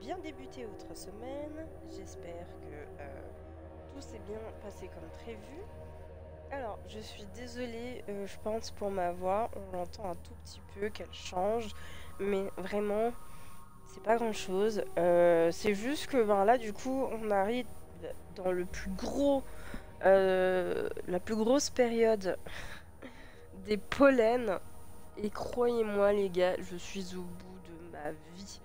Bien débuté autre semaine. J'espère que euh, tout s'est bien passé comme prévu. Alors, je suis désolée, euh, je pense pour ma voix, on l'entend un tout petit peu qu'elle change, mais vraiment, c'est pas grand chose. Euh, c'est juste que ben, là, du coup, on arrive dans le plus gros, la plus grosse période des pollens. Et croyez-moi, les gars, je suis au bout de ma vie.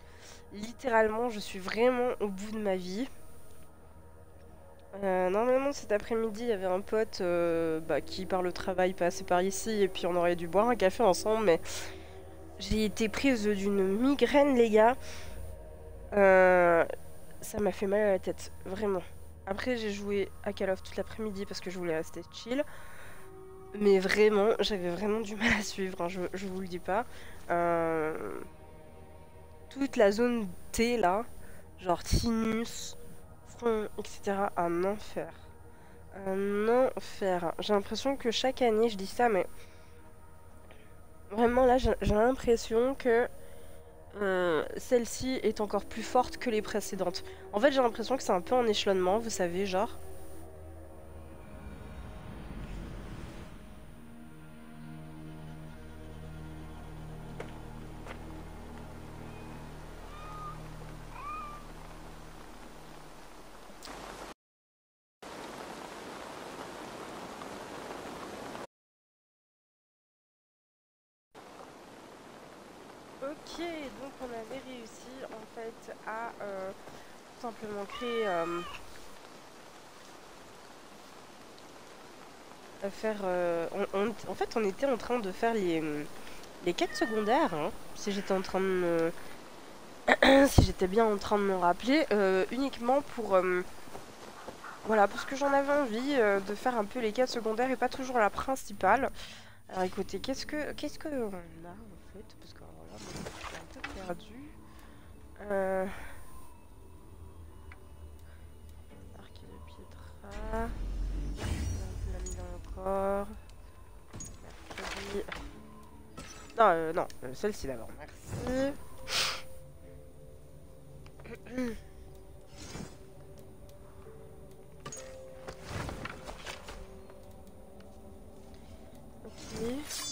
Littéralement, je suis vraiment au bout de ma vie. Euh, normalement, cet après-midi, il y avait un pote euh, bah, qui, par le travail, passait par ici et puis on aurait dû boire un café ensemble, mais j'ai été prise d'une migraine, les gars. Euh, ça m'a fait mal à la tête, vraiment. Après, j'ai joué à Call of toute l'après-midi parce que je voulais rester chill. Mais vraiment, j'avais vraiment du mal à suivre, hein, je, je, vous le dis pas. Euh, toute la zone T là, genre sinus, front, etc. Un enfer. Un enfer. J'ai l'impression que chaque année je dis ça, mais vraiment là j'ai l'impression que euh, celle-ci est encore plus forte que les précédentes. En fait j'ai l'impression que c'est un peu en échelonnement, vous savez, genre. Faire... Euh, en fait on était en train de faire les, les quêtes secondaires, hein, si j'étais en train de me... si j'étais bien en train de me rappeler, uniquement pour... voilà, parce que j'en avais envie de faire un peu les quêtes secondaires et pas toujours la principale. Alors écoutez, qu'est-ce que qu'est-ce que on a en fait? Parce que alors là, je suis un peu perdu. Euh... Arc de Pietra. Non, euh, non, euh, celle-ci d'abord. Merci.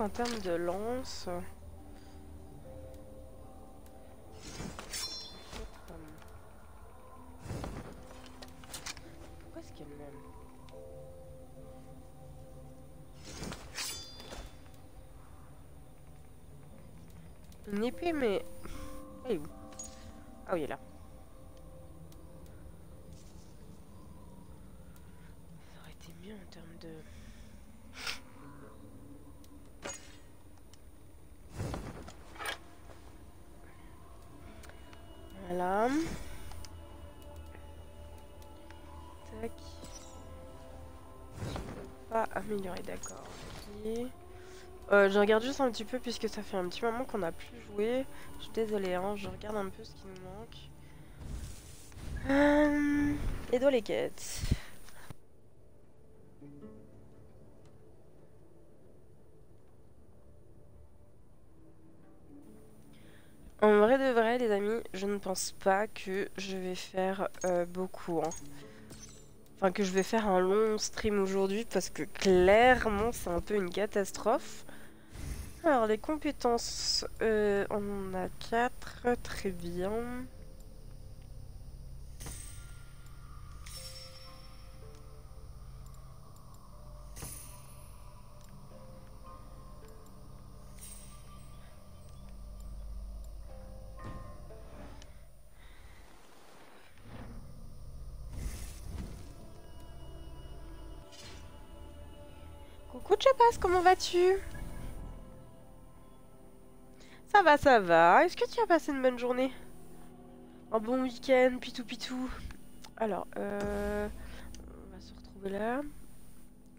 qu'en termes de lance... Euh, je regarde juste un petit peu puisque ça fait un petit moment qu'on a plus joué. Je suis désolée, hein, je regarde un peu ce qui nous manque. Euh... Et dans les quêtes. En vrai de vrai, les amis, je ne pense pas que je vais faire euh, beaucoup. Hein. Enfin, que je vais faire un long stream aujourd'hui parce que clairement, c'est un peu une catastrophe. Alors, les compétences, euh, on en a 4, très bien. Coucou Chapas, comment vas-tu? Ça va, ça va. Est-ce que tu as passé une bonne journée? Un bon week-end, pitou pitou Alors, euh, on va se retrouver là.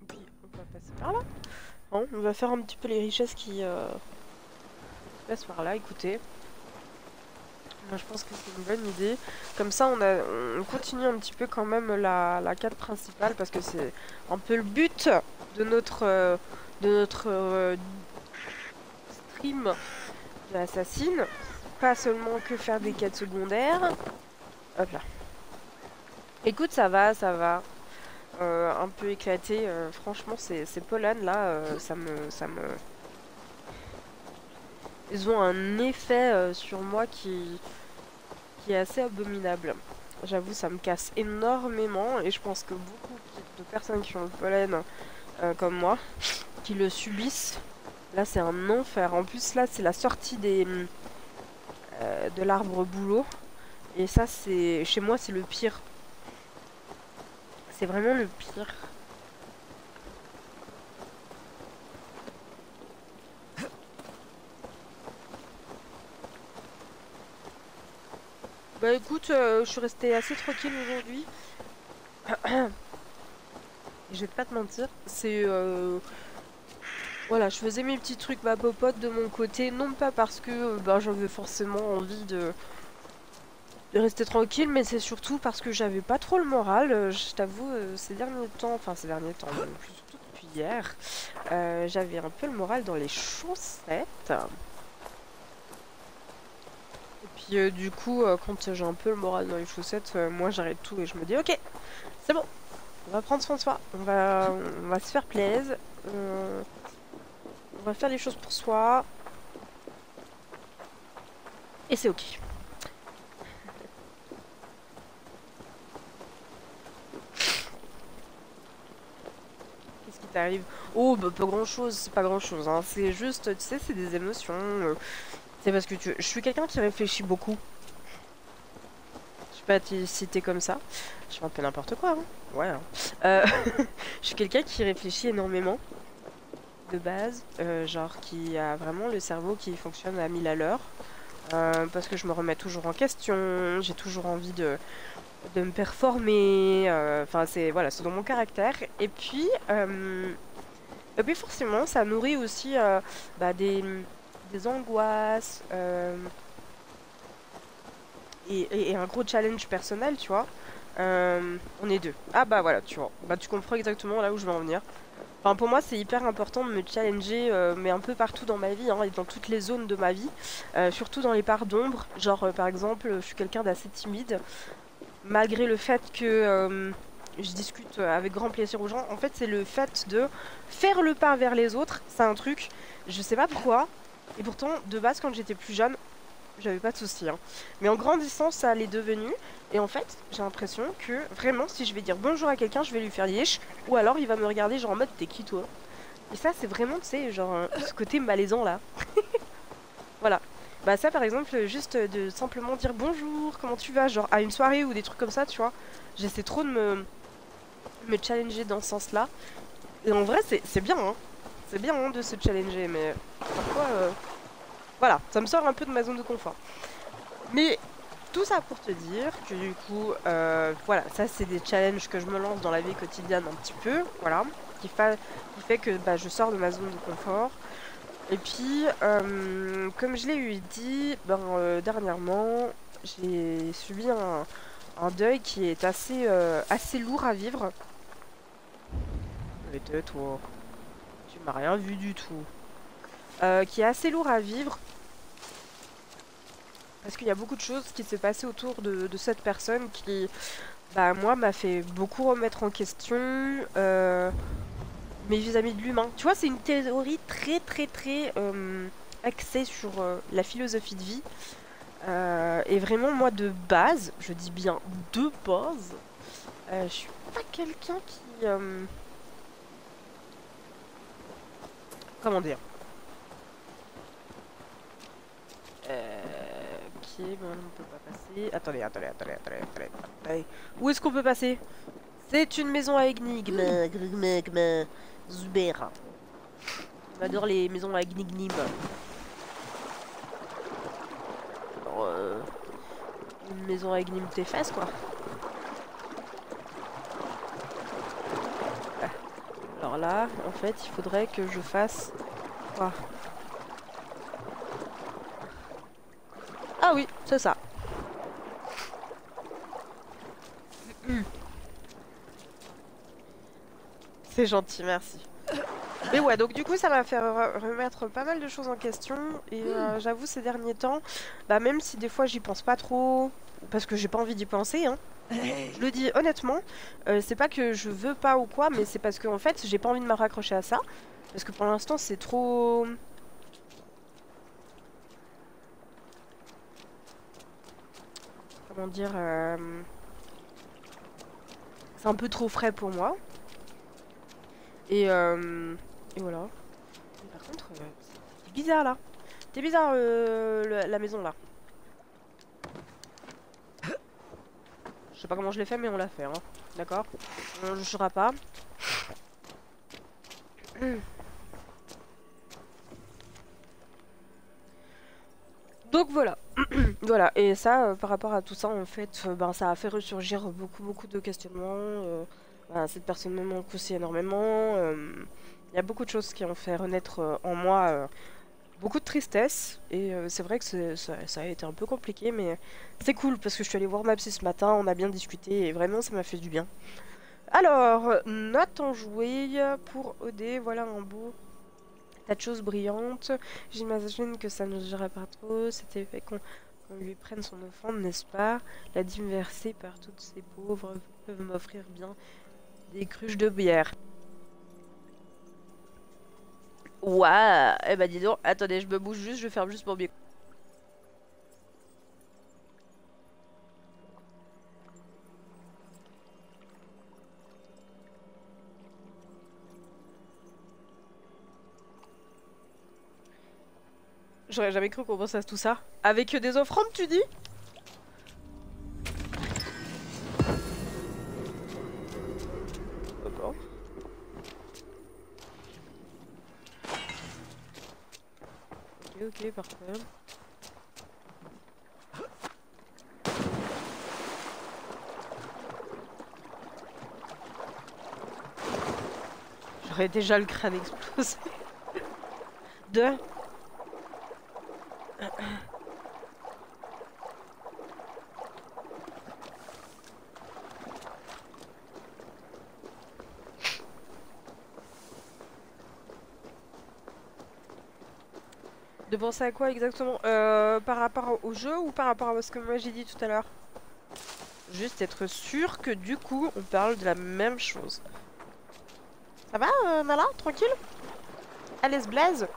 Puis, on va passer par là. Bon, on va faire un petit peu les richesses qui euh, passent par là, écoutez. je pense que c'est une bonne idée. Comme ça, on, a, on continue un petit peu quand même la, la principale parce que c'est un peu le but de notre, euh, de notre euh, stream de Assassin. Pas seulement que faire des quêtes secondaires. Hop là. Écoute, ça va, ça va. Euh, un peu éclaté. franchement, ces, ces pollen là, ça me, ça me, ils ont un effet sur moi qui, qui est assez abominable. J'avoue, ça me casse énormément et je pense que beaucoup de personnes qui ont le pollen euh, comme moi, qui le subissent, là c'est un enfer. En plus là c'est la sortie des euh, de l'arbre boulot et ça c'est chez moi c'est le pire. C'est vraiment le pire. Bah écoute, euh, je suis restée assez tranquille aujourd'hui. je vais pas te mentir, c'est... Euh, voilà, je faisais mes petits trucs ma popote de mon côté, non pas parce que bah, j'avais forcément envie de... de rester tranquille, mais c'est surtout parce que j'avais pas trop le moral. Euh, je t'avoue, ces derniers temps, enfin ces derniers temps, surtout depuis hier, j'avais un peu le moral dans les chaussettes. Euh, du coup, euh, quand j'ai un peu le moral dans les chaussettes, euh, moi j'arrête tout et je me dis ok, c'est bon, on va prendre soin de soi, on va, on va se faire plaisir, on va faire les choses pour soi, et c'est ok. Qu'est-ce qui t'arrive? Oh, bah pas grand chose, c'est pas grand chose, hein. c'est juste, tu sais, c'est des émotions. C'est parce que tu... je suis quelqu'un qui réfléchit beaucoup. Je sais pas si t'es comme ça. Je fais un peu n'importe quoi. Hein. Ouais. Hein. Euh, je suis quelqu'un qui réfléchit énormément. De base. Euh, genre qui a vraiment le cerveau qui fonctionne à 1000 à l'heure. Euh, parce que je me remets toujours en question. J'ai toujours envie de, me performer. Enfin, c'est voilà, c'est dans mon caractère. Et puis, forcément, ça nourrit aussi bah, des angoisses euh, et, un gros challenge personnel, tu vois. Euh, on est deux. Ah bah voilà, tu vois. Bah tu comprends exactement là où je veux en venir. Pour moi c'est hyper important de me challenger, euh, mais un peu partout dans ma vie, hein, et dans toutes les zones de ma vie. surtout dans les parts d'ombre. Genre par exemple, je suis quelqu'un d'assez timide. Malgré le fait que je discute avec grand plaisir aux gens, en fait c'est le fait de faire le pas vers les autres. C'est un truc, je sais pas pourquoi, et pourtant, de base, quand j'étais plus jeune, j'avais pas de soucis. Hein. Mais en grandissant, ça l'est devenu. Et en fait, j'ai l'impression que vraiment, si je vais dire bonjour à quelqu'un, je vais lui faire lièche. Ou alors, il va me regarder genre en mode t'es qui toi? Et ça, c'est vraiment, tu sais, genre euh, ce côté malaisant là. voilà. Bah, ça par exemple, juste de simplement dire bonjour, comment tu vas, genre à une soirée ou des trucs comme ça, tu vois. J'essaie trop de me, me challenger dans ce sens là. Et en vrai, c'est bien, hein. C'est bien hein, de se challenger, mais parfois, euh, voilà, ça me sort un peu de ma zone de confort. Mais tout ça pour te dire que du coup, euh, voilà, ça c'est des challenges que je me lance dans la vie quotidienne un petit peu, voilà, qui, qui fait que bah, je sors de ma zone de confort. Et puis, euh, comme je l'ai eu dit, ben, dernièrement, j'ai subi un, un, deuil qui est assez, assez lourd à vivre. Mais toi m'a rien vu du tout. Euh, qui est assez lourd à vivre. Parce qu'il y a beaucoup de choses qui s'est passé autour de, cette personne qui, bah moi, m'a fait beaucoup remettre en question euh, mes vis-à-vis de l'humain. Tu vois, c'est une théorie très très très euh, axée sur la philosophie de vie. et vraiment, moi, de base, je dis bien de base, je suis pas quelqu'un qui... Comment dire? Ok, bon, on peut pas passer. Attendez, attendez, attendez, attendez, attendez. Où est-ce qu'on peut passer? C'est une maison à énigmes. Zuber. On adore les maisons à énigmes. Euh, une maison à énigmes tes fesses, quoi. Alors là, en fait, il faudrait que je fasse... Quoi? Ah Ah oui, c'est ça. Hmm. C'est gentil, merci. Mais ouais, donc du coup, ça m'a faire remettre pas mal de choses en question. Et euh, hmm. j'avoue, ces derniers temps, bah même si des fois j'y pense pas trop, parce que j'ai pas envie d'y penser, hein. Je le dis honnêtement, euh, c'est pas que je veux pas ou quoi, mais c'est parce que en fait, j'ai pas envie de me raccrocher à ça. Parce que pour l'instant, c'est trop. Comment dire euh, C'est un peu trop frais pour moi. Et, euh... Et voilà. par contre, euh, c'est bizarre là. C'est bizarre euh, la maison là. Je sais pas comment je l'ai fait, mais on l'a fait. Hein. D'accord? On ne jugera pas. Donc voilà. voilà. Et ça, euh, par rapport à tout ça, en fait, ben, ça a fait ressurgir beaucoup, beaucoup de questionnements. Ben, cette personne manque aussi énormément. Il y a beaucoup de choses qui ont fait renaître euh, en moi euh, beaucoup de tristesse. Et euh, c'est vrai que ça, a été un peu compliqué, mais c'est cool parce que je suis allée voir ma psy ce matin, on a bien discuté et vraiment ça m'a fait du bien. Alors, Nathan joué pour OD, voilà un beau tas de choses brillantes. J'imagine que ça ne dirait pas trop, c'était fait qu'on lui prenne son offrande, n'est-ce pas? La dîme versée par toutes ces pauvres peuvent m'offrir bien des cruches de bière. Ouais, eh bah dis donc, attendez, je me bouge juste, je ferme juste mon micro. J'aurais jamais cru qu'on à tout ça. Avec des offrandes, tu dis? Ok, parfait. J'aurais déjà le crâne explosé. Deux. De penser à quoi exactement? Euh, Par rapport au jeu ou par rapport à ce que moi j'ai dit tout à l'heure? Juste être sûr que du coup on parle de la même chose. Ça va euh, Nala? Tranquille? Allez blaze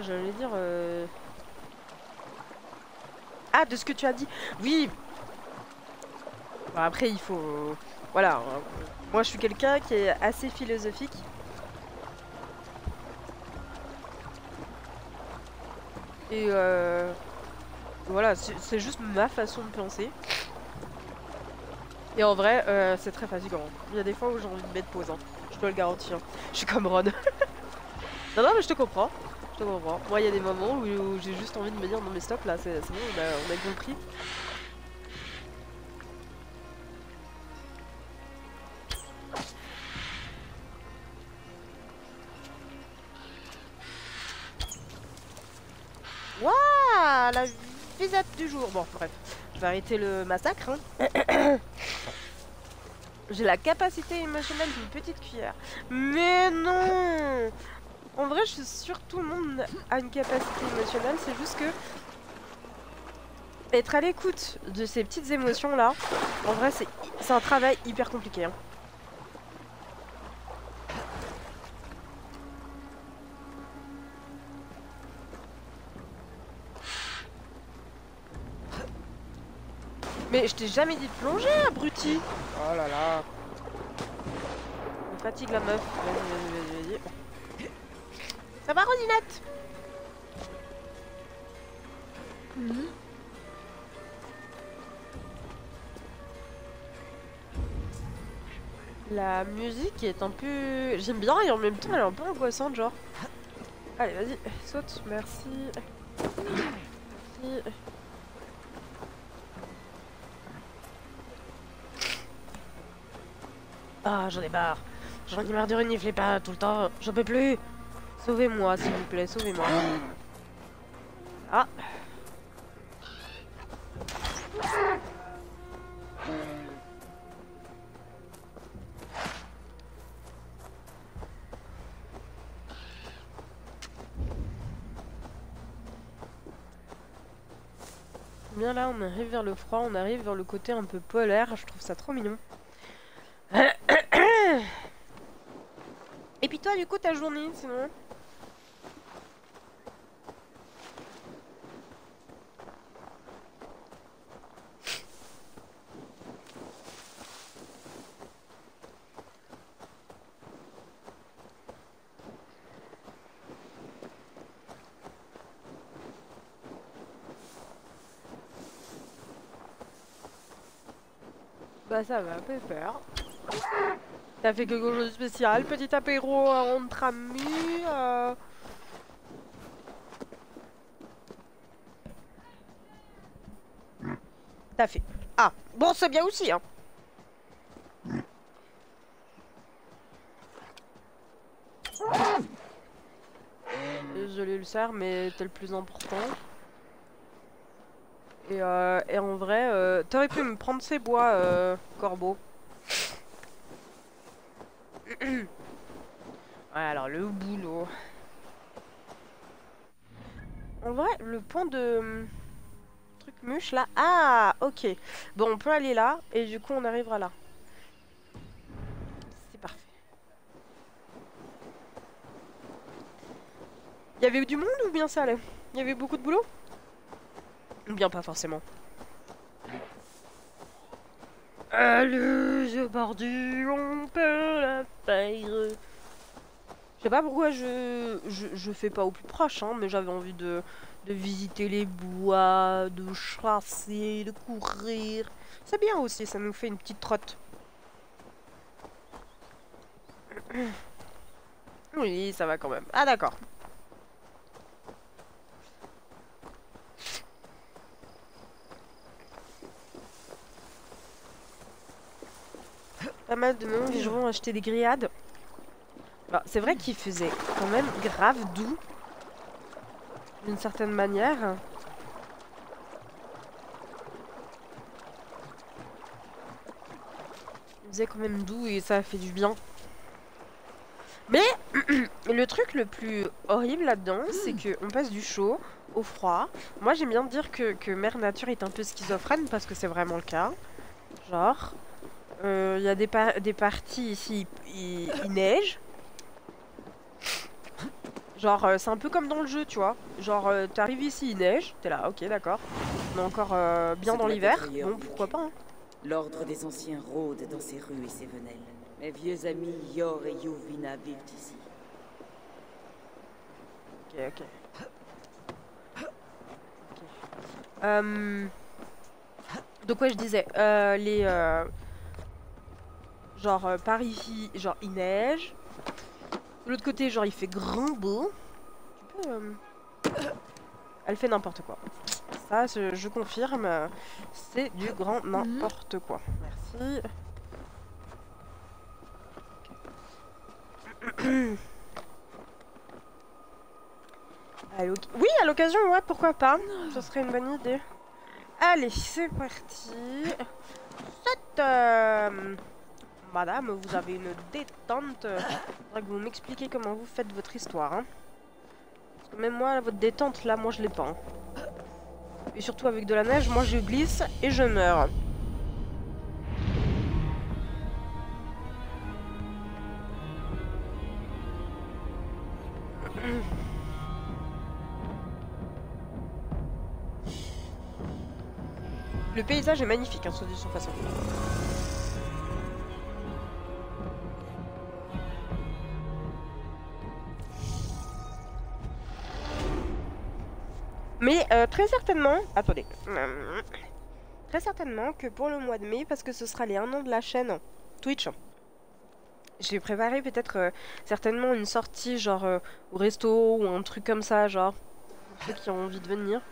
J'allais dire... Euh... Ah, de ce que tu as dit Oui Après il faut voilà, moi je suis quelqu'un qui est assez philosophique. Et euh, voilà, c'est juste ma façon de penser. Et en vrai, euh, c'est très fatigant. Il y a des fois où j'ai envie de mettre pause, hein. je peux le garantir. Je suis comme Ron. non, non, mais je te comprends. Moi, il y a des moments où, j'ai juste envie de me dire non, mais stop là, c'est bon, on a, compris. la visite du jour. Bon, bref, je vais arrêter le massacre. Hein. J'ai la capacité émotionnelle d'une petite cuillère. Mais non En vrai, je suis sûre que tout le monde a une capacité émotionnelle. C'est juste que... Être à l'écoute de ces petites émotions-là, en vrai, c'est un travail hyper compliqué. Hein. Mais je t'ai jamais dit de plonger, abruti Oh là là On fatigue la meuf. Vas-y, vas-y, vas-y. Ça va, Rosinette mhm. La musique est un peu... J'aime bien et en même temps elle est un peu angoissante genre. Allez vas-y, saute, merci. Merci. Ah, j'en ai marre. J'en ai marre de renifler pas tout le temps. J'en peux plus. Sauvez-moi, s'il vous plaît, sauvez-moi. Ah Bien là, on arrive vers le froid, on arrive vers le côté un peu polaire, je trouve ça trop mignon. Et puis toi, du coup, ta journée, sinon Bah ça va, peur. T'as fait quelque chose de spécial Petit apéro entre amis euh... T'as fait. Ah, bon c'est bien aussi hein Désolé cerf mais t'es le plus important. Et, euh, en vrai, euh, t'aurais pu me prendre ces bois, euh, corbeau. ouais, alors le boulot. En vrai, le point de hum, truc muche là. Ah, ok. Bon, on peut aller là et du coup on arrivera là. C'est parfait. Il y avait du monde ou bien ça allait Il y avait beaucoup de boulot? Bien pas forcément. Allez, je bordure, on peut la faire. Je sais pas pourquoi je, je, fais pas au plus proche, hein, mais j'avais envie de, de visiter les bois, de chasser, de courir. C'est bien aussi, ça nous fait une petite trotte. Oui, ça va quand même. Ah d'accord. pas mal de monde qui vont acheter des grillades. C'est vrai qu'il faisait quand même grave doux. D'une certaine manière. Il faisait quand même doux et ça a fait du bien. Mais le truc le plus horrible là-dedans, c'est qu'on passe du chaud au froid. Moi j'aime bien dire que, que Mère Nature est un peu schizophrène parce que c'est vraiment le cas. Genre, il euh, y a des, des parties ici, il, neige. Genre, euh, c'est un peu comme dans le jeu, tu vois. Genre, euh, t'arrives ici, il neige, t'es là, ok, d'accord. On est encore bien dans l'hiver, bon, pourquoi pas. Hein. L'ordre des anciens rôde dans ces rues et ces venelles. Mes vieux amis Yor et Yuvina vivent ici. Ok, ok. ok. Donc ouais, je disais, les... Genre euh, par ici, genre il neige. De l'autre côté, genre il fait grand beau. Tu peux... Euh, elle fait n'importe quoi. Ça, je, confirme. C'est du grand n'importe quoi. Merci. Oui, à l'occasion, ouais, pourquoi pas. Ce serait une bonne idée. Allez, c'est parti. Cette... Euh, Madame, vous avez une détente. Faudrait que vous m'expliquez comment vous faites votre histoire. Hein. Parce que même moi, votre détente, là, moi, je l'ai pas. Hein. Et surtout avec de la neige, moi, je glisse et je meurs. Le paysage est magnifique, hein, soit façon. Mais euh, très certainement, attendez, très certainement que pour le mois de mai, parce que ce sera les 1 an de la chaîne Twitch, j'ai préparé peut-être euh, certainement une sortie genre euh, au resto ou un truc comme ça, genre, pour ceux qui ont envie de venir.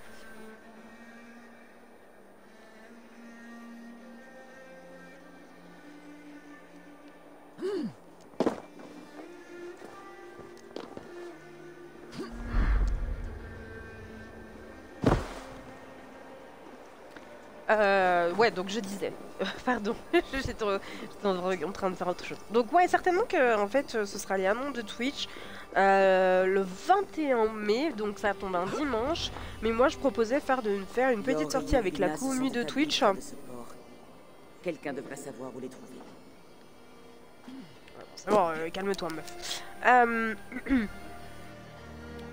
Donc je disais. Pardon, j'étais en train de faire autre chose. Donc ouais, certainement que en fait, ce sera les annonces de Twitch euh, le 21 mai, donc ça tombe un dimanche. Mais moi, je proposais faire, de, faire une petite sortie avec la commu de Twitch. Quelqu'un devrait savoir où les trouver. Bon, euh, calme-toi, meuf. Euh...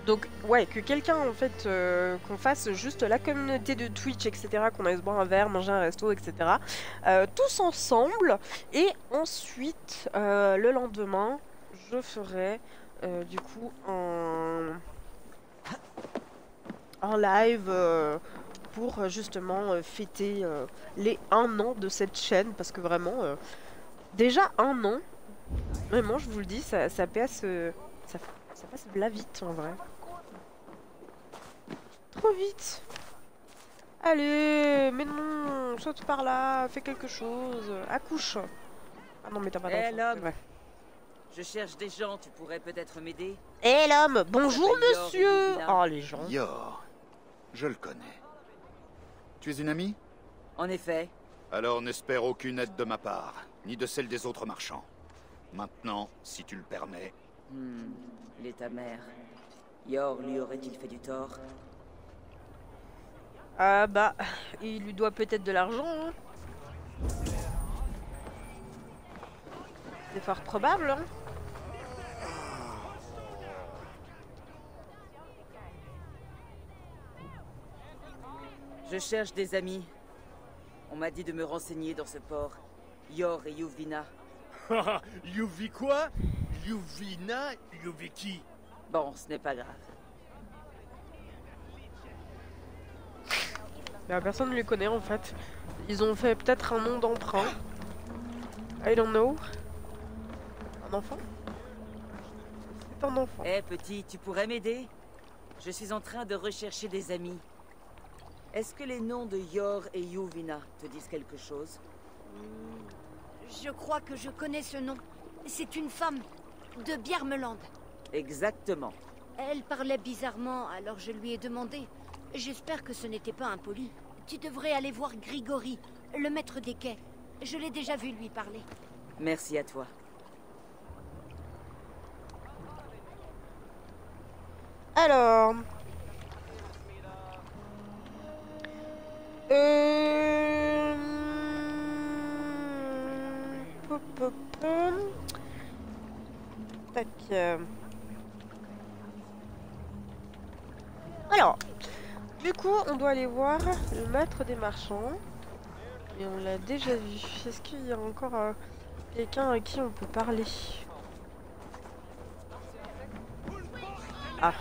Donc ouais, que quelqu'un en fait, euh, qu'on fasse juste la communauté de Twitch, etc., qu'on aille se boire un verre, manger un resto, etc., euh, tous ensemble, et ensuite, euh, le lendemain, je ferai du coup un, live pour justement fêter les un an de cette chaîne, parce que vraiment, déjà un an, vraiment je vous le dis, ça, passe... Ça, passe la vite en vrai. Trop vite Allez, mais non, saute par là, fais quelque chose, accouche. Ah non, mais t'as pas d'enfant. l'homme Je cherche des gens, tu pourrais peut-être m'aider Hé l'homme, bonjour monsieur Oh les gens. Yor, je le connais. Tu es une amie? En effet. Alors n'espère aucune aide de ma part, ni de celle des autres marchands. Maintenant, si tu le permets... Hmm, il est ta mère. Yor lui aurait-il fait du tort? Ah bah, il lui doit peut-être de l'argent. Hein. C'est fort probable. Hein. Je cherche des amis. On m'a dit de me renseigner dans ce port. Yor et Yuvina. Yuvi quoi? Yuvina? Yuvi qui? Bon, ce n'est pas grave. Personne ne les connaît en fait. Ils ont fait peut-être un nom d'emprunt. I don't know. Un enfant? C'est un enfant. Eh petit, tu pourrais m'aider? Je suis en train de rechercher des amis. Est-ce que les noms de Yor et Yuvina te disent quelque chose? Je crois que je connais ce nom. C'est une femme de Biermeland. Exactement. Elle parlait bizarrement, alors je lui ai demandé. J'espère que ce n'était pas impoli. Tu devrais aller voir Grigori, le maître des quais. Je l'ai déjà vu lui parler. Merci à toi. Alors... Euh... Tac. Euh. Alors, du coup, on doit aller voir le maître des marchands. Et on l'a déjà vu. Est-ce qu'il y a encore euh, quelqu'un à qui on peut parler? Ah.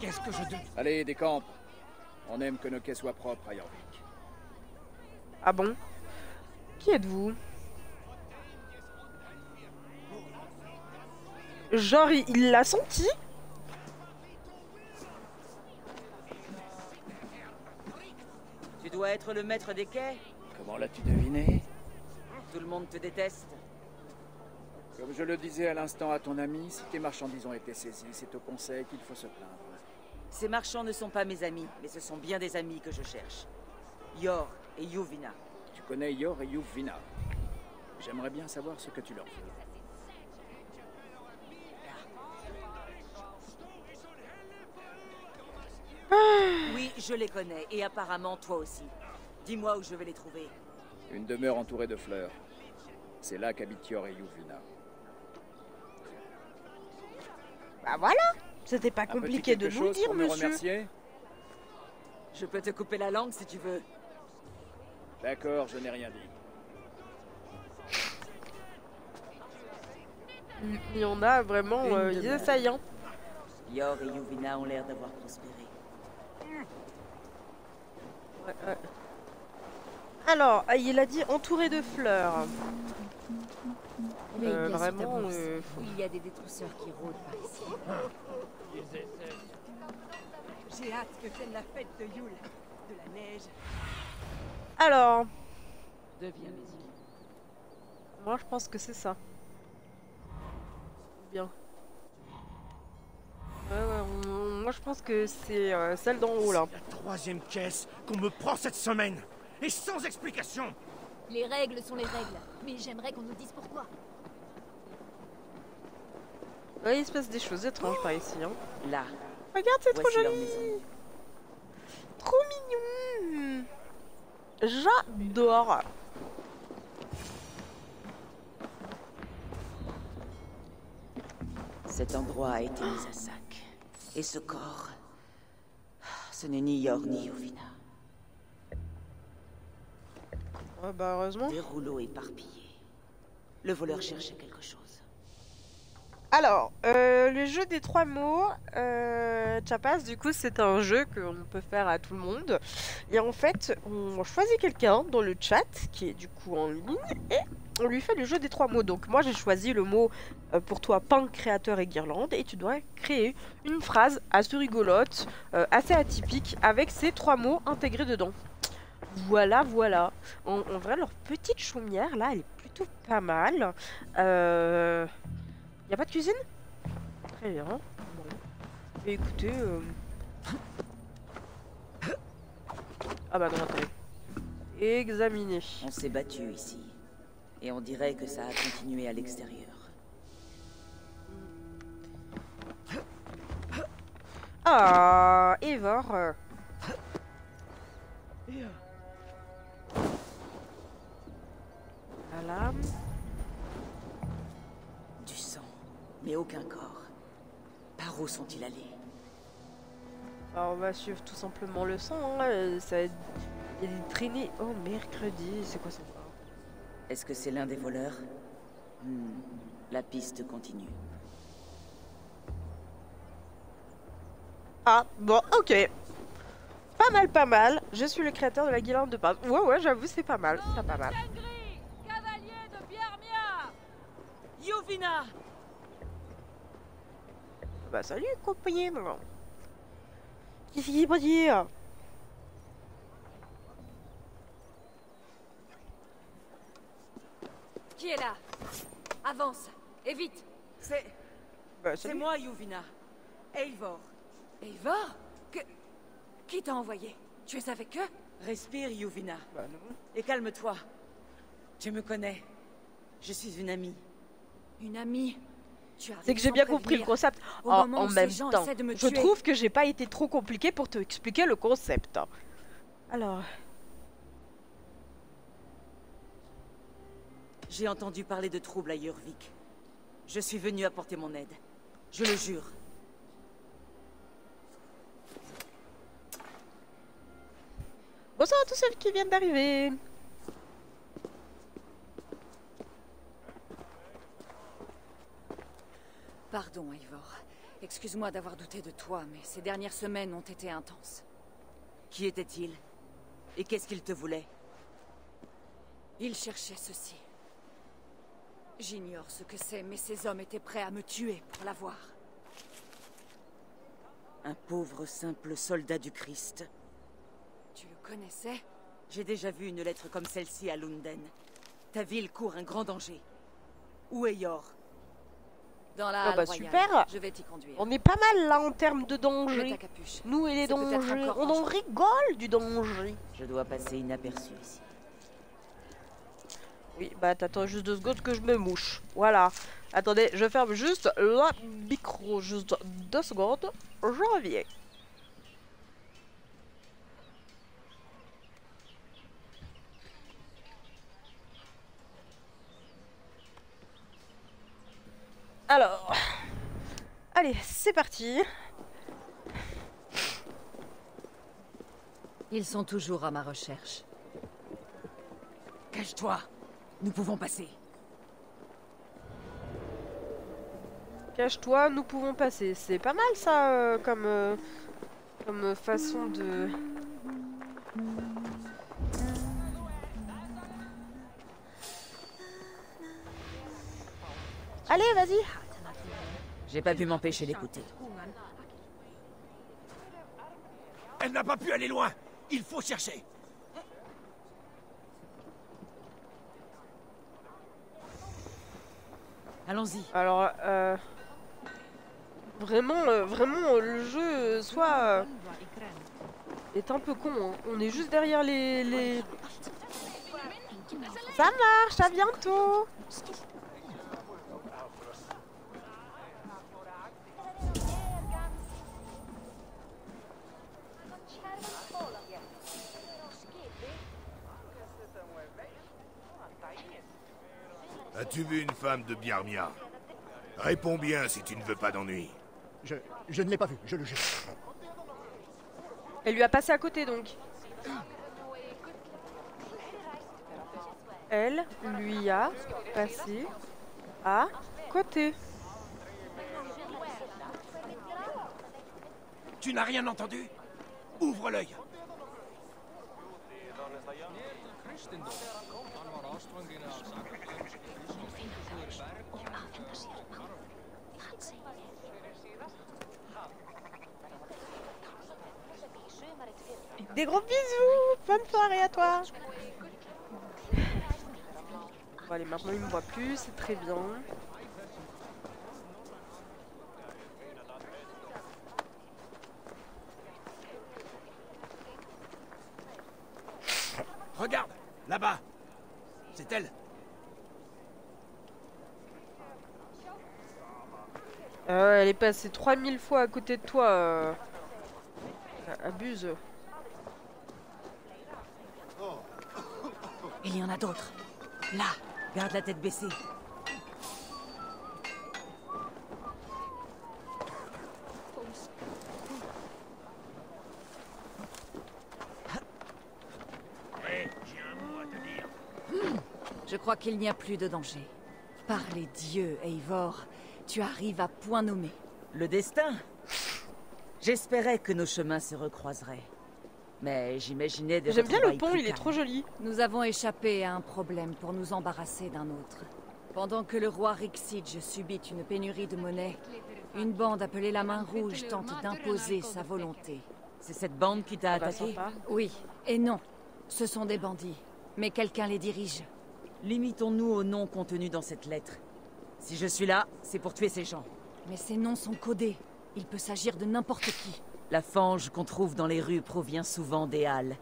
qu'est-ce que je Allez, décampe. On aime que nos quais soient propres à Yorvik. Ah bon? Qui êtes-vous? Genre, il l'a senti? Dois être le maître des quais Comment l'as-tu deviné? Tout le monde te déteste. Comme je le disais à l'instant à ton ami, si tes marchandises ont été saisies, c'est au conseil qu'il faut se plaindre. Ces marchands ne sont pas mes amis, mais ce sont bien des amis que je cherche. Yor et Yuvina. Tu connais Yor et Yuvina J'aimerais bien savoir ce que tu leur veux. Oui, je les connais, et apparemment toi aussi. Dis-moi où je vais les trouver. Une demeure entourée de fleurs. C'est là qu'habitent Yor et Yuvina. Bah voilà C'était pas compliqué de nous dire, monsieur. remercier je peux te couper la langue si tu veux. D'accord, je n'ai rien dit. Il y en a vraiment, euh. Hein. Yor et Yuvina ont l'air d'avoir prospéré. Alors, ah, il a dit entouré de fleurs. Euh, vraiment, euh, il y a des détrousseurs qui rôdent par ici. J'ai hâte que vienne la fête de Yule, de la neige. Alors. Deviens Moi, je pense que c'est ça. Bien. Ouais, ouais, moi je pense que c'est euh, celle d'en haut là. la troisième caisse qu'on me prend cette semaine. et sans explication Les règles sont les règles, mais j'aimerais qu'on nous dise pourquoi. Ouais, il se passe des choses étranges par ici. Hein. Là, Regarde, c'est trop joli. Trop mignon. J'adore. Cet endroit a été mis à sac. Et ce corps... Ce n'est ni Yor ni Yovina. Ouais, bah heureusement. Des rouleaux éparpillés. Le voleur cherchait quelque chose. Alors, euh, le jeu des trois mots, euh, Chapas, du coup, c'est un jeu qu'on peut faire à tout le monde. Et en fait, on choisit quelqu'un dans le chat, qui est du coup en ligne, et on lui fait le jeu des trois mots. Donc, moi, j'ai choisi le mot euh, pour toi, pain, créateur et guirlande, et tu dois créer une phrase assez rigolote, euh, assez atypique, avec ces trois mots intégrés dedans. Voilà, voilà. En, vrai, leur petite chaumière, là, elle est plutôt pas mal. Euh... Y a pas de cuisine? Très bien. Bon. Écoutez... euh, Ah bah non, attendez. Examiner. On s'est battu ici. Et on dirait que ça a continué à l'extérieur. Ah, Evor. euh. Voilà. Du sang, mais aucun corps. Par où sont-ils allés? Alors, on va suivre tout simplement le sang. hein, Ça... Il y a des traînées. Oh, mercredi, c'est quoi ça? Est-ce que c'est l'un des voleurs Hmm, La piste continue. Ah, bon, ok. Pas mal, pas mal. Je suis le créateur de la guirlande de Pâques. Ouais, ouais, j'avoue, c'est pas mal. C'est pas mal. cavalier de Biermia Yovina Bah, salut, compagnie. Qu'est-ce qu'il peut dire? Qui est là Avance, et vite C'est... Bah, c'est moi, Yovina. Eivor. Eivor? Que... Qui t'a envoyé? Tu es avec eux? Respire, Yovina. Bah, non. Et calme-toi. Tu me connais. Je suis une amie. Une amie? Tu C'est que j'ai bien compris le concept. Au En, moment en où ces même temps, essaient de me je tuer. trouve que j'ai pas été trop compliqué pour te expliquer le concept. Alors, J'ai entendu parler de troubles à Jurvik. Je suis venu apporter mon aide. Je le jure. bonsoir à tous ceux qui viennent d'arriver. Pardon, Eivor. Excuse-moi d'avoir douté de toi, mais ces dernières semaines ont été intenses. Qui était-il? Et qu'est-ce qu'il te voulait? Il cherchait ceci. J'ignore ce que c'est, mais ces hommes étaient prêts à me tuer pour l'avoir. Un pauvre simple soldat du Christ. Tu le connaissais? J'ai déjà vu une lettre comme celle-ci à Lunden. Ta ville court un grand danger. Où est Yor? Dans la Ah bah, royale. super. Je vais t'y conduire. On est pas mal là en termes de danger. Nous et les dangers. On en rigole du danger. Je dois passer inaperçu ici. Oui, bah t'attends juste deux secondes que je me mouche. Voilà. Attendez, je ferme juste la micro. Juste deux secondes. Je reviens. Alors. Allez, c'est parti. Ils sont toujours à ma recherche. Cache-toi Nous pouvons passer. Cache-toi, nous pouvons passer. C'est pas mal ça euh, comme, euh, comme façon de... Allez, vas-y J'ai pas pu m'empêcher d'écouter. Elle n'a pas pu aller loin Il faut chercher Allons-y. Alors, euh... Vraiment, euh, vraiment, euh, le jeu, euh, soit... euh, est un peu con. hein. On est juste derrière les, les... Ça marche, à bientôt femme de Biarmia Réponds bien si tu ne veux pas d'ennui. Je, je ne l'ai pas vu, je le jure. Elle lui a passé à côté donc. Elle lui a passé à côté. Tu n'as rien entendu? Ouvre l'œil. Des gros bisous Bonne soirée à toi Bon allez, maintenant il me voit plus, c'est très bien. Regarde, là-bas. C'est elle. Ouais, elle est passée 3000 fois à côté de toi. euh. Abuse. Il y en a d'autres. Là, garde la tête baissée. Dire. Je crois qu'il n'y a plus de danger. Par les dieux, Eivor, tu arrives à point nommé. Le destin? J'espérais que nos chemins se recroiseraient. Mais j'imaginais des J'aime bien le pont, il est trop joli. Nous avons échappé à un problème pour nous embarrasser d'un autre. Pendant que le roi Rixidge subit une pénurie de monnaie, une bande appelée la Main Rouge tente d'imposer sa volonté. C'est cette bande qui t'a attaqué. Oui, et non. Ce sont des bandits. Mais quelqu'un les dirige. Limitons-nous aux noms contenus dans cette lettre. Si je suis là, c'est pour tuer ces gens. Mais ces noms sont codés. Il peut s'agir de n'importe qui. La fange qu'on trouve dans les rues provient souvent des halles.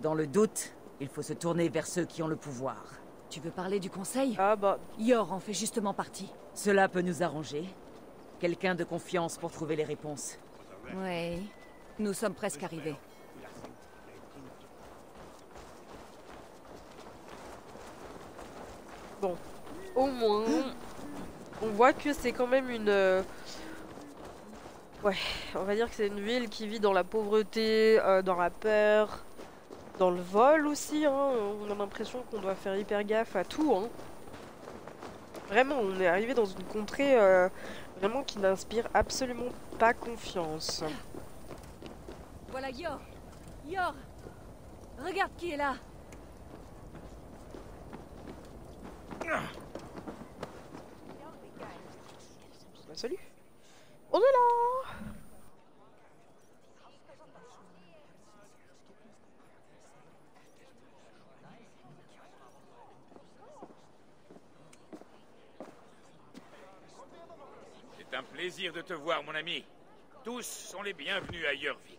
Dans le doute, il faut se tourner vers ceux qui ont le pouvoir. Tu veux parler du conseil? Ah bah, Yor en fait justement partie. Cela peut nous arranger. Quelqu'un de confiance pour trouver les réponses. Oui. Nous sommes presque arrivés. bon. Au moins, on voit que c'est quand même une... Ouais, on va dire que c'est une ville qui vit dans la pauvreté, euh, dans la peur, dans le vol aussi. Hein. On a l'impression qu'on doit faire hyper gaffe à tout. Hein. Vraiment, on est arrivé dans une contrée euh, vraiment qui n'inspire absolument pas confiance. Voilà Yor Yor Regarde qui est là Bah, salut On est là C'est un plaisir de te voir, mon ami. Tous sont les bienvenus à Jorvik.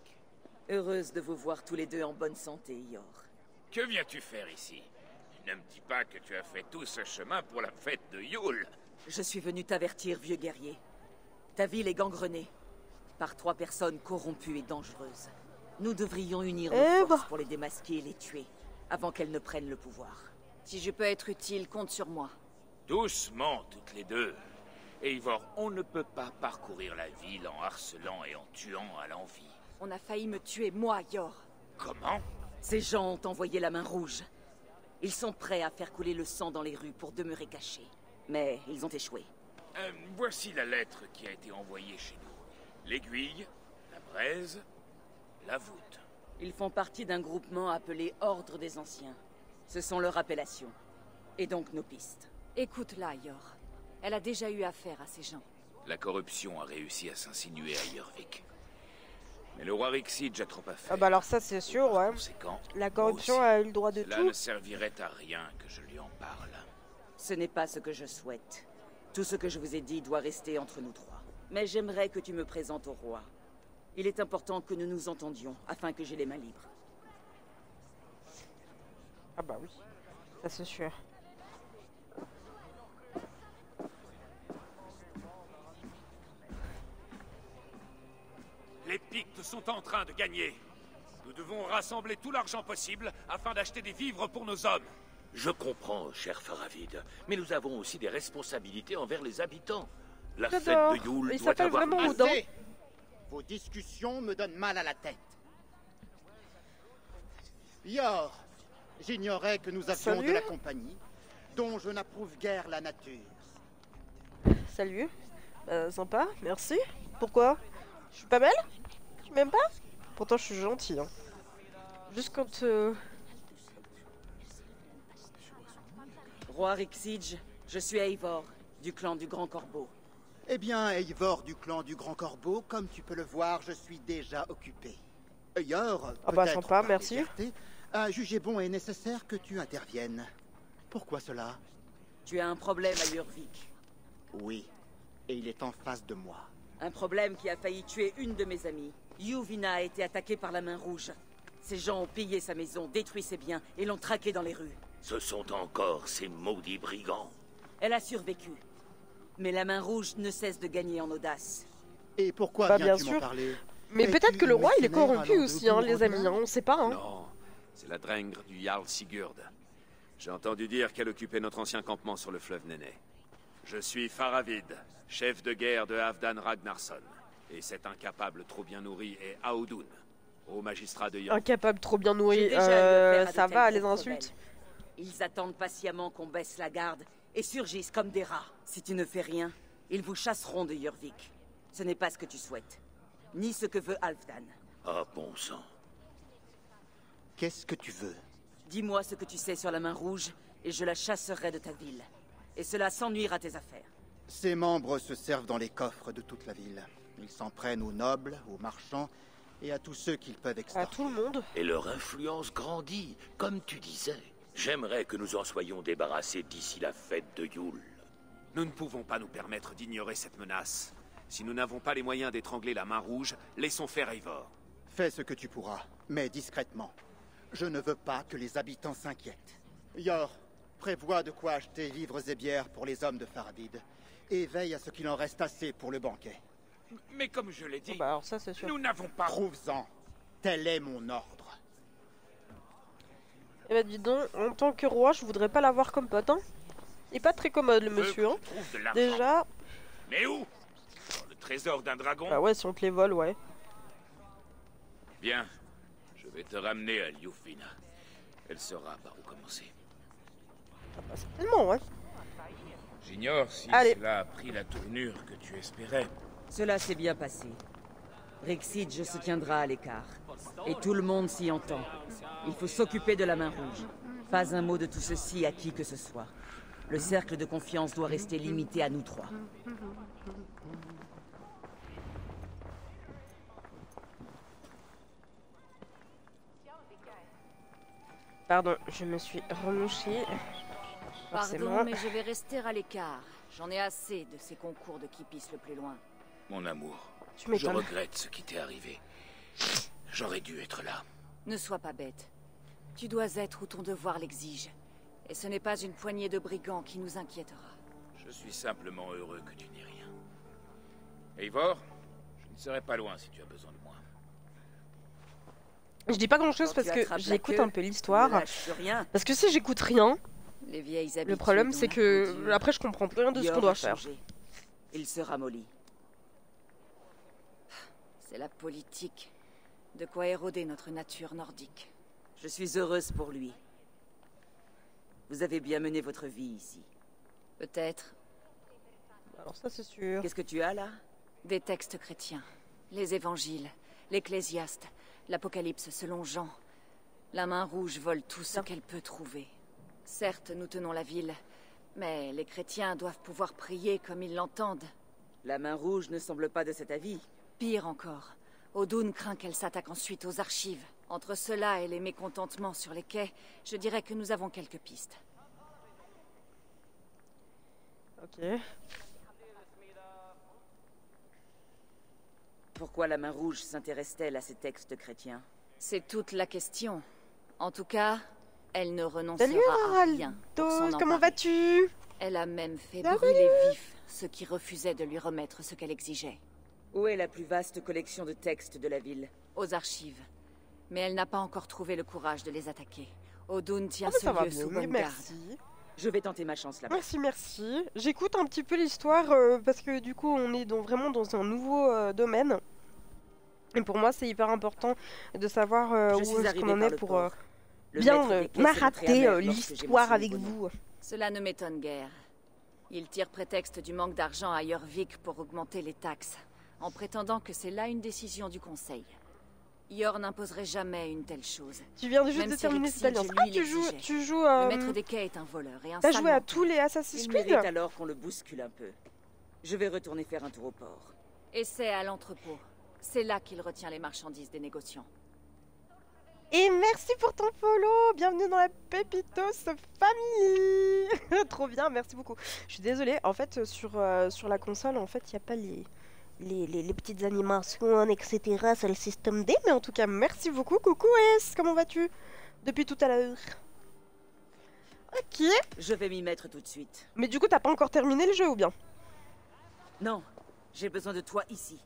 Heureuse de vous voir tous les deux en bonne santé, Yor. Que viens-tu faire ici? Ne me dis pas que tu as fait tout ce chemin pour la fête de Yule. Je suis venu t'avertir, vieux guerrier. Ta ville est gangrenée par trois personnes corrompues et dangereuses. Nous devrions unir nos Eh forces bah. pour les démasquer et les tuer, avant qu'elles ne prennent le pouvoir. Si je peux être utile, compte sur moi. Doucement, toutes les deux. Eivor, on ne peut pas parcourir la ville en harcelant et en tuant à l'envie. On a failli me tuer, moi, Yor. Comment? Ces gens ont envoyé la main rouge. Ils sont prêts à faire couler le sang dans les rues pour demeurer cachés. Mais ils ont échoué. Euh, Voici la lettre qui a été envoyée chez nous. L'aiguille, la braise, la voûte. Ils font partie d'un groupement appelé Ordre des Anciens. Ce sont leurs appellations. Et donc nos pistes. Écoute-la, Yor. Elle a déjà eu affaire à ces gens. La corruption a réussi à s'insinuer à Jorvik. Mais le roi Rixidge a trop à faire. Ah bah alors ça c'est sûr, ouais. Par conséquent, La corruption aussi, a eu le droit de Cela tout. ne servirait à rien que je lui en parle. Ce n'est pas ce que je souhaite. Tout ce que je vous ai dit doit rester entre nous trois. Mais j'aimerais que tu me présentes au roi. Il est important que nous nous entendions, afin que j'ai les mains libres. Ah bah oui, ça c'est sûr. Les Pictes sont en train de gagner. Nous devons rassembler tout l'argent possible afin d'acheter des vivres pour nos hommes. Je comprends, cher Faravid, mais nous avons aussi des responsabilités envers les habitants. La fête de Yule Il doit s'appelle avoir vraiment. Assez Vos discussions me donnent mal à la tête. Yor, j'ignorais que nous avions Salut. de la compagnie, dont je n'approuve guère la nature. Salut. Euh, sympa, merci. Pourquoi? Je suis pas belle? Tu m'aimes pas? Pourtant je suis gentille. Hein. Juste quand... euh, Roi Rixidge, je suis Eivor, du clan du Grand Corbeau. Eh bien, Eivor du clan du Grand Corbeau, comme tu peux le voir, je suis déjà occupé. Yor, Ah bah, peut-être sympa, par merci. légèreté, a jugé bon et nécessaire que tu interviennes. Pourquoi cela? Tu as un problème à Yurvik. Oui, et il est en face de moi. Un problème qui a failli tuer une de mes amies. Yuvina a été attaquée par la main rouge. Ces gens ont pillé sa maison, détruit ses biens et l'ont traquée dans les rues. Ce sont encore ces maudits brigands. Elle a survécu. Mais la main rouge ne cesse de gagner en audace. Et pourquoi Bah, bien sûr. parler Mais peut-être que le roi il est corrompu aussi, hein, les amis, hein, on sait pas. Hein. Non, c'est la drengre du Jarl Sigurd. J'ai entendu dire qu'elle occupait notre ancien campement sur le fleuve Néné. Je suis Faravid, chef de guerre de Havdan Ragnarsson. Et cet incapable trop bien nourri est Audun, au magistrat de York. Incapable, trop bien nourri. Euh, ça va, les insultes. Ils attendent patiemment qu'on baisse la garde et surgissent comme des rats. Si tu ne fais rien, ils vous chasseront de Yurvik. Ce n'est pas ce que tu souhaites, ni ce que veut Alfdan. Ah, bon sang. Qu'est-ce que tu veux? Dis-moi ce que tu sais sur la main rouge, et je la chasserai de ta ville. Et cela sans nuire à tes affaires. Ses membres se servent dans les coffres de toute la ville. Ils s'en prennent aux nobles, aux marchands et à tous ceux qu'ils peuvent À extorquer. tout le monde. Et leur influence grandit, comme tu disais. J'aimerais que nous en soyons débarrassés d'ici la fête de Yule. Nous ne pouvons pas nous permettre d'ignorer cette menace. Si nous n'avons pas les moyens d'étrangler la main rouge, laissons faire Eivor. Fais ce que tu pourras, mais discrètement. Je ne veux pas que les habitants s'inquiètent. Yor, prévois de quoi acheter livres et bières pour les hommes de Faradid. Et veille à ce qu'il en reste assez pour le banquet. Mais comme je l'ai Oh, dit, bah alors ça c'est sûr. nous n'avons pas... Trouve-en. Tel est mon ordre. Eh bah dis donc, en tant que roi, je voudrais pas l'avoir comme pote, hein. Il est pas très commode le monsieur, hein. Déjà, Mais où? Dans le trésor d'un dragon? Bah ouais, si on te les vole, ouais. Bien. Je vais te ramener à Lyufina. Elle saura par où commencer. Ah bah certainement, ouais. J'ignore si Allez. cela a pris la tournure que tu espérais. Cela s'est bien passé. Rexidge se tiendra à l'écart. Et tout le monde s'y entend. Il faut s'occuper de la main rouge. Pas un mot de tout ceci à qui que ce soit. Le cercle de confiance doit rester limité à nous trois. Pardon, je me suis remouchée. Pardon, mais je vais rester à l'écart. J'en ai assez de ces concours de qui pisse le plus loin. Mon amour, Tu je regrette ce qui t'est arrivé. J'aurais dû être là. Ne sois pas bête. Tu dois être où ton devoir l'exige. Et ce n'est pas une poignée de brigands qui nous inquiétera. Je suis simplement heureux que tu n'aies rien. Eivor, je ne serai pas loin si tu as besoin de moi. Je dis pas grand chose Quand parce que j'écoute un peu l'histoire. Parce que si j'écoute rien, Les vieilles le problème c'est que après je comprends plus rien de ce qu'on doit faire. Il se ramollit. C'est la politique. De quoi éroder notre nature nordique. Je suis heureuse pour lui. Vous avez bien mené votre vie ici. Peut-être Alors ça c'est sûr. Qu'est-ce que tu as là? Des textes chrétiens. Les évangiles, l'ecclésiaste, l'Apocalypse selon Jean. La main rouge vole tout ce qu'elle peut trouver. Certes, nous tenons la ville, mais les chrétiens doivent pouvoir prier comme ils l'entendent. La main rouge ne semble pas de cet avis. Pire encore, Odun craint qu'elle s'attaque ensuite aux archives. Entre cela et les mécontentements sur les quais, je dirais que nous avons quelques pistes. Ok. Pourquoi la main rouge s'intéresse-t-elle à ces textes chrétiens? C'est toute la question. En tout cas, elle ne renoncera Salut à rien. pour Raldos, comment vas-tu? Elle a même fait Salut. brûler vif ceux qui refusaient de lui remettre ce qu'elle exigeait. Où est la plus vaste collection de textes de la ville Aux archives. Mais elle n'a pas encore trouvé le courage de les attaquer. Odun tient Ah, mais ce lieu sous bonne merci. Je vais tenter ma chance là-bas. Merci, merci. J'écoute un petit peu l'histoire euh, parce que du coup, on est dans, vraiment dans un nouveau euh, domaine. Et pour moi, c'est hyper important de savoir euh, où est-ce qu'on en est pour euh, bien narrater euh, l'histoire avec vous. Cela ne m'étonne guère. Il tire prétexte du manque d'argent à Jorvik pour augmenter les taxes, en prétendant que c'est là une décision du Conseil. Yor n'imposerait jamais une telle chose. Tu viens juste Même de si terminer cette alliance. Ah, tu joues, tu joues. Le euh, maître des quais est un voleur et un T'as joué à tous les Assassin's Il Creed mérite alors qu'on le bouscule un peu. Je vais retourner faire un tour au port. Et c'est à l'entrepôt. C'est là qu'il retient les marchandises des négociants. Et merci pour ton follow Bienvenue dans la Pépitos Family Trop bien, merci beaucoup. Je suis désolée, en fait, sur, euh, sur la console, en fait, il n'y a pas les, les, les- les petites animations, etc. C'est le système D, mais en tout cas, merci beaucoup. Coucou S, comment vas-tu Depuis tout à l'heure? Ok, Je vais m'y mettre tout de suite. mais du coup, t'as pas encore terminé le jeu ou bien? Non, j'ai besoin de toi ici.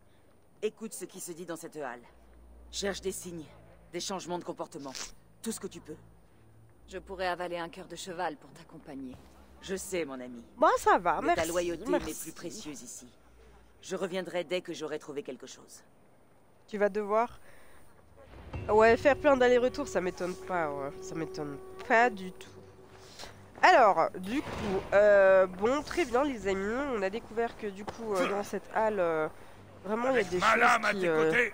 Écoute ce qui se dit dans cette halle. Cherche des signes, des changements de comportement. Tout ce que tu peux. Je pourrais avaler un cœur de cheval pour t'accompagner. Je sais, mon ami. Bon, ça va, Mais merci. ta loyauté merci. m'est plus précieuse ici. Je reviendrai dès que j'aurai trouvé quelque chose. Tu vas devoir. Ouais, faire plein d'allers-retours, ça m'étonne pas. ouais. Ça m'étonne pas du tout. Alors, du coup, euh, bon, très bien, les amis. On a découvert que du coup, euh, dans cette halle, euh, vraiment, il y a des Ma lame choses à qui. tes euh, côtés,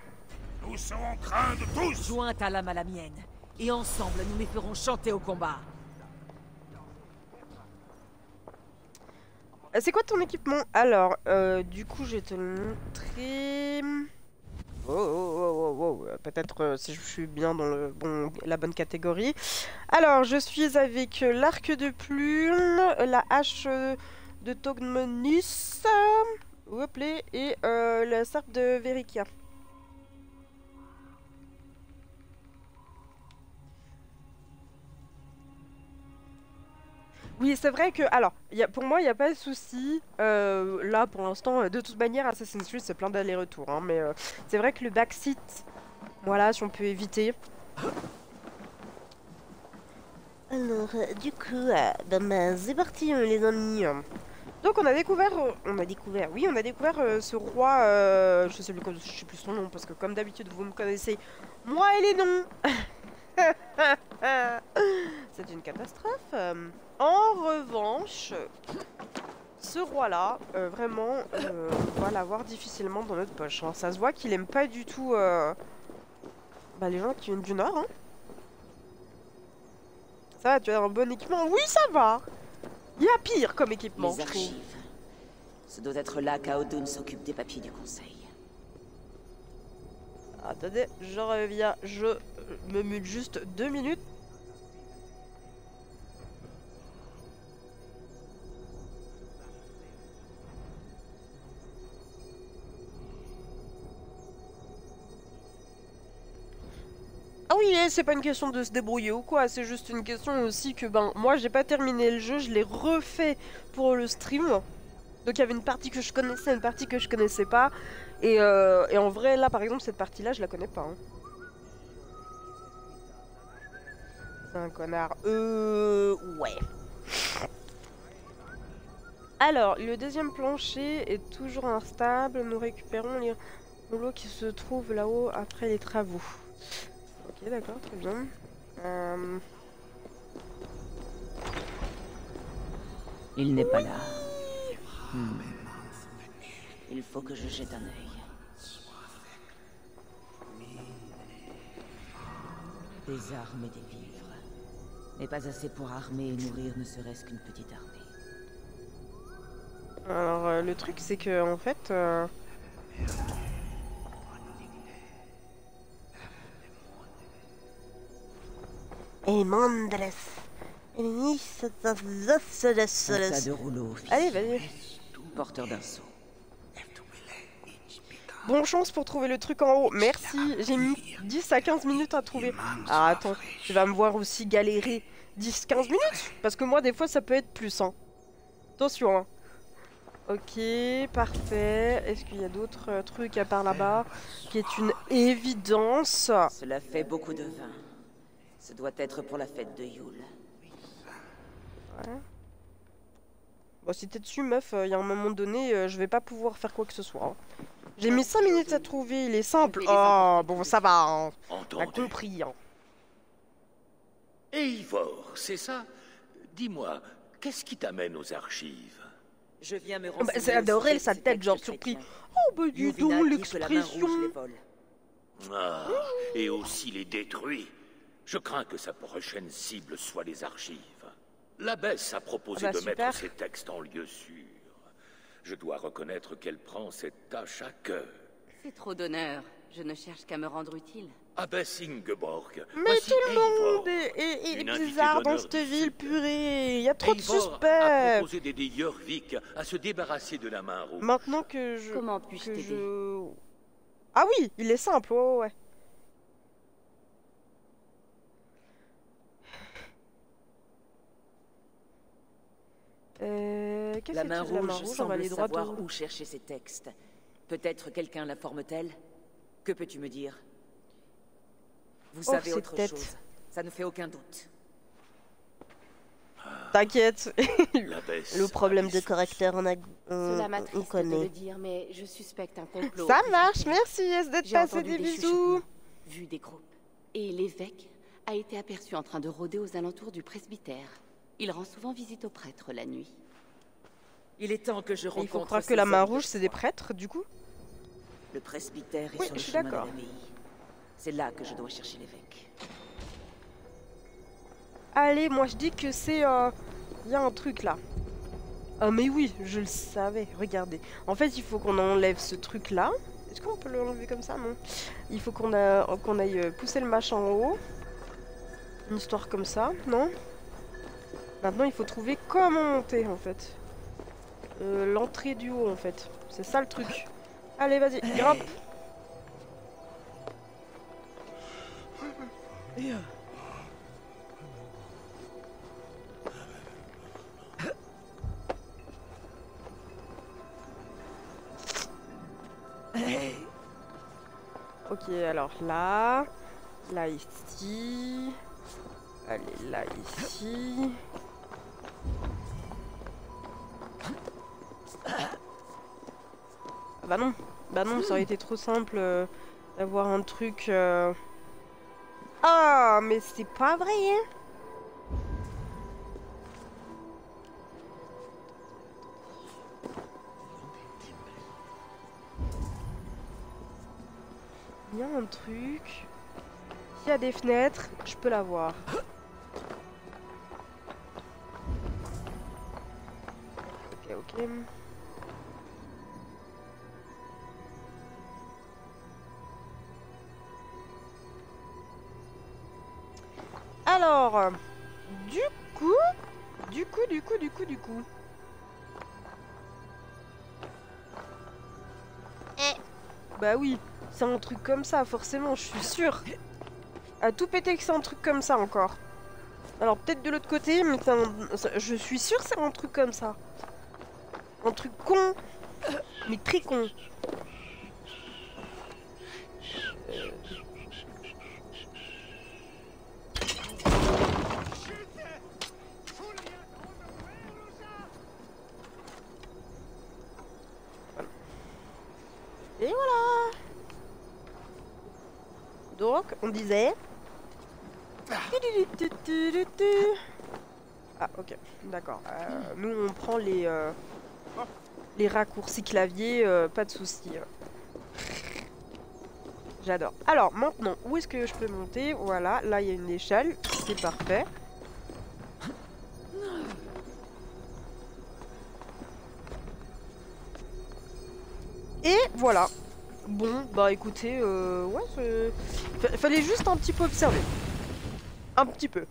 nous serons craints de tous Joins ta lame à la mienne. Et ensemble, nous les ferons chanter au combat. C'est quoi ton équipement Alors, euh, du coup, je vais te le montrer. Oh, oh, oh, oh, oh, euh, Peut-être euh, si je suis bien dans la bonne catégorie. Alors, je suis avec euh, l'arc de plume, la hache euh, de Togmonus, euh, et euh, la serpe de Verikia. Oui, c'est vrai que, alors, y a, pour moi, il n'y a pas de souci. Euh, là, pour l'instant, euh, de toute manière, Assassin's Creed, c'est plein d'allers-retours. hein, mais euh, c'est vrai que le backseat, voilà, si on peut éviter. Alors, euh, du coup, ben, ben, c'est parti, les amis. Donc, on a découvert, on a découvert, oui, on a découvert ce roi, je sais plus, je sais plus son nom, parce que comme d'habitude, vous me connaissez, moi et les noms. C'est une catastrophe. Euh, En revanche, ce roi-là, euh, vraiment, euh, on va l'avoir difficilement dans notre poche. hein. Ça se voit qu'il aime pas du tout euh, bah, les gens qui viennent du Nord. hein. Ça va, tu as un bon équipement? Oui, ça va Il y a pire comme équipement. Les archives. Ce doit être là qu'Aodun s'occupe des papiers du conseil. Attendez, je reviens. Je euh, me mute juste deux minutes. C'est pas une question de se débrouiller ou quoi, c'est juste une question aussi que ben moi j'ai pas terminé le jeu, je l'ai refait pour le stream. Donc il y avait une partie que je connaissais, une partie que je connaissais pas. Et, euh, et en vrai, là par exemple, cette partie-là, je la connais pas. hein. C'est un connard. Euh. Ouais. Alors, le deuxième plancher est toujours instable. Nous récupérons les rouleaux qui se trouvent là-haut après les travaux. Ok, d'accord, très bien. Euh, Il n'est pas là. Hmm. Il faut que je jette un œil. Des armes et des vivres. Mais pas assez pour armer et nourrir ne serait-ce qu'une petite armée. Alors, euh, le truc, c'est que en fait. euh, Allez, vas-y. Porteur d'un seau. Bon chance pour trouver le truc en haut. Merci. J'ai mis 10 à 15 minutes à trouver. Ah attends, tu vas me voir aussi galérer 10-15 minutes? Parce que moi des fois ça peut être plus. Hein. Attention. Hein. Ok, parfait. Est-ce qu'il y a d'autres euh, trucs à part là-bas Qui est une évidence? Cela fait beaucoup de vin. Ce doit être pour la fête de Yule. Ouais. Bon, si t'es dessus, meuf, il y a un moment donné, euh, je vais pas pouvoir faire quoi que ce soit. hein. J'ai mis 5 minutes à trouver, il est simple. Oh, bon, ça va. Hein. T'as compris. Hein. Et Ivor, c'est ça? Dis-moi, qu'est-ce qui t'amène aux archives? Je viens me Oh, bah, renseigner. c'est adoré sujet de sa tête, genre surpris. Oh, bah dis donc, l'expression. Ah, et aussi les détruit. Je crains que sa prochaine cible soit les archives. L'abbesse a proposé Ah bah, de super. mettre ces textes en lieu sûr. Je dois reconnaître qu'elle prend cette tâche à cœur. C'est trop d'honneur. Je ne cherche qu'à me rendre utile. Abbesse Ingeborg. Mais voici tout le monde est, bizarre dans cette ville, purée. Il y a trop de Eivor a suspects. proposé d'aider Jorvik à se débarrasser de la main rouge. Maintenant que je. Comment puis-je que t'aider je... Ah oui, il est simple, ouais, ouais, Euh, qu'est-ce La que main c'est la rouge main rouge On va semble aller droit savoir où chercher ces textes. Peut-être quelqu'un la forme-t-elle? Que peux-tu me dire? Vous Oh, savez autre tête. chose. Ça ne fait aucun doute. T'inquiète. Le problème de des caractère, on, a... Cela on, de connaît. le dire, mais je suspecte un complot. Ça marche, merci d'être passé des des bisous. vu des groupes. Et l'évêque a été aperçu en train de rôder aux alentours du presbytère. Il rend souvent visite aux prêtres la nuit. Il est temps que je rencontre Il faut croire que la main rouge, c'est des prêtres, du coup? Le presbytère est Oui, sur le je suis chemin de. C'est là que je dois chercher l'évêque. Allez, moi je dis que c'est... euh, Il y a un truc là. Ah mais oui, je le savais, regardez. En fait, il faut qu'on enlève ce truc là. Est-ce qu'on peut l'enlever comme ça? Non. Il faut qu'on a... qu'on aille euh, pousser le machin en haut. Une histoire comme ça, non? Maintenant, il faut trouver comment monter en fait. Euh, L'entrée du haut en fait. C'est ça le truc. Allez, vas-y, grimpe. Ok, alors là, là ici, allez là ici. Ah bah non, bah non, ça aurait été trop simple euh, d'avoir un truc. euh. Ah, mais c'est pas vrai, hein Il y a un truc. S'il y a des fenêtres, je peux l'avoir. Ok, Alors, du coup, du coup, du coup, du coup, du coup. Eh. Bah oui, c'est un truc comme ça, forcément, je suis sûre. À tout péter que c'est un truc comme ça encore. Alors peut-être de l'autre côté, mais un- je suis sûre que c'est un truc comme ça. Un truc con, mais très con. Euh. Et voilà Donc, on disait... Ah, ok, d'accord. Euh, nous, on prend les, euh, les raccourcis clavier, euh, pas de soucis. J'adore. Alors, maintenant, où est-ce que je peux monter? Voilà, là, il y a une échelle, c'est parfait. Et voilà. Bon, bah écoutez, euh, ouais, fallait juste un petit peu observer. Un petit peu.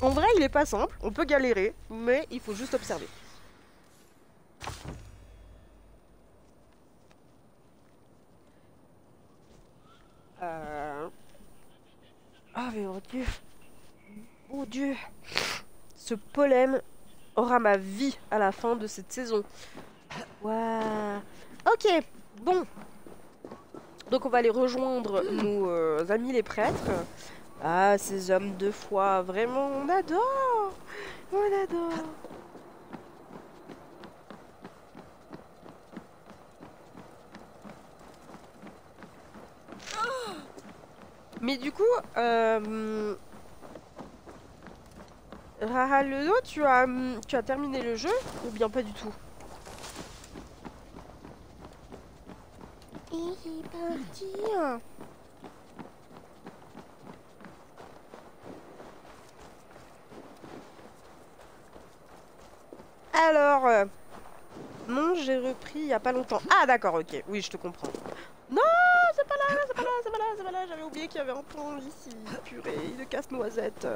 En vrai, il est pas simple, on peut galérer, mais il faut juste observer. Ah mais mon dieu. Mon dieu. Ce pollen aura ma vie à la fin de cette saison. Waouh. Ok, bon. Donc on va aller rejoindre nos euh, amis les prêtres. Ah, ces hommes de foi, vraiment, on adore On adore Mais du coup, euh... Rahaledo, tu as, tu as terminé le jeu ou bien pas du tout? Il est parti Alors, euh, non, j'ai repris il y a pas longtemps. Ah d'accord, ok, oui, je te comprends. C'est pas là, c'est pas là, c'est pas là, c'est pas là. J'avais oublié qu'il y avait un pont ici. Purée de casse-noisette.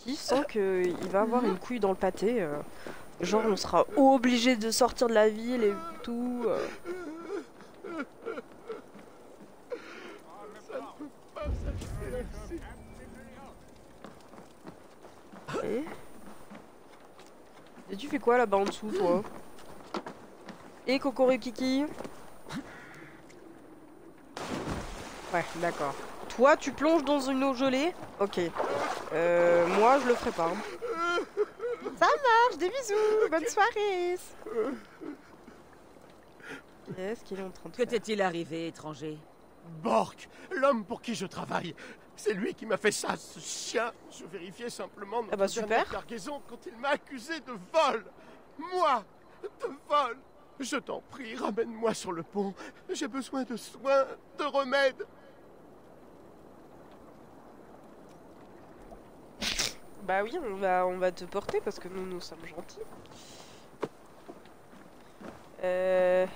Qui sent qu'il va avoir une couille dans le pâté euh, Genre, on sera obligé de sortir de la ville et tout. euh. Et Et tu fais quoi là-bas en dessous, toi Et Kiki Ouais, d'accord. Toi, tu plonges dans une eau gelée Ok. Euh, moi, je le ferai pas. Ça marche, des bisous, bonne soirée Qu'est-ce qu'il est en train de Que t'est-il arrivé, étranger? Bork, l'homme pour qui je travaille. C'est lui qui m'a fait ça, ce chien. Je vérifiais simplement notre Ah bah, super. cargaison quand il m'a accusé de vol. Moi, de vol. Je t'en prie, ramène-moi sur le pont. J'ai besoin de soins, de remèdes. Bah oui, on va, on va te porter parce que nous, nous sommes gentils. Euh...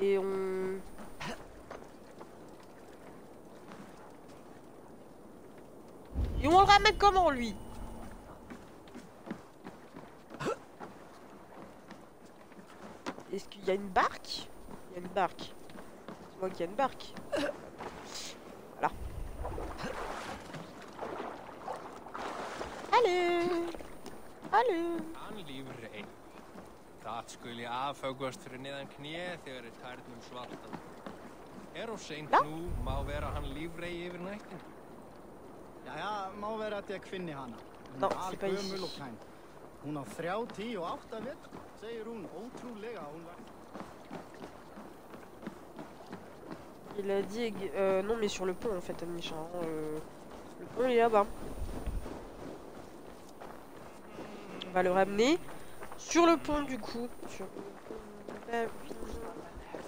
Et on... Et on le ramène comment, lui? Est-ce qu'il y a une barque? Il y a une barque. Dis-moi qu'il y a une barque. Voilà. Allez Allez er c'est pas ici. og kæn. Hún á þrjá, tíu og átta vetur, segir hún ótrúlega. Hún var... Il a dit... euh, non, mais sur le pont, en fait, Amisha. hein, euh, le pont, il est là-bas. On va le ramener sur le pont, du coup. Sur le pont.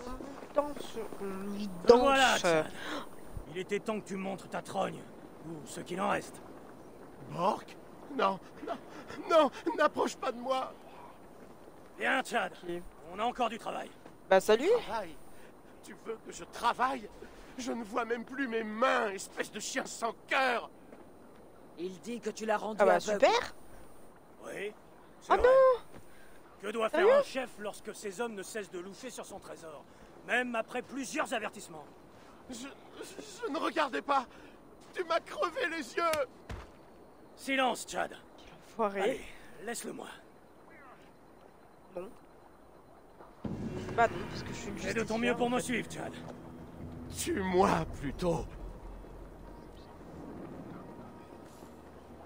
On danse. On danse. voilà, Chad. Il était temps que tu montres ta trogne. Ou ce qu'il en reste. Bork Non, non, non, n'approche pas de moi. Viens, Chad. On a encore du travail. Bah, salut Travail Tu veux que je travaille? Je ne vois même plus mes mains, espèce de chien sans cœur. Il dit que tu l'as rendu Ah bah, aveugle. super Oui. Oh vrai. non Que doit faire un chef lorsque ses hommes ne cessent de loucher sur son trésor Même après plusieurs avertissements? Je, je- je ne regardais pas. Tu m'as crevé les yeux. Silence, Chad. Foiré. Allez, laisse-le-moi. Non. Bah non, parce que je suis une Fais de ton mieux pour me suivre, Chad. Tue-moi plutôt.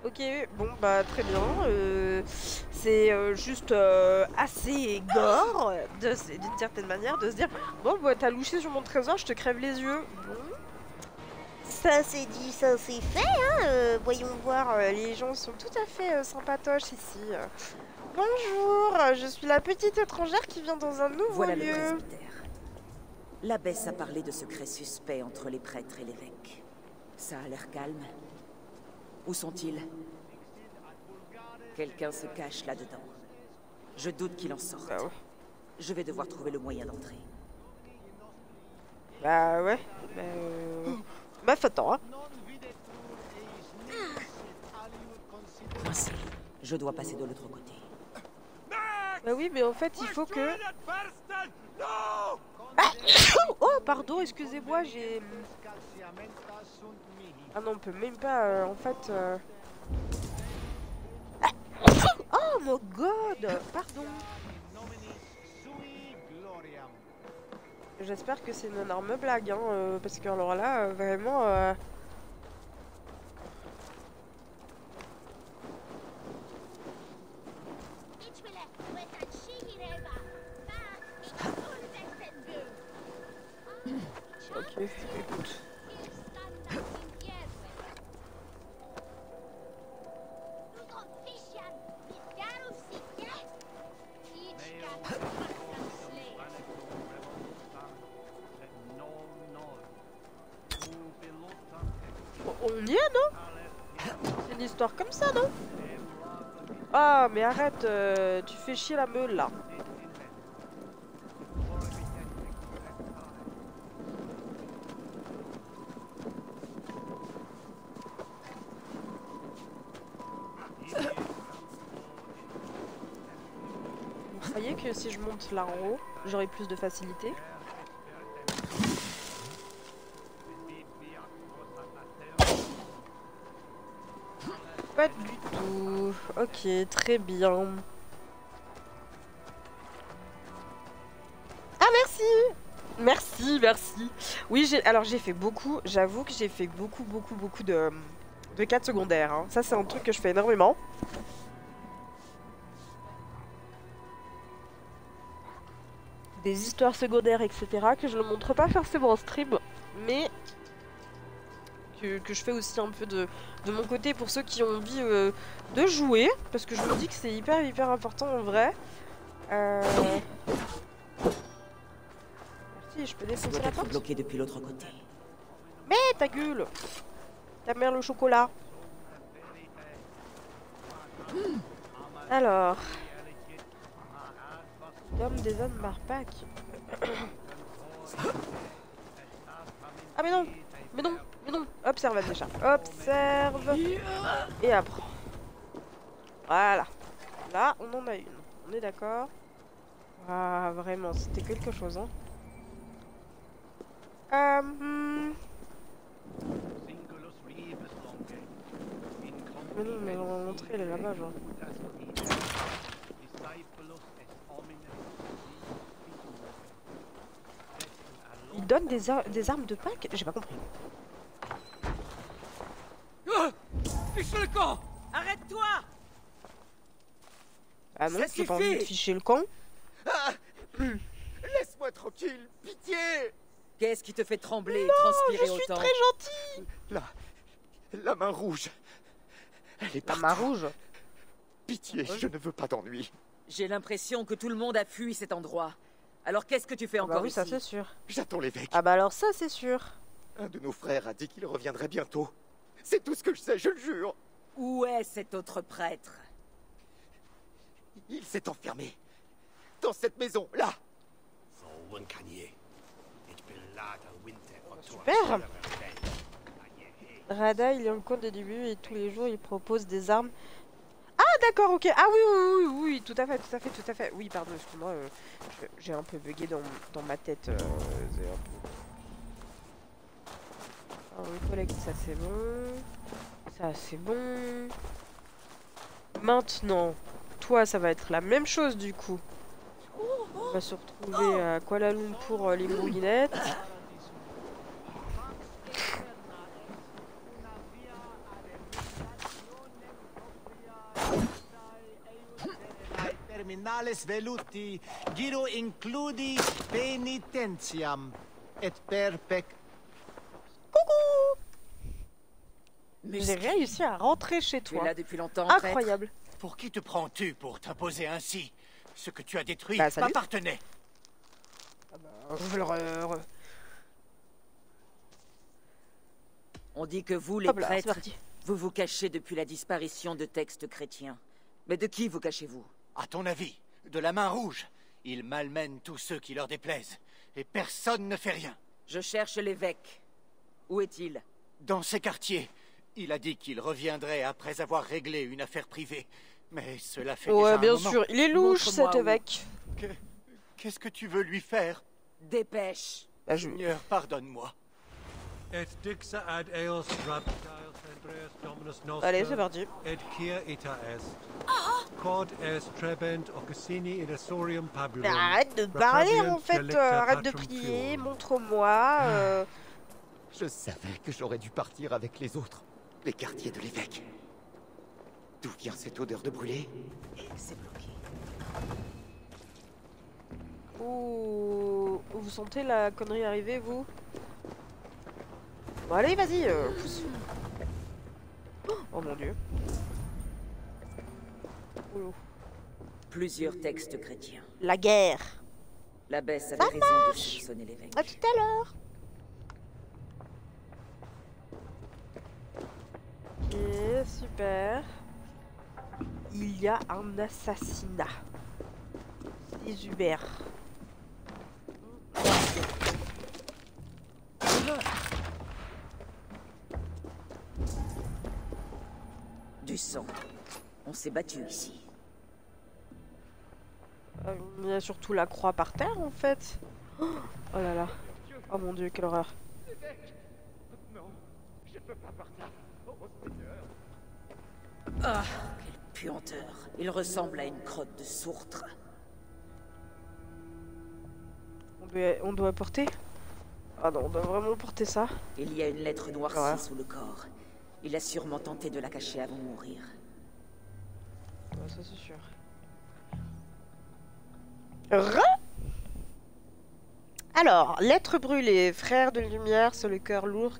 Ok, bon bah très bien. euh, c'est euh, juste euh, assez gore d'une certaine manière de se dire bon bah t'as louché sur mon trésor, je te crève les yeux. Bon. Ça c'est dit, ça c'est fait, hein. euh, voyons voir, euh, les gens sont tout à fait euh, sympatoches ici. euh. Bonjour, je suis la petite étrangère qui vient dans un nouveau Voilà le lieu. presbytère. L'abbesse a parlé de secrets suspects entre les prêtres et l'évêque. Ça a l'air calme. Où sont-ils? Quelqu'un se cache là-dedans. Je doute qu'il en sorte. Je vais devoir trouver le moyen d'entrer. Bah ouais. Bah, euh... bah fais-t'en, hein. Coincé. Je dois passer de l'autre côté. Bah oui, mais en fait il faut que... Ah oh, pardon, excusez-moi, j'ai... Ah non, on peut même pas, euh, en fait... euh. Ah Oh mon god Pardon J'espère que c'est une énorme blague, hein, euh, parce que alors là, euh, vraiment... euh, Comme ça, non? Ah, mais arrête, euh, tu fais chier la meule, là. Vous croyez que si je monte là en haut, j'aurai plus de facilité? Pas du tout. Ok, très bien. Ah merci Merci, merci. Oui, alors j'ai fait beaucoup, j'avoue que j'ai fait beaucoup, beaucoup, beaucoup de, de quêtes secondaires. hein. Ça, c'est un truc que je fais énormément. Des histoires secondaires, etc. que je ne montre pas forcément en stream, mais que, que je fais aussi un peu de, de mon côté pour ceux qui ont envie euh, de jouer, parce que je me dis que c'est hyper, hyper important en vrai. Euh... Merci, je peux doit la porte bloqué depuis l'autre côté. Mais ta gueule Ta mère le chocolat. Alors. L'homme des hommes Marpac. ah mais non Mais non Non Observe déjà. Observe. Et apprends. Voilà. Là, on en a une. On est d'accord? Ah, vraiment, c'était quelque chose, hein. Euh, hmm. Mais non, mais l'entrée elle est là-bas, genre. Il donne des, ar- des armes de Pâques? J'ai pas compris. Arrête-toi Ah non, j'ai pas envie de ficher le camp. Ah Laisse-moi tranquille, pitié Qu'est-ce qui te fait trembler et Non, transpirer je suis autant très gentil La... la main rouge. Elle est La main rouge Pitié, je ne veux pas d'ennui. J'ai l'impression que tout le monde a fui cet endroit. Alors qu'est-ce que tu fais Ah encore bah oui, ça c'est sûr. J'attends l'évêque. Ah bah alors ça c'est sûr. Un de nos frères a dit qu'il reviendrait bientôt. C'est tout ce que je sais, je le jure. Où est cet autre prêtre? Il s'est enfermé. Dans cette maison, là. Super Rada, il est en cours de début et tous les jours il propose des armes. Ah d'accord, ok. Ah oui, oui, oui, oui, oui, tout à fait, tout à fait, tout à fait. Oui, pardon, excuse-moi, euh, je- j'ai un peu bugué dans, dans ma tête. euh, Alors, le collecte, ça c'est bon. Ça c'est bon. Maintenant, toi, ça va être la même chose du coup. On va se retrouver à Kuala Lumpur, euh, les moulinettes. Terminales veluti, pec... J'ai réussi à rentrer chez Tu es toi. là depuis longtemps, Incroyable. Pour qui te prends-tu pour t'imposer ainsi Ce que tu as détruit Bah, m'appartenait. Je le re- re- On dit que vous, les Hop là, c'est prêtres, vous vous cachez depuis la disparition de textes chrétiens. Mais de qui vous cachez-vous? À ton avis, de la main rouge, ils malmènent tous ceux qui leur déplaisent. Et personne ne fait rien. Je cherche l'évêque. Où est-il? Dans ces quartiers, il a dit qu'il reviendrait après avoir réglé une affaire privée. Mais cela fait déjà Ouais, un bien moment. sûr. Il est louche cet évêque. Que- Qu'est-ce que tu veux lui faire? Dépêche. Bah, je... Seigneur, pardonne-moi. Allez, c'est parti. Et kia ita est. Quod est trebent occasini in essorium pabulum. Mais arrête de parler en fait, euh, arrête de prier, montre-moi. euh, Je savais que j'aurais dû partir avec les autres, les quartiers de l'évêque. D'où vient cette odeur de brûlé C'est bloqué. Ouh, vous sentez la connerie arriver, vous? Bon, allez, vas-y. euh, pousse. Oh mon dieu. Oulou. Plusieurs textes chrétiens. La guerre. L'abbesse avait Ça raison de soupçonner l'évêque. À tout à l'heure. Ok, super. Il y a un assassinat. C'est Hubert. Du sang. On s'est battu ici. Euh, Il y a surtout la croix par terre en fait. Oh oh là là. Oh mon dieu, quelle horreur. Non, je peux pas partir. Ah, quelle puanteur. Il ressemble à une crotte de sourtre. On doit, on doit porter? Ah non, on doit vraiment porter ça. Il y a une lettre noircie Ouais. sous le corps. Il a sûrement tenté de la cacher avant de mourir. Ouais, ça c'est sûr. Re Alors, lettre brûlée, frère de lumière sur le cœur lourd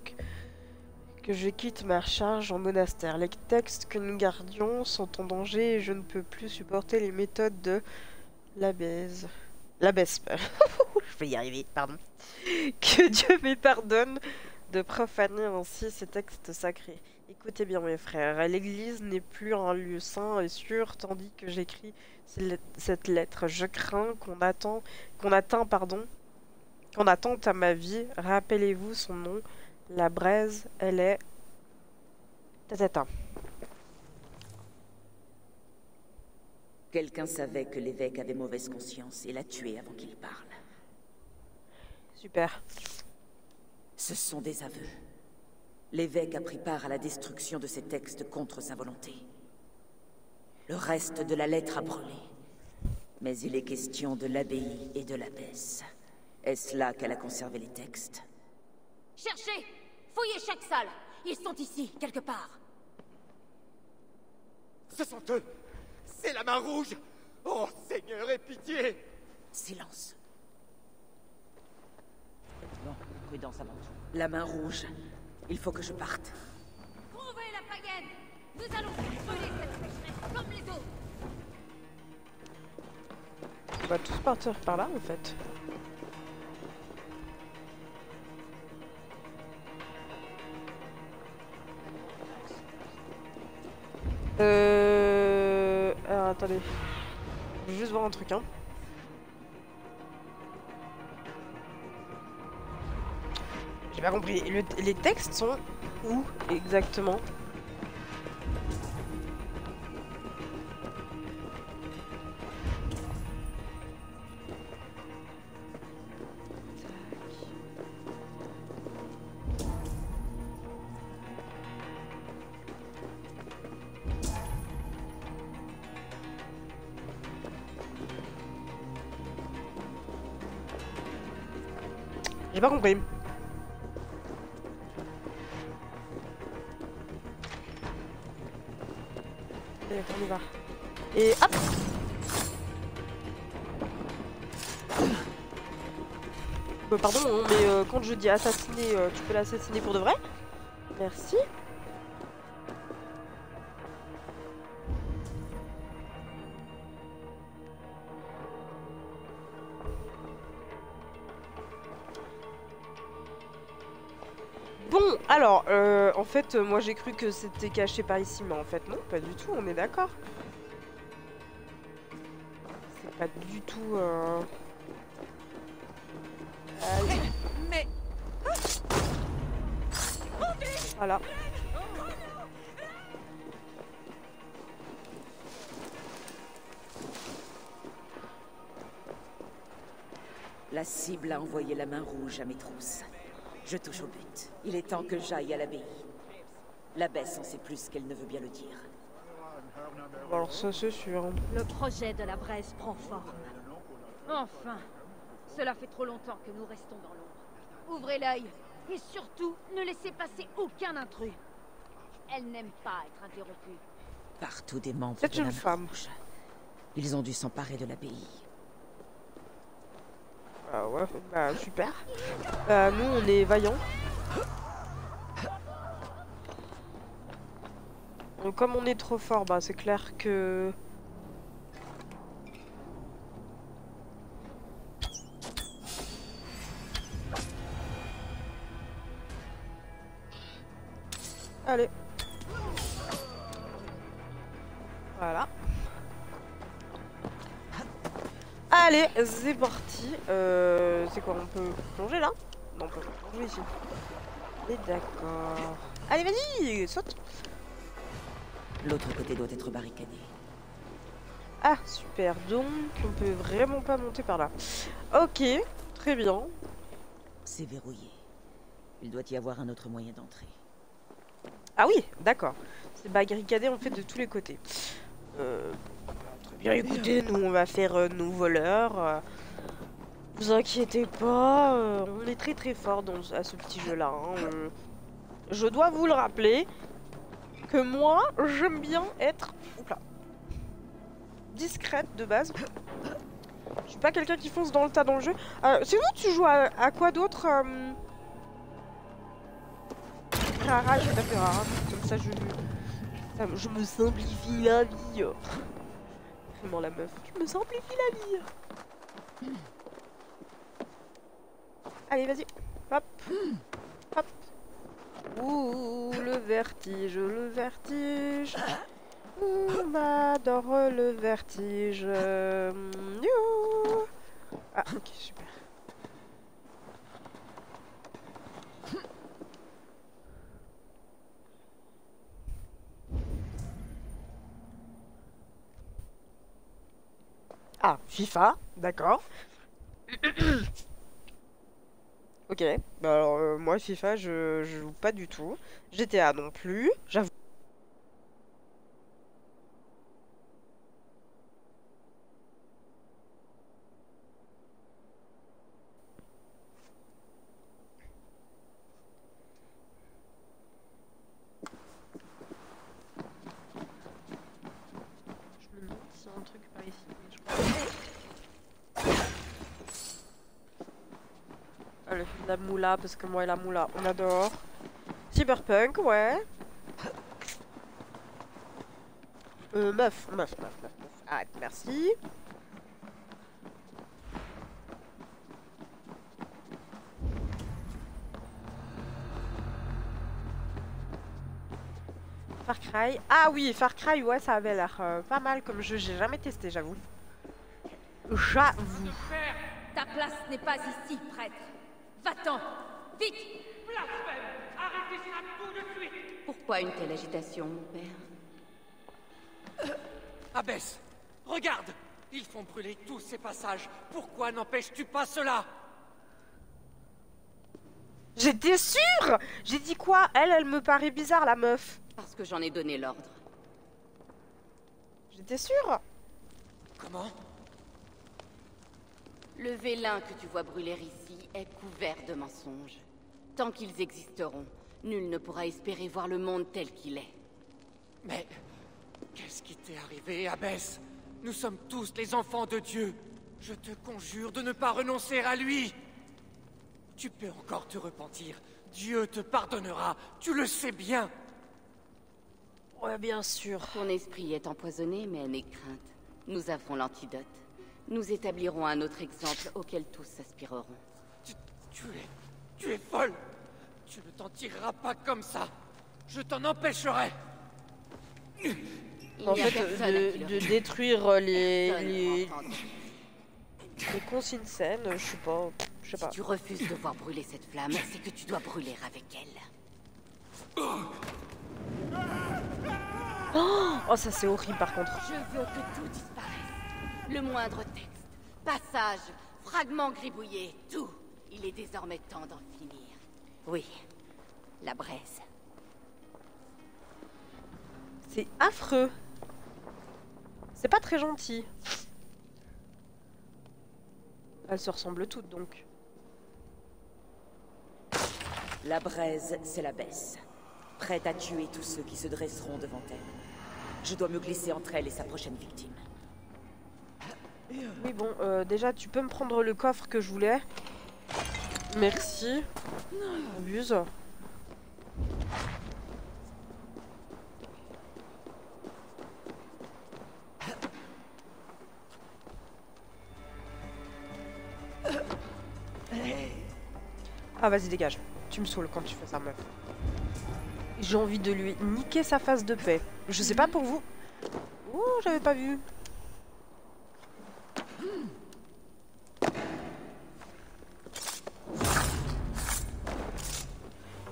que- je quitte ma charge en monastère. Les textes que nous gardions sont en danger et je ne peux plus supporter les méthodes de l'abbesse. L'abbesse. je vais y arriver, pardon. Que Dieu me pardonne de profaner ainsi ces textes sacrés. Écoutez bien mes frères, l'Église n'est plus un lieu saint et sûr tandis que j'écris cette lettre. Je crains qu'on qu'on atteint, pardon, qu'on attente à ma vie. Rappelez-vous son nom, la braise, elle est... Tatata. Quelqu'un savait que l'évêque avait mauvaise conscience et l'a tué avant qu'il parle. Super. Ce sont des aveux. L'évêque a pris part à la destruction de ces textes contre sa volonté. Le reste de la lettre a brûlé. Mais il est question de l'abbaye et de l'abbesse. Est-ce là qu'elle a conservé les textes? Cherchez Fouillez chaque salle Ils sont ici, quelque part Ce sont eux C'est la main rouge Oh Seigneur, aie pitié Silence. Bon, prudence avant tout. La main rouge. Il faut que je parte. Trouvez la païenne Nous allons brûler cette pécheresse comme les autres On va tous partir par là en fait. Euh... Alors attendez. Je vais juste voir un truc hein. J'ai pas compris. Le- les textes sont où exactement? On y. Et hop Bah, Pardon, hein, mais euh, quand je dis assassiner, euh, tu peux l'assassiner pour de vrai? Merci. Fait, euh, moi j'ai cru que c'était caché par ici, mais en fait non, pas du tout, on est d'accord. C'est pas du tout... Euh... Mais... Voilà. La cible a envoyé la main rouge à mes trousses. Je touche au but. Il est temps que j'aille à l'abbaye. L'abbesse en sait plus qu'elle ne veut bien le dire. Alors ça c'est sûr. Le projet de la braise prend forme. Enfin Cela fait trop longtemps que nous restons dans l'ombre. Ouvrez l'œil et surtout, ne laissez passer aucun intrus. Elle n'aime pas être interrompue. Partout des membres C'est de la une main femme. rouge. Ils ont dû s'emparer de l'abbaye. Ah ouais, bah super. Bah nous on est vaillants. Donc comme on est trop fort, bah c'est clair que... Allez. Voilà. Allez, c'est parti. Euh, c'est quoi On peut plonger là? Non, on peut plonger ici. On est d'accord. Allez, vas-y, saute. L'autre côté doit être barricadé. Ah, super. Donc, on peut vraiment pas monter par là. Ok, très bien. C'est verrouillé. Il doit y avoir un autre moyen d'entrer. Ah oui, d'accord. C'est barricadé en fait de tous les côtés. Euh, très bien, écoutez, nous on va faire euh, nos voleurs. euh, vous inquiétez pas, euh, on est très très fort dans, à ce petit jeu-là. hein, on- Je dois vous le rappeler que moi, j'aime bien être discrète de base. Je suis pas quelqu'un qui fonce dans le tas dans le jeu. Euh, Sinon, tu joues à, quoi d'autre euh, Rara, je comme ça je, ça me- je me simplifie la vie. Vraiment la meuf, je me simplifie la vie. Allez, vas-y, hop, vertige, le vertige. On adore le vertige. Ah, ok, super. Ah, FIFA, d'accord. ok, bah alors euh, moi FIFA je, je joue pas du tout. GTA non plus, j'avoue. Je me demande s'il y a un truc par ici. mais je crois pas. Allez, parce que moi et la moula, on adore. Cyberpunk, ouais. Euh, meuf, meuf, meuf, meuf, meuf. Arrête, merci. Far Cry. Ah oui, Far Cry, ouais, ça avait l'air euh, pas mal comme jeu. J'ai jamais testé, j'avoue. J'avoue. Ta place n'est pas ici, prêtre. Vite Arrêtez ça tout de suite Pourquoi une telle agitation, mon père Abbesse, regarde Ils font brûler tous ces passages. Pourquoi n'empêches-tu pas cela J'étais sûre J'ai dit quoi? Elle, elle me paraît bizarre, la meuf. Parce que j'en ai donné l'ordre. J'étais sûre Comment? Le vélin que tu vois brûler ici est couvert de mensonges. Tant qu'ils existeront, nul ne pourra espérer voir le monde tel qu'il est. Mais qu'est-ce qui t'est arrivé, Abbesse? Nous sommes tous les enfants de Dieu. Je te conjure de ne pas renoncer à lui. Tu peux encore te repentir. Dieu te pardonnera. Tu le sais bien. Ouais, bien sûr. Ton esprit est empoisonné, mais n'aie crainte. Nous avons l'antidote. Nous établirons un autre exemple auquel tous s'aspireront. Tu es... Tu es folle. Tu ne t'en tireras pas comme ça. Je t'en empêcherai. Il En fait, de, de détruire euh, les, Personne les, les consignes saines, je sais pas. Je sais pas. Si tu refuses de voir brûler cette flamme, c'est que tu dois brûler avec elle. Oh, ça c'est horrible par contre. Je veux que tout disparaisse. Le moindre texte, passage, fragments gribouillés, tout. Il est désormais temps d'en finir. Oui, la braise. C'est affreux. C'est pas très gentil. Elles se ressemblent toutes donc. La braise, c'est la baisse. Prête à tuer tous ceux qui se dresseront devant elle. Je dois me glisser entre elle et sa prochaine victime. Oui, bon, euh, déjà, tu peux me prendre le coffre que je voulais. Merci. Abuse. Ah, vas-y, dégage. Tu me saoules quand tu fais ça, meuf. J'ai envie de lui niquer sa face de paix. Je sais pas pour vous. Ouh, j'avais pas vu.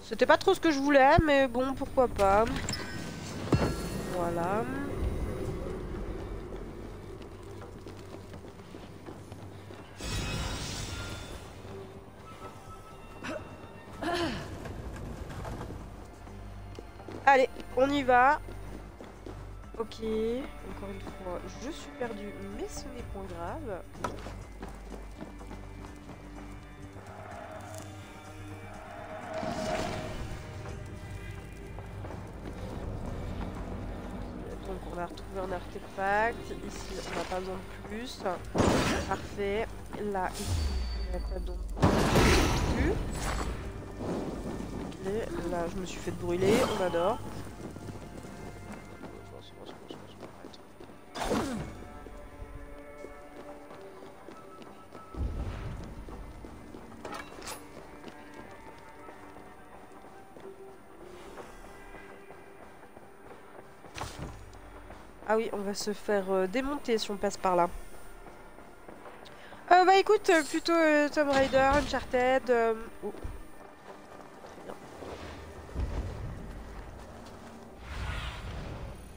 C'était pas trop ce que je voulais, mais bon, pourquoi pas. Voilà. Allez, on y va. Ok, encore une fois, je suis perdu, mais ce n'est point grave. Donc on va retrouver un artefact. Ici, on n'a pas besoin de plus. Parfait. Là, ici, on n'a pas besoin de plus. Ok, là, je me suis fait brûler. On adore. Ah oui, on va se faire euh, démonter si on passe par là. Euh, bah écoute, euh, plutôt euh, Tomb Raider, Uncharted... euh, oh. Bien.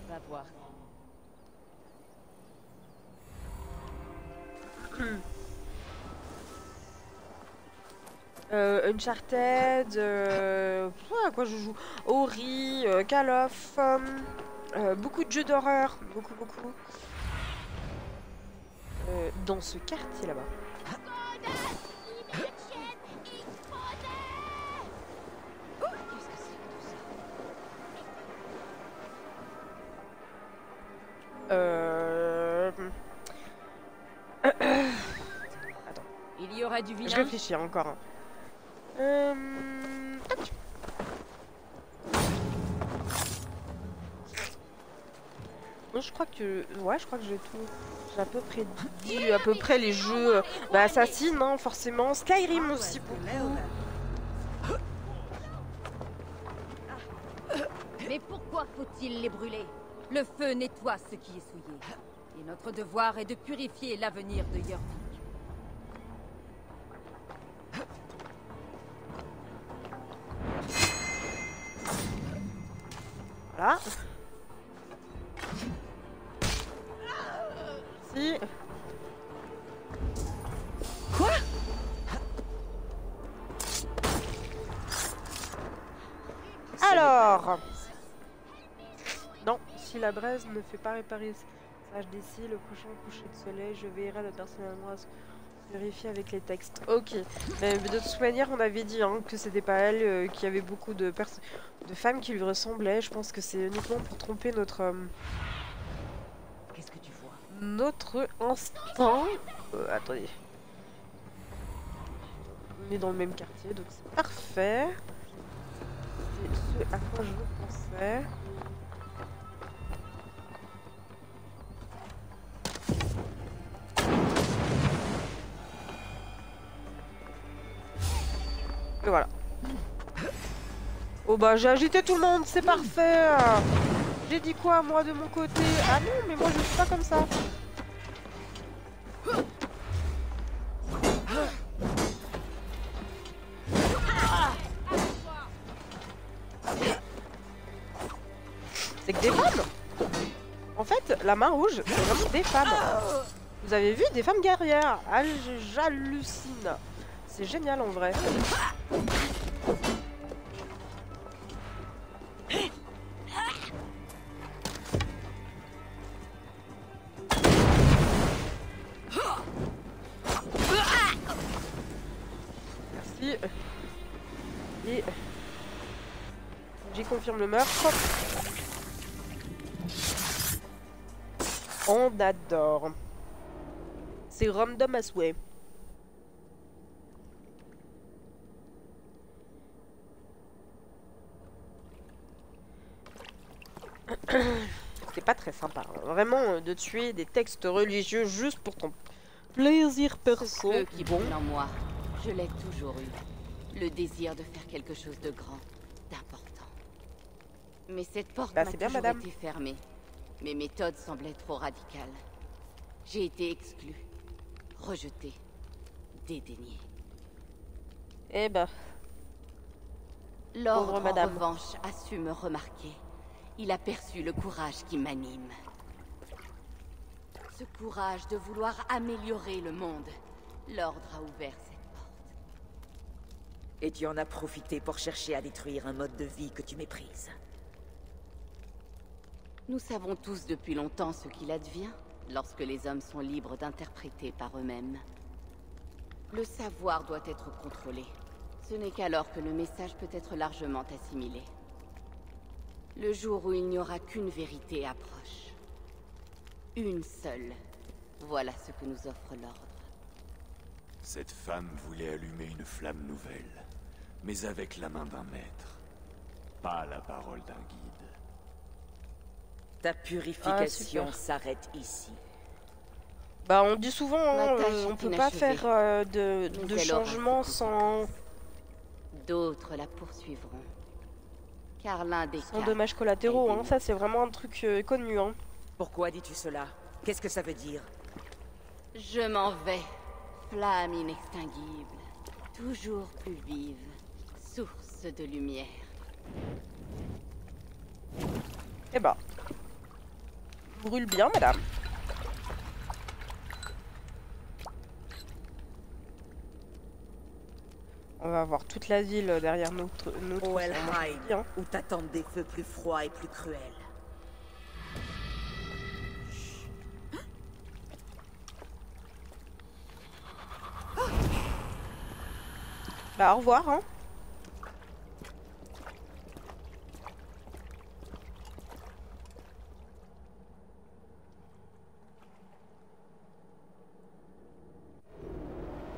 Va voir. Euh, Uncharted, euh, à quoi je joue? Ori, euh, Call of, euh, beaucoup de jeux d'horreur, beaucoup beaucoup. Euh, dans ce quartier là-bas. Euh... Il y aurait du vilain. Je réfléchis encore. hein. Euh, je crois que ouais, je crois que j'ai tout. J'ai à peu près dit à peu près les jeux. euh, Bah, Assassin, hein, forcément. Skyrim aussi beaucoup. Mais pourquoi faut-il les brûler? Le feu nettoie ce qui est souillé. Et notre devoir est de purifier l'avenir de Yurvik. Ne fait pas réparer sage d'ici, le prochain coucher de soleil, je veillerai de personnellement à se vérifier avec les textes. Ok. Mais de toute manière, on avait dit hein, que c'était pas elle, euh, qu'il y avait beaucoup de, de femmes qui lui ressemblaient. Je pense que c'est uniquement pour tromper notre. euh, Qu'est-ce que tu vois? notre instinct. Euh, attendez. On est dans le même quartier, donc c'est parfait. C'est ce à quoi je pensais. Voilà. Oh bah j'ai agité tout le monde, c'est parfait. J'ai dit quoi moi de mon côté? Ah non, mais moi je suis pas comme ça. C'est que des femmes En fait, la main rouge, c'est vraiment des femmes. Vous avez vu des femmes guerrières Ah, J'hallucine. C'est génial en vrai. Confirme le meurtre. On adore. C'est random as way. C'est pas très sympa. hein. Vraiment, euh, de tuer des textes religieux juste pour ton plaisir perso. Qui brûle en moi, je l'ai toujours eu. Le désir de faire quelque chose de grand, d'important. Mais cette porte Bah, m'a c'est bien, toujours madame. été fermée. Mes méthodes semblaient trop radicales. J'ai été exclu, rejeté, dédaigné. Eh ben. L'ordre, en madame. revanche, a su me remarquer. Il a perçu le courage qui m'anime. Ce courage de vouloir améliorer le monde. L'ordre a ouvert cette Et tu en as profité pour chercher à détruire un mode de vie que tu méprises. Nous savons tous depuis longtemps ce qu'il advient lorsque les hommes sont libres d'interpréter par eux-mêmes. Le savoir doit être contrôlé. Ce n'est qu'alors que le message peut être largement assimilé. Le jour où il n'y aura qu'une vérité approche. Une seule. Voilà ce que nous offre l'ordre. Cette femme voulait allumer une flamme nouvelle, mais avec la main d'un maître. Pas la parole d'un guide. Ta purification Ah, super. s'arrête ici. Bah, on dit souvent, hein, euh, on peut pas faire euh, de, changement sans, D'autres la poursuivront. Car l'un des sans dommages collatéraux. Hein. Ça, c'est vraiment un truc euh, connu. Hein. Pourquoi dis-tu cela? Qu'est-ce que ça veut dire? Je m'en vais, flamme inextinguible, toujours plus vive, source de lumière. Eh bah. Brûle bien, madame. On va avoir toute la ville derrière notre, notre Oh, où t'attendent des feux plus froids et plus cruels. Bah, au revoir, hein.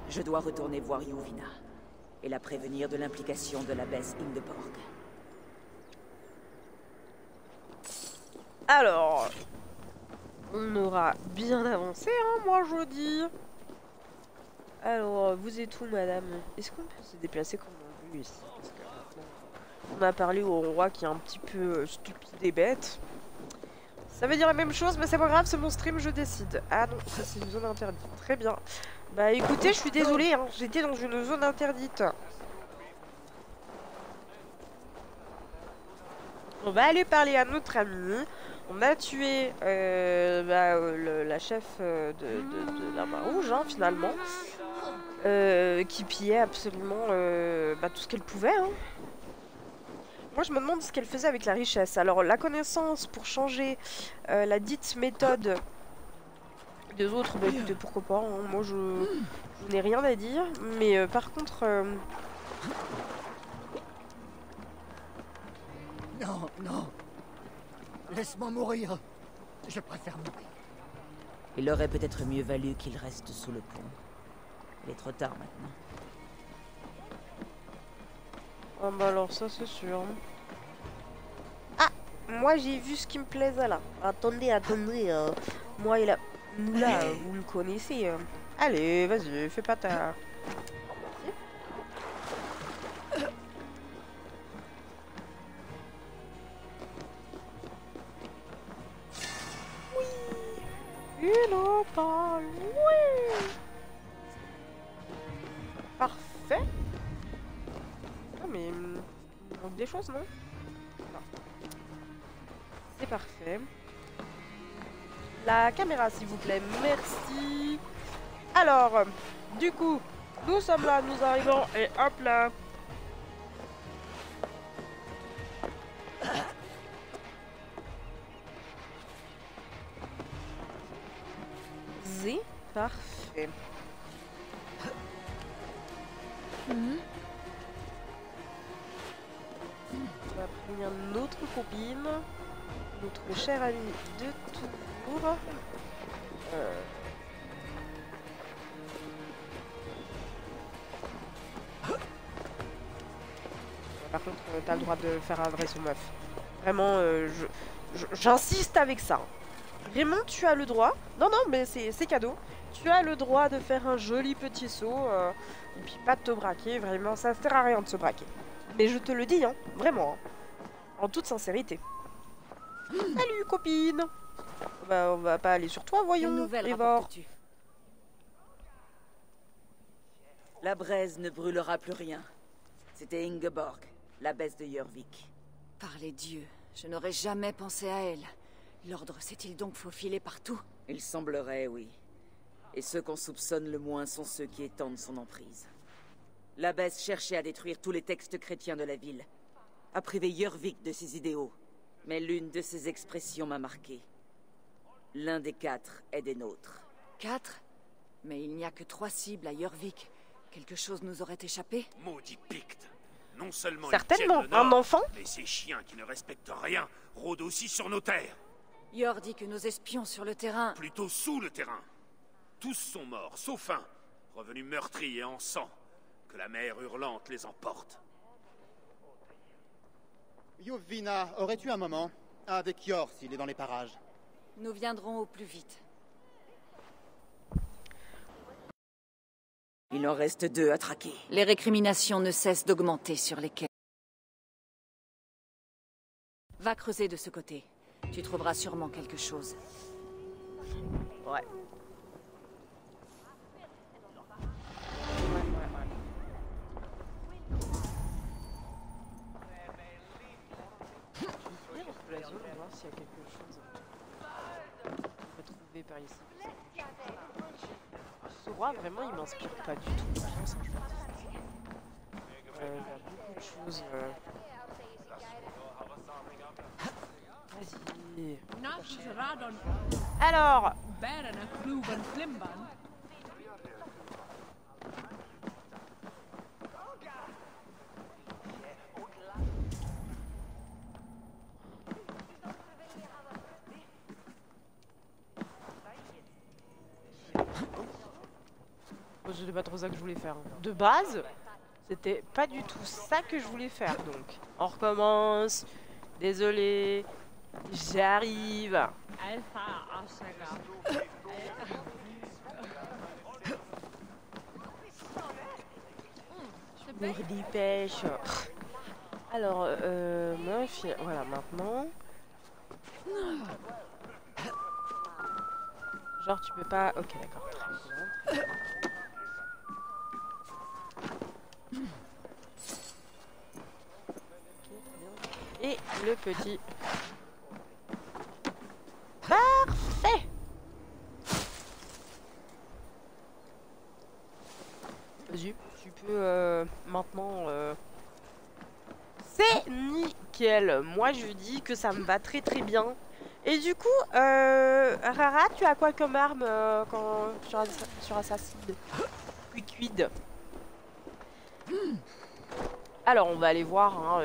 Je dois retourner voir Yuvina et la prévenir de l'implication de l'abbesse Ingeborg. Alors, on aura bien avancé, hein, moi je dis. Alors, vous êtes où, madame? Est-ce qu'on peut se déplacer comme on veut ici? Parce que on a parlé au roi qui est un petit peu euh, stupide et bête. Ça veut dire la même chose, mais c'est pas grave, c'est mon stream, je décide. Ah non, ça c'est une zone interdite. Très bien. Bah écoutez, je suis désolée, hein, j'étais dans une zone interdite. On va aller parler à notre ami. On a tué euh, bah, euh, la chef euh, de, la main rouge, hein, finalement. Qui pillait absolument bah, tout ce qu'elle pouvait. hein. Moi, je me demande ce qu'elle faisait avec la richesse. Alors, la connaissance pour changer la dite méthode des autres, bah écoutez, pourquoi pas. hein. Moi, je, je n'ai rien à dire. Mais euh, par contre... euh, Non, non. Laisse-moi mourir. Je préfère mourir. Il aurait peut-être mieux valu qu'il reste sous le pont. Il est trop tard maintenant. Ah bah alors ça c'est sûr. Ah Moi j'ai vu ce qui me plaisait là. Attendez, attendez. euh, moi il a... Là, euh, vous le connaissez. euh. Allez, vas-y, fais pas ta... Oui Il en parle, oui Parfait ah mais il manque des choses, non? Non. C'est parfait. La caméra, s'il vous plaît. Merci. Alors, du coup, nous sommes là, nous arrivons, et hop là. Z, parfait. On va prévenir notre copine, notre chère amie de toujours. Euh, Par contre, euh, t'as le droit de faire un vrai son meuf. Vraiment, euh, j'insiste avec ça. Vraiment, tu as le droit. Non, non, mais c'est cadeau. Tu as le droit de faire un joli petit saut. et puis pas de te braquer. Vraiment, ça sert à rien de se braquer. Mais je te le dis, hein. Vraiment. hein. En toute sincérité. Salut, copine. On va, on va pas aller sur toi, voyons. Une nouvelle Eivor. rapportes-tu La braise ne brûlera plus rien. C'était Ingeborg, l'abbesse de Jorvik. Par les dieux, je n'aurais jamais pensé à elle. L'ordre s'est-il donc faufilé partout? Il semblerait, oui. Et ceux qu'on soupçonne le moins sont ceux qui étendent son emprise. L'abbesse cherchait à détruire tous les textes chrétiens de la ville, à priver Jorvik de ses idéaux. Mais l'une de ses expressions m'a marqué. L'un des quatre est des nôtres. Quatre? Mais il n'y a que trois cibles à Jorvik. Quelque chose nous aurait échappé? Maudit Picte. Non seulement Certainement, ils un enfant mais ces chiens qui ne respectent rien rôdent aussi sur nos terres. Yor dit que nos espions sur le terrain... Plutôt sous le terrain. Tous sont morts, sauf un, revenu meurtri et en sang. Que la mer hurlante les emporte. Yovina, aurais-tu un moment? Avec Yor s'il est dans les parages. Nous viendrons au plus vite. Il en reste deux à traquer. Les récriminations ne cessent d'augmenter sur les quais. Va creuser de ce côté. Tu trouveras sûrement quelque chose. Ouais. Je vais fouiller un peu la zone, voir s'il y a quelque chose à trouver par ici. Ce roi, vraiment, il m'inspire pas du tout confiance en joueur. Euh, Il y a beaucoup de choses. euh. Vas-y. Alors, Pas trop ça que je voulais faire. De base, c'était pas du tout ça que je voulais faire. Donc, on recommence. Désolé. J'arrive. Bourdi pêche. Alors, euh, voilà, maintenant. Genre, tu peux pas. Ok, d'accord, très bien. Et le petit. Parfait. Vas-y, tu peux euh, maintenant... euh, C'est nickel. Moi je dis que ça me va très très bien. Et du coup, euh, Rara, tu as quoi comme arme euh, quand, sur, sur Assassin Alors, on va aller voir hein,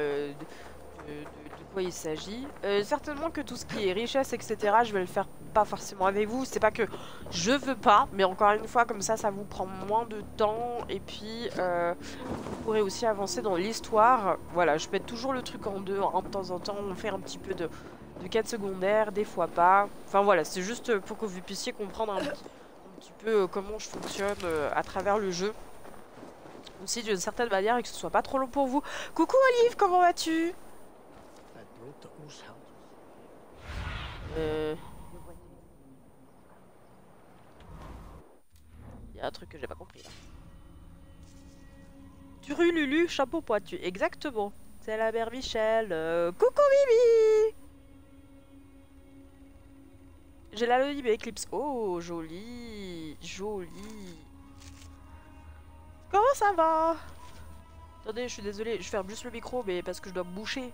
de, quoi il s'agit. Euh, certainement que tout ce qui est richesse, etc., je vais le faire pas forcément avec vous. C'est pas que je veux pas, mais encore une fois, comme ça, ça vous prend moins de temps. Et puis, euh, vous pourrez aussi avancer dans l'histoire. Voilà, je mets toujours le truc en deux. hein, de temps en temps, on fait un petit peu de, quête secondaire, des fois pas. Enfin voilà, c'est juste pour que vous puissiez comprendre un petit, un petit peu euh, comment je fonctionne à travers le jeu. Aussi d'une certaine manière et que ce soit pas trop long pour vous. Coucou Olive, comment vas-tu? Euh... Il y a un truc que j'ai pas compris là. Turu Lulu, chapeau pointu. Exactement. C'est la mère Michel. Euh, Coucou Bibi J'ai la Eclipse. Oh, joli. Joli. Comment ça va? Attendez, je suis désolée, je ferme juste le micro, mais parce que je dois me boucher.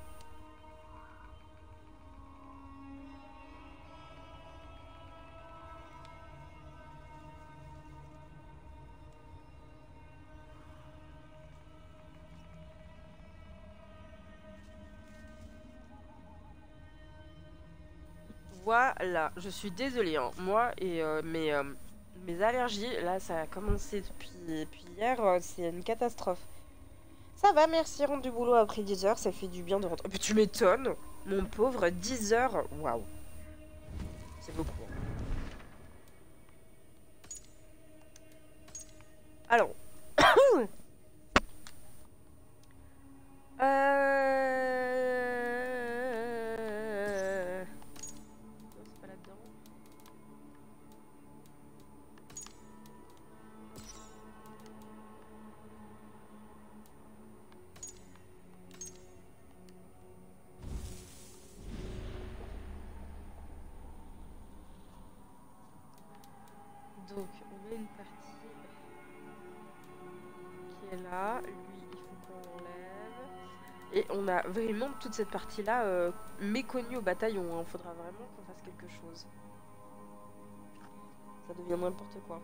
Voilà, je suis désolée, hein. moi et euh, mes, euh, mes allergies, là ça a commencé depuis, hier, euh, c'est une catastrophe. Ça va, merci, rentre du boulot après 10 heures, ça fait du bien de rentrer. Mais tu m'étonnes, mon pauvre, 10 heures, waouh. C'est beaucoup. hein. Alors. euh... vraiment toute cette partie-là euh, méconnue au bataillon. Il faudra vraiment qu'on fasse quelque chose. Ça devient n'importe quoi.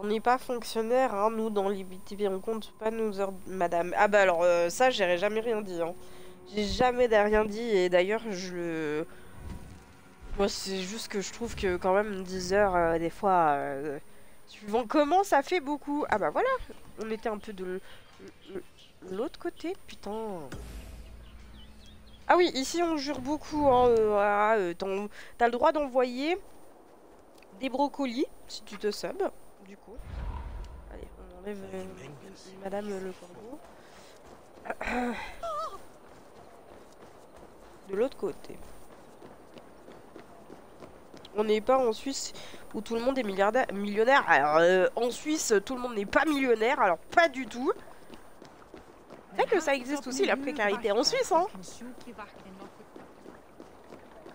On n'est pas fonctionnaire, hein, nous, dans l'IBTV. On compte pas nos heures, madame. Ah bah alors, euh, ça, j'ai jamais rien dit. Hein. J'ai jamais rien dit. Et d'ailleurs, je. Moi, c'est juste que je trouve que quand même 10 heures, euh, des fois, suivant comment, ça fait beaucoup. Ah bah voilà, on était un peu de l'autre côté, putain. Ah oui, ici on jure beaucoup. Hein, euh, euh, T'as le droit d'envoyer des brocolis si tu te subs, du coup. Allez, on enlève euh, Madame le corbeau. De l'autre côté. On n'est pas en Suisse où tout le monde est milliardaire, millionnaire. Alors, euh, en Suisse, tout le monde n'est pas millionnaire. Alors, pas du tout. C'est que ça existe aussi, la précarité en Suisse, hein.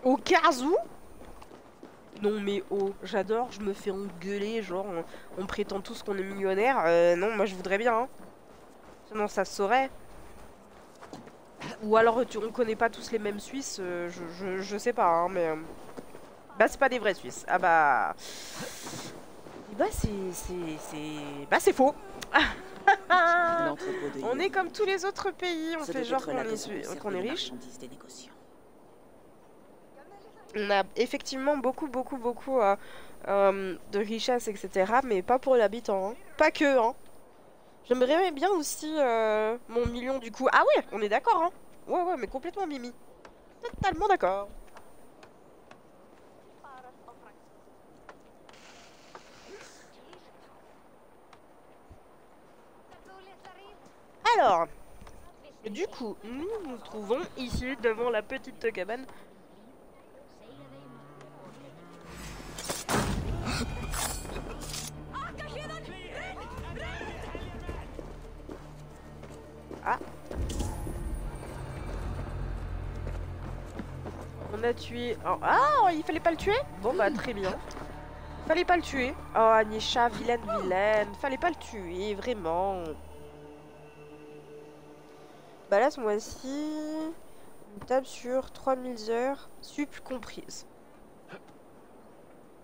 Au cas où Non, mais oh, j'adore, je me fais engueuler. Genre, on, prétend tous qu'on est millionnaire. Euh, non, moi, je voudrais bien, hein. Sinon, ça se saurait. Ou alors, tu, on connaît pas tous les mêmes Suisses. euh, je, je, sais pas, hein, mais... euh, bah c'est pas des vrais Suisses. Ah bah... Bah c'est... c'est... c'est- Bah c'est faux de On est comme tous les autres pays, on Ça fait genre qu'on est, est riche. On a effectivement beaucoup, beaucoup, beaucoup euh, euh, de richesses, etc. Mais pas pour l'habitant. hein. Pas que, hein. J'aimerais bien aussi euh, mon million du coup. Ah ouais, on est d'accord, hein. Ouais, ouais, mais complètement Mimi. Totalement d'accord. Alors, du coup, nous nous trouvons ici devant la petite cabane. Ah On a tué... oh, Ah, il fallait pas le tuer? Bon bah très bien. Fallait pas le tuer. Oh Anisha, vilaine, vilaine. Fallait pas le tuer, vraiment. Bah là, ce mois-ci, on tape sur 3000 heures sup comprises.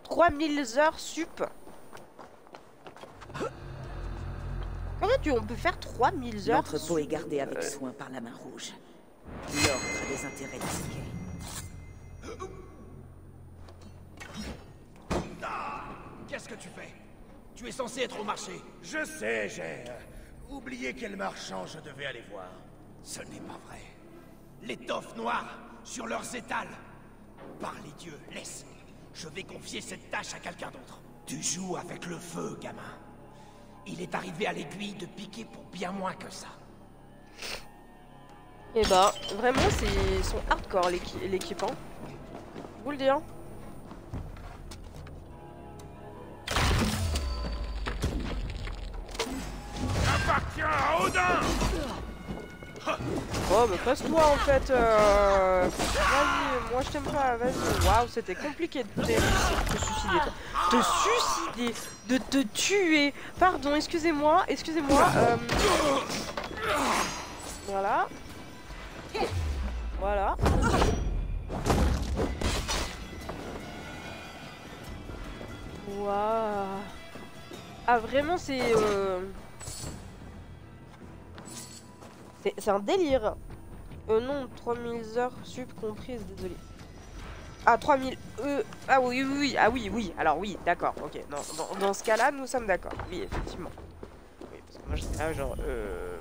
3000 heures sup Comment tu, on peut faire 3000 heures L'entrepôt est gardé avec Euh, soin par la main rouge. L'ordre des intérêts disqués. Qu'est-ce que tu fais? Tu es censé être au marché. Je sais, j'ai oublié quel marchand je devais aller voir. Ce n'est pas vrai. L'étoffe noire sur leurs étals. Par les dieux, laisse. Je vais confier cette tâche à quelqu'un d'autre. Tu joues avec le feu, gamin. Il est arrivé à l'aiguille de piquer pour bien moins que ça. Et bah, vraiment, c'est ils sont hardcore l'équi- l'équipe. Hein. Vous le dis. Hein. Appartient à Odin Oh, bah passe-toi en fait. euh. Vas-y, moi je t'aime pas, vas-y. Waouh, c'était compliqué de te suicider. suicider, de te tuer. Pardon, excusez-moi, excusez-moi. euh. Voilà. Voilà. Waouh. Ah, vraiment, c'est. euh, C'est un délire. Euh, non, 3000 heures sup comprises, désolé. Ah, 3000 euh... Ah oui, oui, oui, ah oui, oui, alors oui, d'accord, ok. Dans, dans ce cas-là, nous sommes d'accord. Oui, effectivement. Oui, parce que moi, j'étais là, genre... Euh...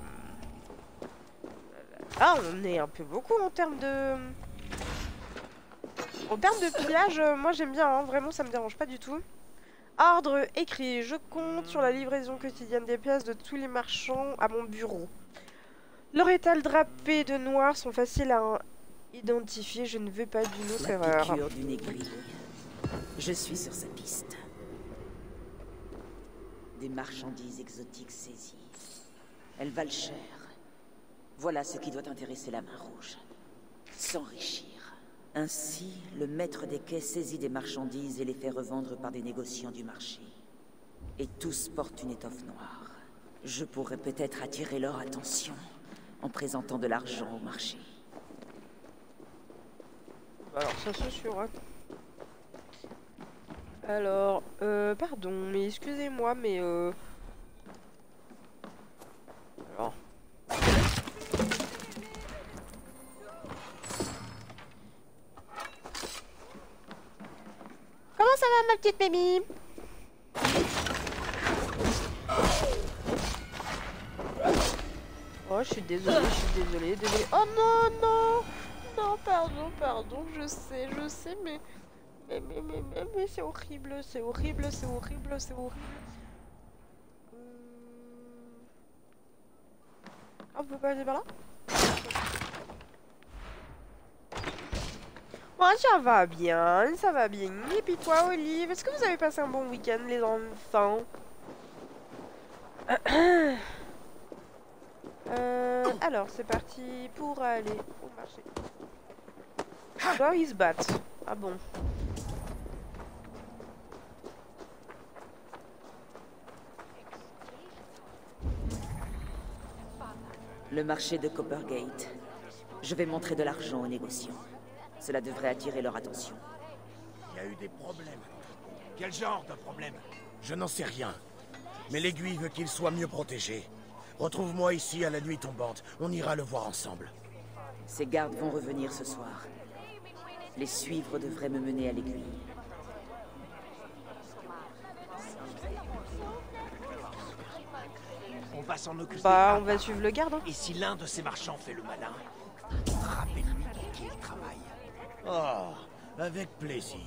Ah, on est un peu beaucoup en termes de... En termes de pillage, euh, moi j'aime bien, hein, vraiment ça me dérange pas du tout. Ordre écrit, je compte sur la livraison quotidienne des pièces de tous les marchands à mon bureau. Leurs étals drapés de noir sont faciles à identifier, je ne veux pas d'une autre La erreur. piqûre d'une aiguille. Je suis sur sa piste. Des marchandises exotiques saisies. Elles valent cher. Voilà ce qui doit intéresser la main rouge. S'enrichir. Ainsi, le maître des quais saisit des marchandises et les fait revendre par des négociants du marché. Et tous portent une étoffe noire. Je pourrais peut-être attirer leur attention en présentant de l'argent au marché. Alors ça c'est sûr. hein. Alors, euh, pardon, mais excusez-moi, mais euh... Alors... Comment ça va ma petite Mimi Oh, je suis désolée, je suis désolée, désolée. Oh non, non Non, pardon, pardon, je sais, je sais, mais... Mais, mais, mais, c'est horrible, c'est horrible, c'est horrible, c'est horrible. Hum. Ah, on pas aller par là? Moi, ça va bien, ça va bien. Et puis toi, Olive, est-ce que vous avez passé un bon week-end, les enfants? Euh, alors, c'est parti pour aller au marché. Là, ils se battent. Ah bon. Le marché de Coppergate. Je vais montrer de l'argent aux négociants. Cela devrait attirer leur attention. Il y a eu des problèmes. Quel genre de problème Je n'en sais rien. Mais l'aiguille veut qu'il soit mieux protégé. Retrouve-moi ici à la nuit tombante. On ira le voir ensemble. Ces gardes vont revenir ce soir. Les suivre devrait me mener à l'aiguille. On va s'en occuper. Bah, on va suivre le garde. hein. Et si l'un de ces marchands fait le malin, rappelle-lui pour qui il travaille. Oh, avec plaisir.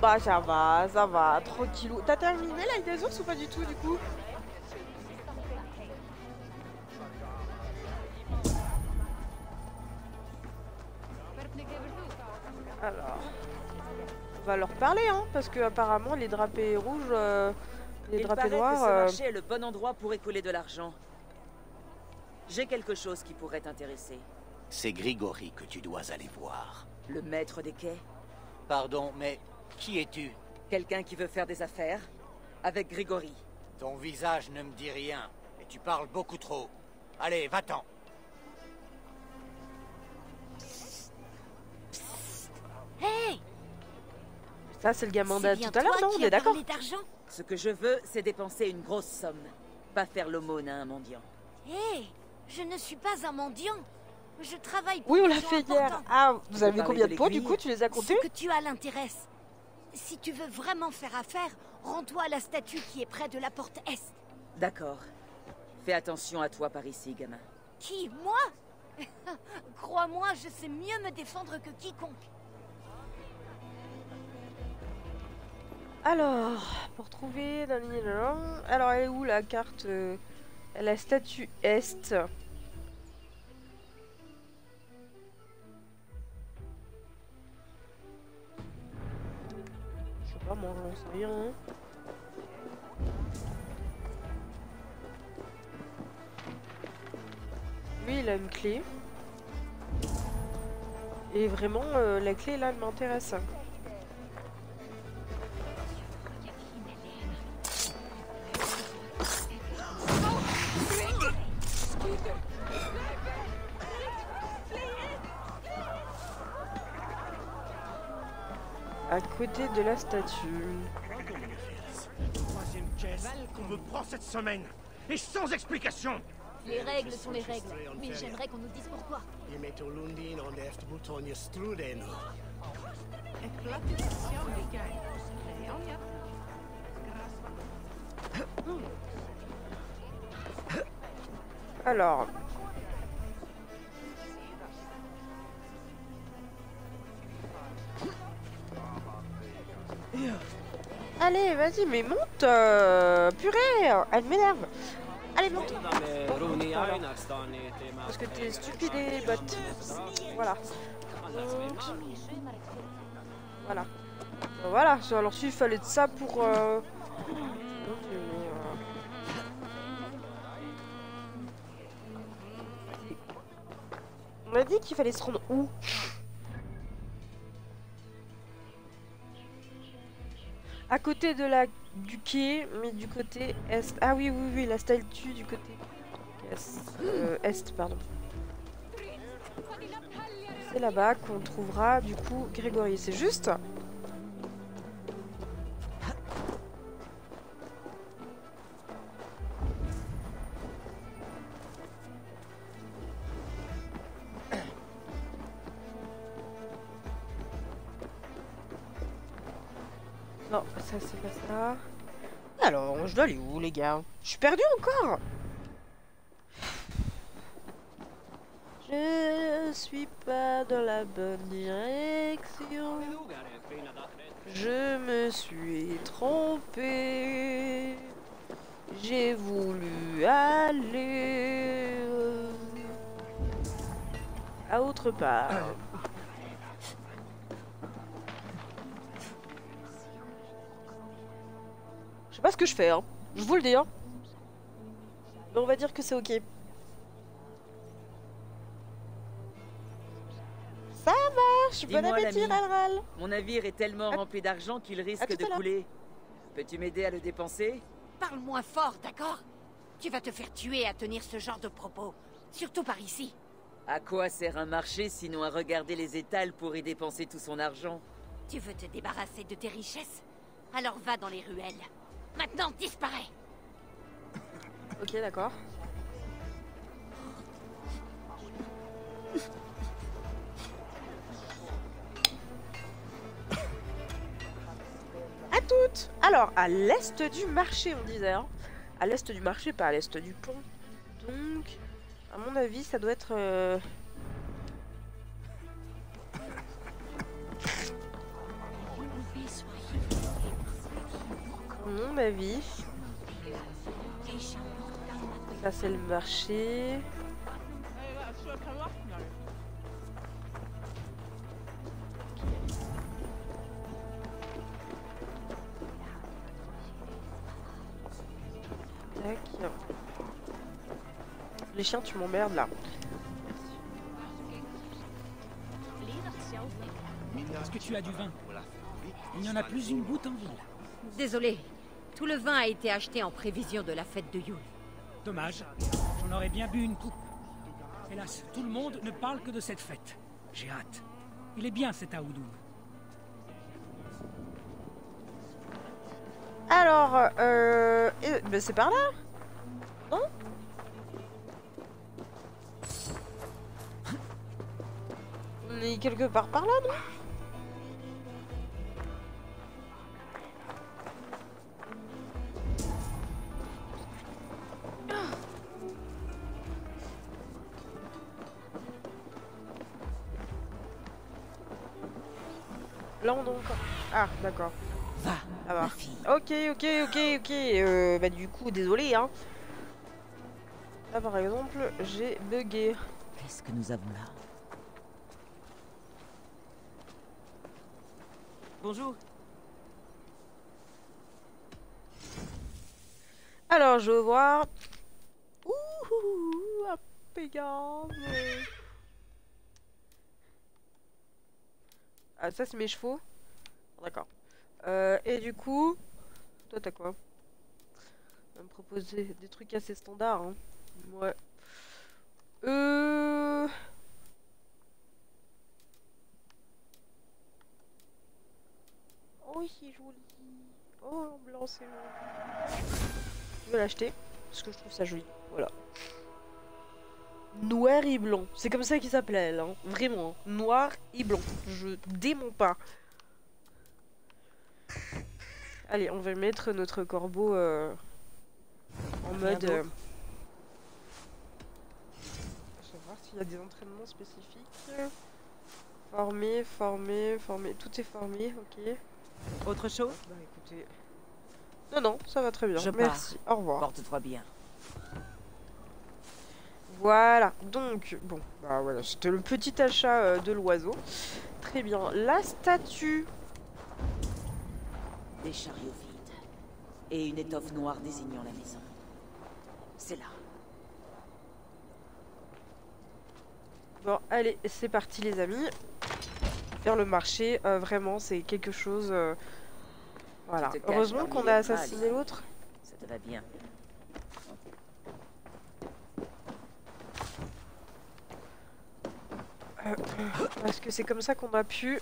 Bah, ça va, ça va, tranquillou. T'as terminé l'Aïe des ours ou pas du tout, du coup? Alors, on va leur parler, hein, parce que apparemment les drapés rouges, euh, les Il drapés noirs. que ce euh, est le bon endroit pour écouler de l'argent. J'ai quelque chose qui pourrait t'intéresser. C'est Grigory que tu dois aller voir. Le maître des quais? Pardon, mais qui es-tu Quelqu'un qui veut faire des affaires Avec Grigory. Ton visage ne me dit rien, et tu parles beaucoup trop. Allez, va-t'en. Hey Ça, c'est le gamin de tout à l'heure, non? On est d'accord Ce que je veux, c'est dépenser une grosse somme. Pas faire l'aumône à un mendiant. Hé Je ne suis pas un mendiant. Je travaille pour Oui, on l'a fait hier. Ah, vous avez combien de de pots, du coup Tu les as comptés? Ce que tu as l'intéresse. Si tu veux vraiment faire affaire, rends-toi à la statue qui est près de la porte Est. D'accord. Fais attention à toi par ici, gamin. Qui Moi? Crois-moi, je sais mieux me défendre que quiconque. Alors, pour trouver... Alors, elle est où la carte euh, La statue Est? J'en sais rien. hein. Lui, il a une clé. Et vraiment, euh, la clé là m'intéresse. À côté de la statue. Troisième caisse qu'on me prend cette semaine. Et sans explication Les règles sont les règles, mais j'aimerais qu'on nous dise pourquoi. Alors. Allez, vas-y, mais monte euh, Purée Elle m'énerve Allez, monte Parce que t'es stupide et botte. Voilà. Voilà. Voilà, alors s'il fallait de ça pour... euh, On m'a dit qu'il fallait se rendre où? À côté de la du quai, mais du côté est. Ah oui, oui, oui, la statue du côté est, euh, est pardon. C'est là-bas qu'on trouvera du coup Grégory. C'est juste ça c'est pas ça. Alors, je dois aller où les gars? Je suis perdu encore Je suis pas dans la bonne direction. Je me suis trompé. J'ai voulu aller à autre part. sais pas ce que je fais, hein. Je vous le dis, hein. Mais on va dire que c'est ok. Ça marche Bon Dis-moi, appétit. Ralral Mon navire est tellement rempli d'argent qu'il risque tout de couler. Peux-tu m'aider à le dépenser? Parle moins fort, d'accord? Tu vas te faire tuer à tenir ce genre de propos. Surtout par ici. À quoi sert un marché sinon à regarder les étals pour y dépenser tout son argent? Tu veux te débarrasser de tes richesses? Alors va dans les ruelles. Maintenant, disparais Ok, d'accord. À toutes Alors, à l'est du marché, on disait. Hein. À l'est du marché, pas à l'est du pont. Donc, à mon avis, ça doit être... euh, mon avis... Ça, c'est le marché. Les chiens, tu m'emmerdes là. Est-ce que tu as du vin? Il n'y en a plus une goutte en ville. Désolé, tout le vin a été acheté en prévision de la fête de Yule. Dommage, j'en aurais bien bu une coupe. Hélas, tout le monde ne parle que de cette fête. J'ai hâte. Il est bien cet Aoudoum. Alors, euh... eh, ben, c'est par là Non On est quelque part par là, non? Là on doit encore. Ah d'accord. Va. Ah bah. Ok ok ok ok. Euh, bah du coup désolé hein. Là par exemple j'ai bugué. Qu'est-ce que nous avons là? Bonjour. Alors je veux voir. Ouh, impeccable. Ah, ça, c'est mes chevaux. D'accord. Euh, et du coup, toi, t'as quoi? Me proposer des trucs assez standards. Hein. Ouais. Euh... Oh, c'est joli. Oh, blanc, c'est joli. Je vais l'acheter parce que je trouve ça joli. Voilà. Noir et blanc. C'est comme ça qu'il s'appelait, hein. Vraiment. Noir et blanc. Je démons pas. Allez, on va mettre notre corbeau euh, en mode... euh, Je vais voir s'il y a des entraînements spécifiques. Formé, formé, formé. Tout est formé, ok. Autre chose? Bah écoutez... Non, non, ça va très bien. Je pars. Merci, au revoir. Porte-toi bien. Voilà, donc, bon, bah voilà, c'était le petit achat euh, de l'oiseau. Très bien. La statue. Des chariots vides. Et une étoffe noire désignant la maison. C'est là. Bon, allez, c'est parti les amis. Faire le marché, euh, vraiment, c'est quelque chose... euh, Voilà. Heureusement qu'on a assassiné l'autre. Ça te va bien. Parce que c'est comme ça qu'on a pu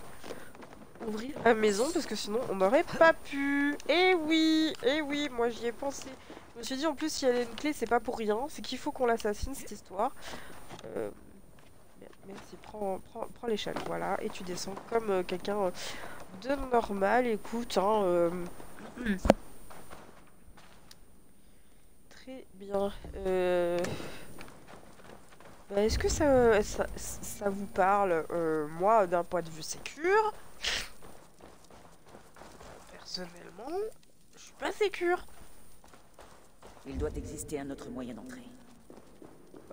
ouvrir la maison, parce que sinon on n'aurait pas pu. Eh oui, eh oui, moi j'y ai pensé. Je me suis dit en plus si elle a une clé, c'est pas pour rien, c'est qu'il faut qu'on l'assassine cette histoire. Euh, mer- Merci, prends, prends, prends l'échelle, voilà, et tu descends comme euh, quelqu'un euh, de normal. Écoute, hein, Très bien. Euh, bah, Est-ce que ça, ça, ça vous parle Euh, Moi, d'un point de vue sécure, personnellement, je suis pas sécure. Il doit exister un autre moyen d'entrer.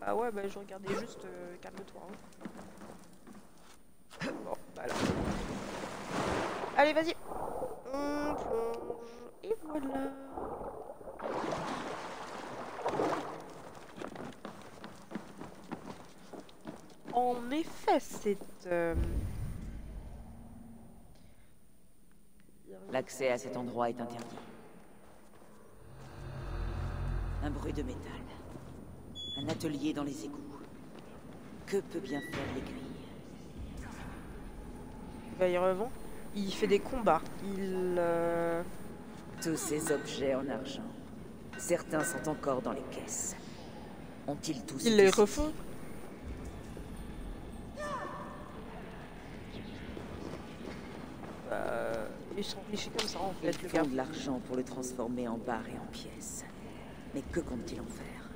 Bah ouais, bah je regardais juste, euh, calme-toi. hein. Bon, bah là. Allez, vas-y. On plonge. Et voilà. En effet, c'est... euh, L'accès à cet endroit est interdit. Un bruit de métal. Un atelier dans les égouts. Que peut bien faire l'aiguille? Bah, il revend. Il fait des combats. Il... euh, Tous ces objets en argent. Certains sont encore dans les caisses. Ont-ils tous Il été les refont Euh, il s'enrichit comme ça en fait, Ils le gars. font de l'argent pour le transformer en barres et en pièces. Mais que compte-t-il en faire?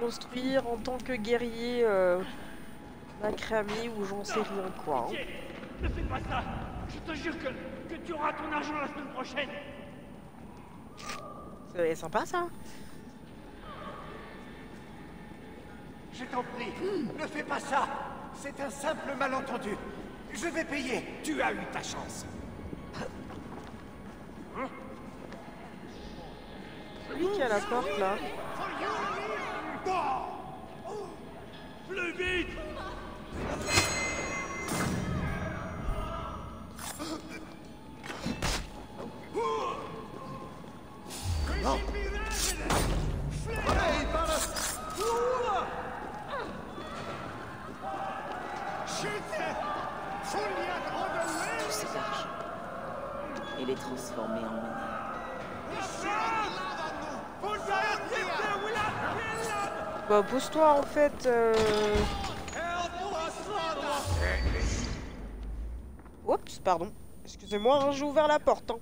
Construire en tant que guerrier euh, macramé ou j'en sais rien quoi. hein. Ne fais pas ça Je te jure que, que tu auras ton argent la semaine prochaine C'est sympa ça. Je t'en prie, ne fais pas ça. C'est un simple malentendu. Je vais payer. Tu as eu ta chance. C'est lui qui a la porte là. Plus vite Non. Tout cet argent. Il est transformé en monnaie. Bah pose-toi en fait. euh, Oups, pardon. Excusez-moi, hein, j'ai ouvert la porte. hein.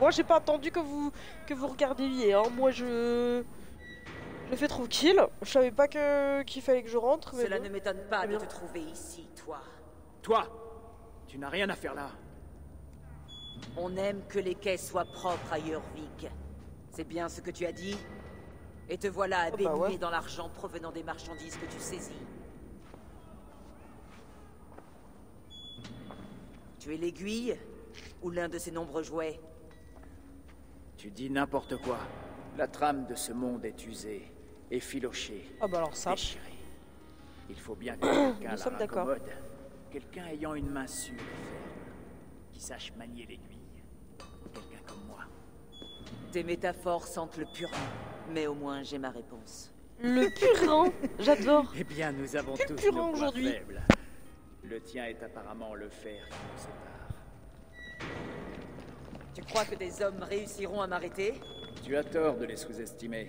Moi j'ai pas attendu que vous que vous regardiez. Hein. Moi je je fais tranquille. Je savais pas que qu'il fallait que je rentre. Mais Cela bon. ne m'étonne pas Très de te trouver ici, toi. Toi, tu n'as rien à faire là. On aime que les quais soient propres à Jorvik. C'est bien ce que tu as dit Et te voilà à Oh bah ouais. dans l'argent provenant des marchandises que tu saisis. Tu es l'aiguille Ou l'un de ses nombreux jouets? Tu dis n'importe quoi. La trame de ce monde est usée, effilochée, Ah bah alors ça. déchirée. Il faut bien que quelqu'un Nous la sommes d'accord. raccommode. Quelqu'un ayant une main sûre et ferme, qui sache manier l'aiguille. Quelqu'un comme moi. Tes métaphores sentent le purin, mais au moins j'ai ma réponse. Le purin J'adore Eh bien, nous avons tous purin nos points aujourd'hui. faibles. Le tien est apparemment le fer qui nous sépare. Tu crois que des hommes réussiront à m'arrêter? Tu as tort de les sous-estimer.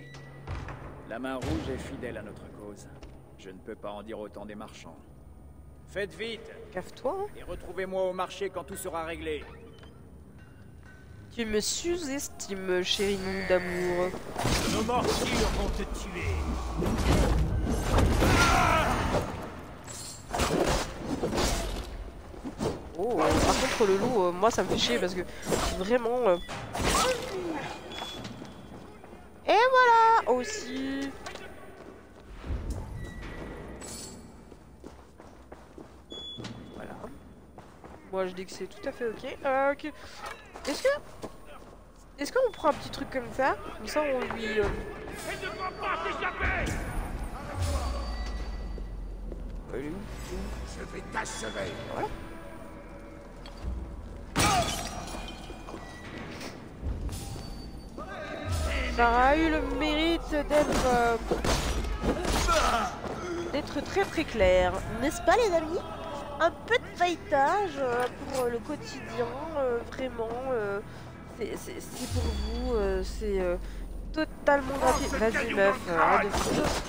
La main rouge est fidèle à notre cause. Je ne peux pas en dire autant des marchands. Faites vite Cave-toi. Et retrouvez-moi au marché quand tout sera réglé. Tu me sous-estimes, chérie Noun d'amour. Nos morsures vont te tuer. Oh, par contre le loup, euh, moi ça me fait chier parce que vraiment... euh, Et voilà aussi Voilà. Moi je dis que c'est tout à fait ok. Euh, ok. Est-ce que... Est-ce qu'on prend un petit truc comme ça? Comme ça on lui... euh, où? Je vais t'achever. Voilà. Ça a eu le mérite d'être euh, d'être très très clair, n'est-ce pas les amis? Un peu de pailletage euh, pour le quotidien, euh, vraiment, c'est- pour vous, c'est totalement gratuit. Vas-y meuf, foutre.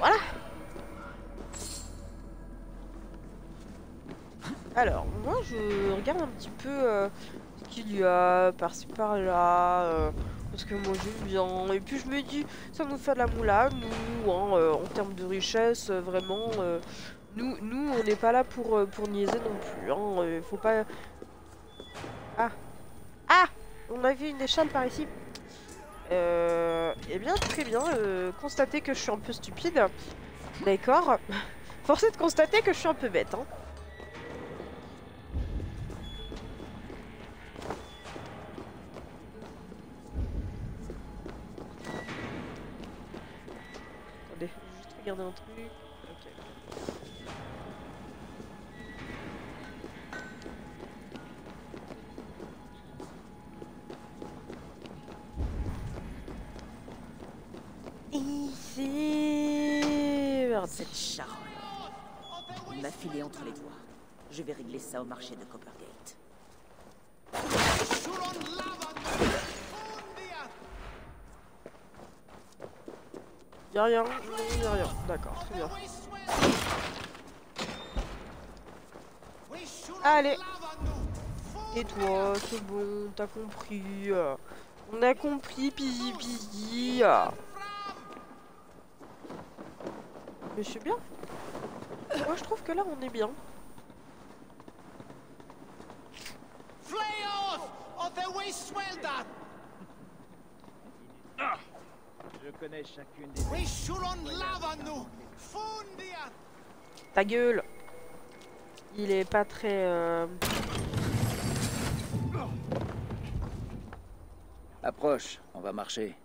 Voilà. Alors, moi je regarde un petit peu euh, ce qu'il y a par-ci par-là, euh, parce que moi j'aime bien. Et puis je me dis, ça nous fait de la moula, nous, hein, euh, en termes de richesse, vraiment. nous, nous, on n'est pas là pour, pour niaiser non plus. Hein, faut pas. Ah Ah On a vu une échelle par ici. Eh bien, très bien. Constatez que je suis un peu stupide. D'accord. Force est de constater que je suis un peu bête. Hein. Un truc. Cette charogne. Il m'a filé entre les doigts. Je vais régler ça au marché de Coppergate. Y'a rien, y'a rien. D'accord, très bien. Allez. Et toi, c'est bon, t'as compris. On a compris, pisi. euh. Mais c'est bien. Moi, je trouve que là, on est bien. Fly off! Or the way swell that! Je connais chacune des... We! Ta gueule. Il est pas très... euh, Approche, on va marcher.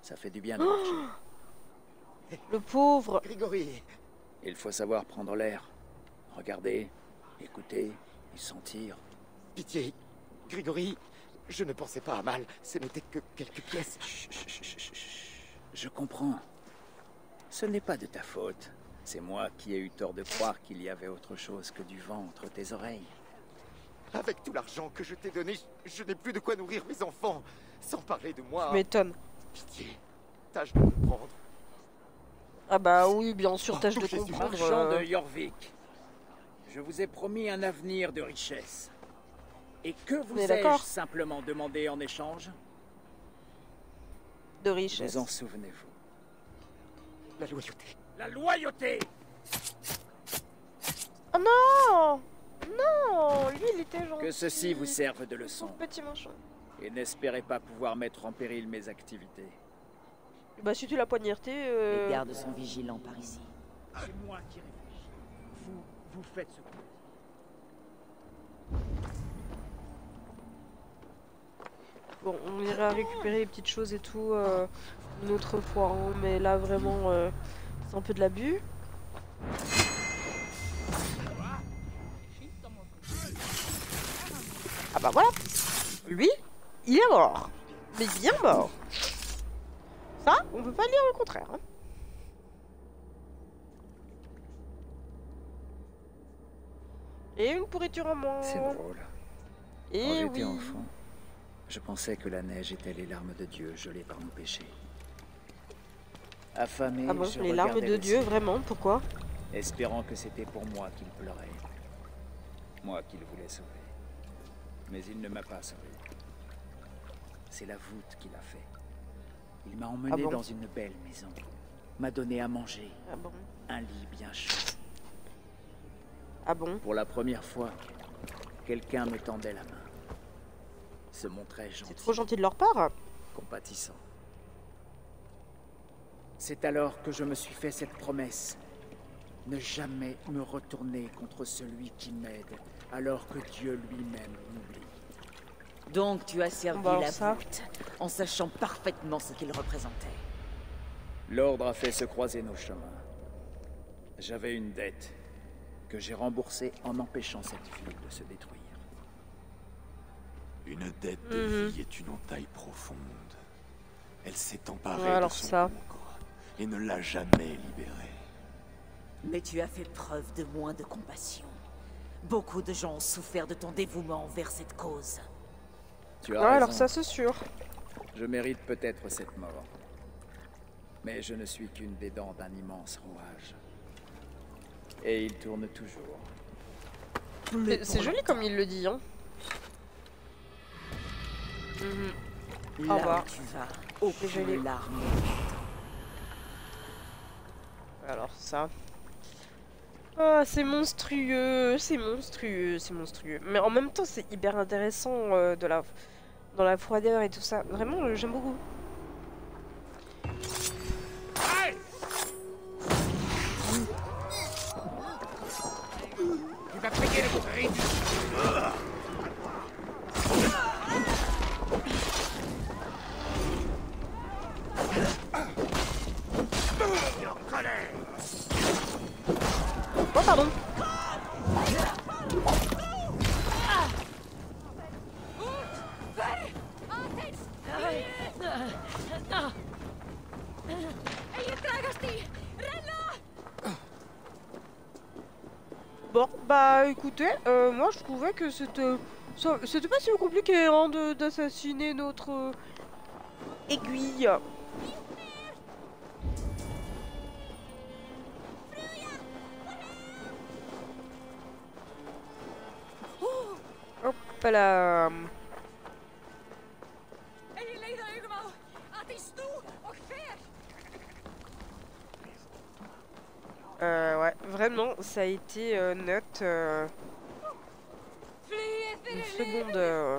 Ça fait du bien de marcher. Le pauvre. Grégory. Il faut savoir prendre l'air. Regarder, écouter et sentir. Pitié, Grégory, je ne pensais pas à mal. Ce n'était que quelques pièces. Je comprends. Ce n'est pas de ta faute. C'est moi qui ai eu tort de croire qu'il y avait autre chose que du vent entre tes oreilles. Avec tout l'argent que je t'ai donné, je n'ai plus de quoi nourrir mes enfants. Sans parler de moi. Tu m'étonnes. Pitié, tâche de comprendre. Ah bah oui, bien sûr, Oh, tâche de comprendre. Marchand euh, de Jorvik, je vous ai promis un avenir de richesse. Et que vous ai-je simplement demandé en échange? De richesse. Vous en souvenez-vous? La loyauté. La loyauté Oh non Non Lui, il était gentil. Que ceci vous serve de leçon. Petit machin. Et n'espérez pas pouvoir mettre en péril mes activités. Bah si tu l'as poignardé... Euh... Les gardes sont vigilants par ici. C'est moi qui réfléchis. Vous, vous faites ce que Bon, on ira récupérer les petites choses et tout euh, une autre fois, hein, mais là vraiment euh, c'est un peu de l'abus. Ah bah voilà Lui, il est mort Mais bien mort Ça, on peut pas dire le contraire. Hein. Et une pourriture en moins. C'est drôle. Et oui. enfant, je pensais que la neige était les larmes de Dieu gelées par nos péchés. Affamé, Ah bon, je les larmes de le Dieu, ciel, vraiment Pourquoi? espérant que c'était pour moi qu'il pleurait. Moi qu'il voulait sauver. Mais il ne m'a pas sauvé. C'est la voûte qui l'a fait. Il m'a emmené Ah bon? dans une belle maison. M'a donné à manger. Ah bon? Un lit bien chaud. Ah bon? Pour la première fois, quelqu'un me tendait la main. Se montrait gentil. Trop gentil de leur part compatissant. C'est alors que je me suis fait cette promesse. Ne jamais me retourner contre celui qui m'aide, alors que Dieu lui-même m'oublie. Donc tu as servi Bon, la ça. voûte, en sachant parfaitement ce qu'il représentait. L'ordre a fait se croiser nos chemins. J'avais une dette que j'ai remboursée en empêchant cette ville de se détruire. Une dette de Mhm. vie est une entaille profonde. Elle s'est emparée Ouais, alors de son ça. corps et ne l'a jamais libérée. Mais tu as fait preuve de moins de compassion. Beaucoup de gens ont souffert de ton dévouement envers cette cause. Tu as Ouais, alors raison. ça c'est sûr. Je mérite peut-être cette mort. Mais je ne suis qu'une des dents d'un immense rouage. Et il tourne toujours. C'est- C'est joli comme il le dit, hein. Mhm. Là Au revoir. tu vas, larme. Alors ça. Ah, c'est monstrueux, c'est monstrueux, c'est monstrueux. Mais en même temps, c'est hyper intéressant euh, de la, dans la froideur et tout ça. Vraiment, euh, j'aime beaucoup. Tu vas payer le Oh, pardon. Bon, bah écoutez, euh, moi je trouvais que c'était pas si compliqué hein, d'assassiner notre euh, aiguille. Hop là. Euh, ouais, vraiment, ça a été euh, note. euh, une seconde. euh,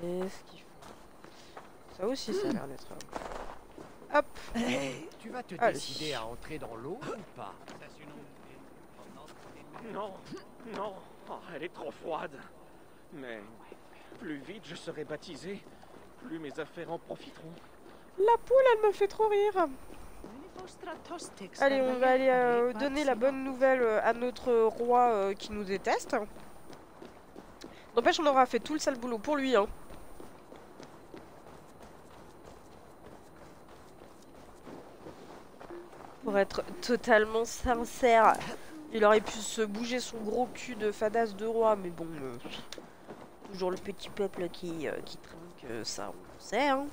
Qu'est-ce qu'il faut Ça aussi, ça a l'air d'être. euh, Hop Tu vas te Allez. décider à entrer dans l'eau ou pas? Non, non, elle est trop froide. Mais plus vite je serai baptisé, plus mes affaires en profiteront. La poule, elle me fait trop rire. Allez, on va aller euh, donner la bonne nouvelle euh, à notre roi euh, qui nous déteste. N'empêche, on aura fait tout le sale boulot pour lui. Hein. Pour être totalement sincère, il aurait pu se bouger son gros cul de fadasse de roi, mais bon, euh, toujours le petit peuple qui, euh, qui trinque, euh, ça on sait. Hein.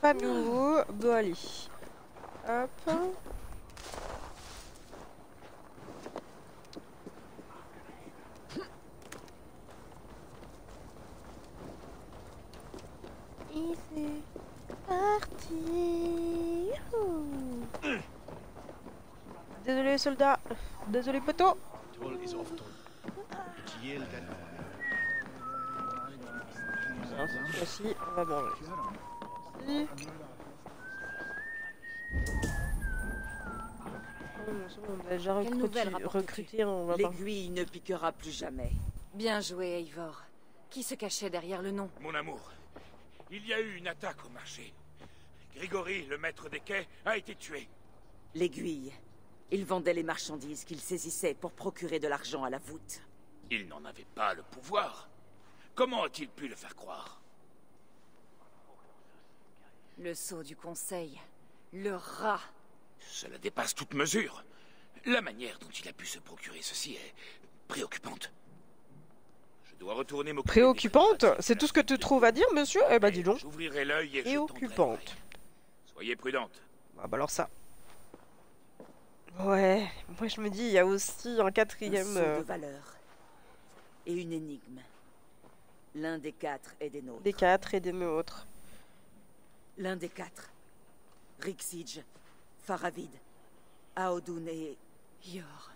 Pas nouveau. Bon, allez. Hop. Et c'est parti. Désolé soldat. Désolé poteau. On va manger. Ici. Oh, bon, on a déjà recruté, rapportes-tu recruté on va pas. L'aiguille ne piquera plus jamais. Bien joué, Eivor. Qui se cachait derrière le nom? Mon amour, il y a eu une attaque au marché. Grigory, le maître des quais, a été tué. L'aiguille. Il vendait les marchandises qu'il saisissait pour procurer de l'argent à la voûte. Il n'en avait pas le pouvoir. Comment a-t-il pu le faire croire? Le sceau du conseil. Le rat. Cela dépasse toute mesure. La manière dont il a pu se procurer ceci est préoccupante. Je dois retourner m'occuper Préoccupante C'est tout ce que tu trouves à dire, monsieur? Eh bah dis donc. J'ouvrirai l'œil et je Préoccupante. Soyez prudente. Ah bah alors ça. Ouais, moi je me dis, il y a aussi un Un quatrième... euh, de valeur. Et une énigme. L'un des quatre est des nôtres. des quatre et des nôtres. L'un des quatre. Rixidge, Faravid, Aodun et... Yor.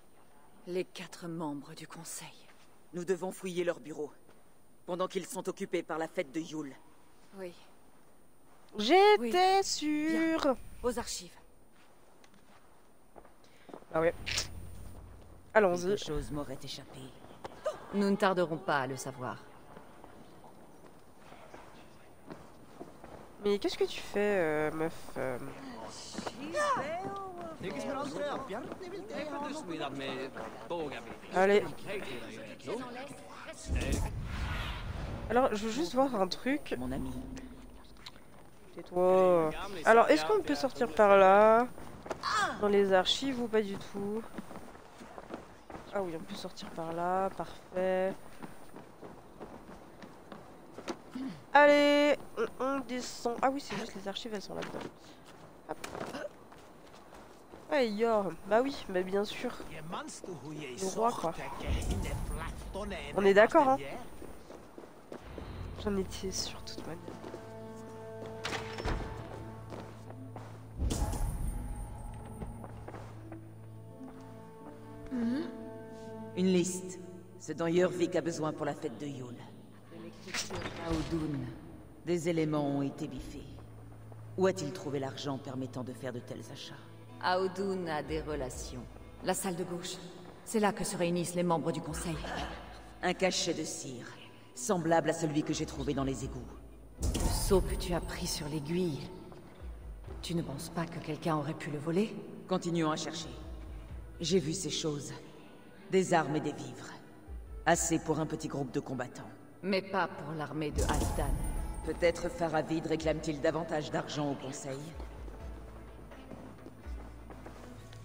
Les quatre membres du conseil. Nous devons fouiller leur bureau. Pendant qu'ils sont occupés par la fête de Yule. Oui. J'étais sûre Aux archives. Ah ouais. Allons-y. Quelque chose m'aurait échappé. Nous ne tarderons pas à le savoir. Mais qu'est-ce que tu fais, euh, meuf euh. Allez. Alors, je veux juste voir un truc. Mon ami. Tais-toi. Alors, est-ce qu'on peut sortir par là? Dans les archives ou pas du tout Ah oui, on peut sortir par là. Parfait. Allez, on, descend. Ah oui, c'est juste les archives, elles sont là-dedans. Ouais, Yor. Bah oui, bah bien sûr. Le roi, quoi. On est d'accord, hein J'en étais sûre, toute manière. Une liste. Ce dont Jorvik a besoin pour la fête de Yule. De l'écriture d'Aodun. Des éléments ont été biffés. Où a-t-il trouvé l'argent permettant de faire de tels achats? Aodun a des relations. La salle de gauche. C'est là que se réunissent les membres du conseil. Un cachet de cire, semblable à celui que j'ai trouvé dans les égouts. Le seau que tu as pris sur l'aiguille. Tu ne penses pas que quelqu'un aurait pu le voler? Continuons à chercher. J'ai vu ces choses. Des armes et des vivres. Assez pour un petit groupe de combattants. Mais pas pour l'armée de Halfdan. Peut-être Faravid réclame-t-il davantage d'argent au conseil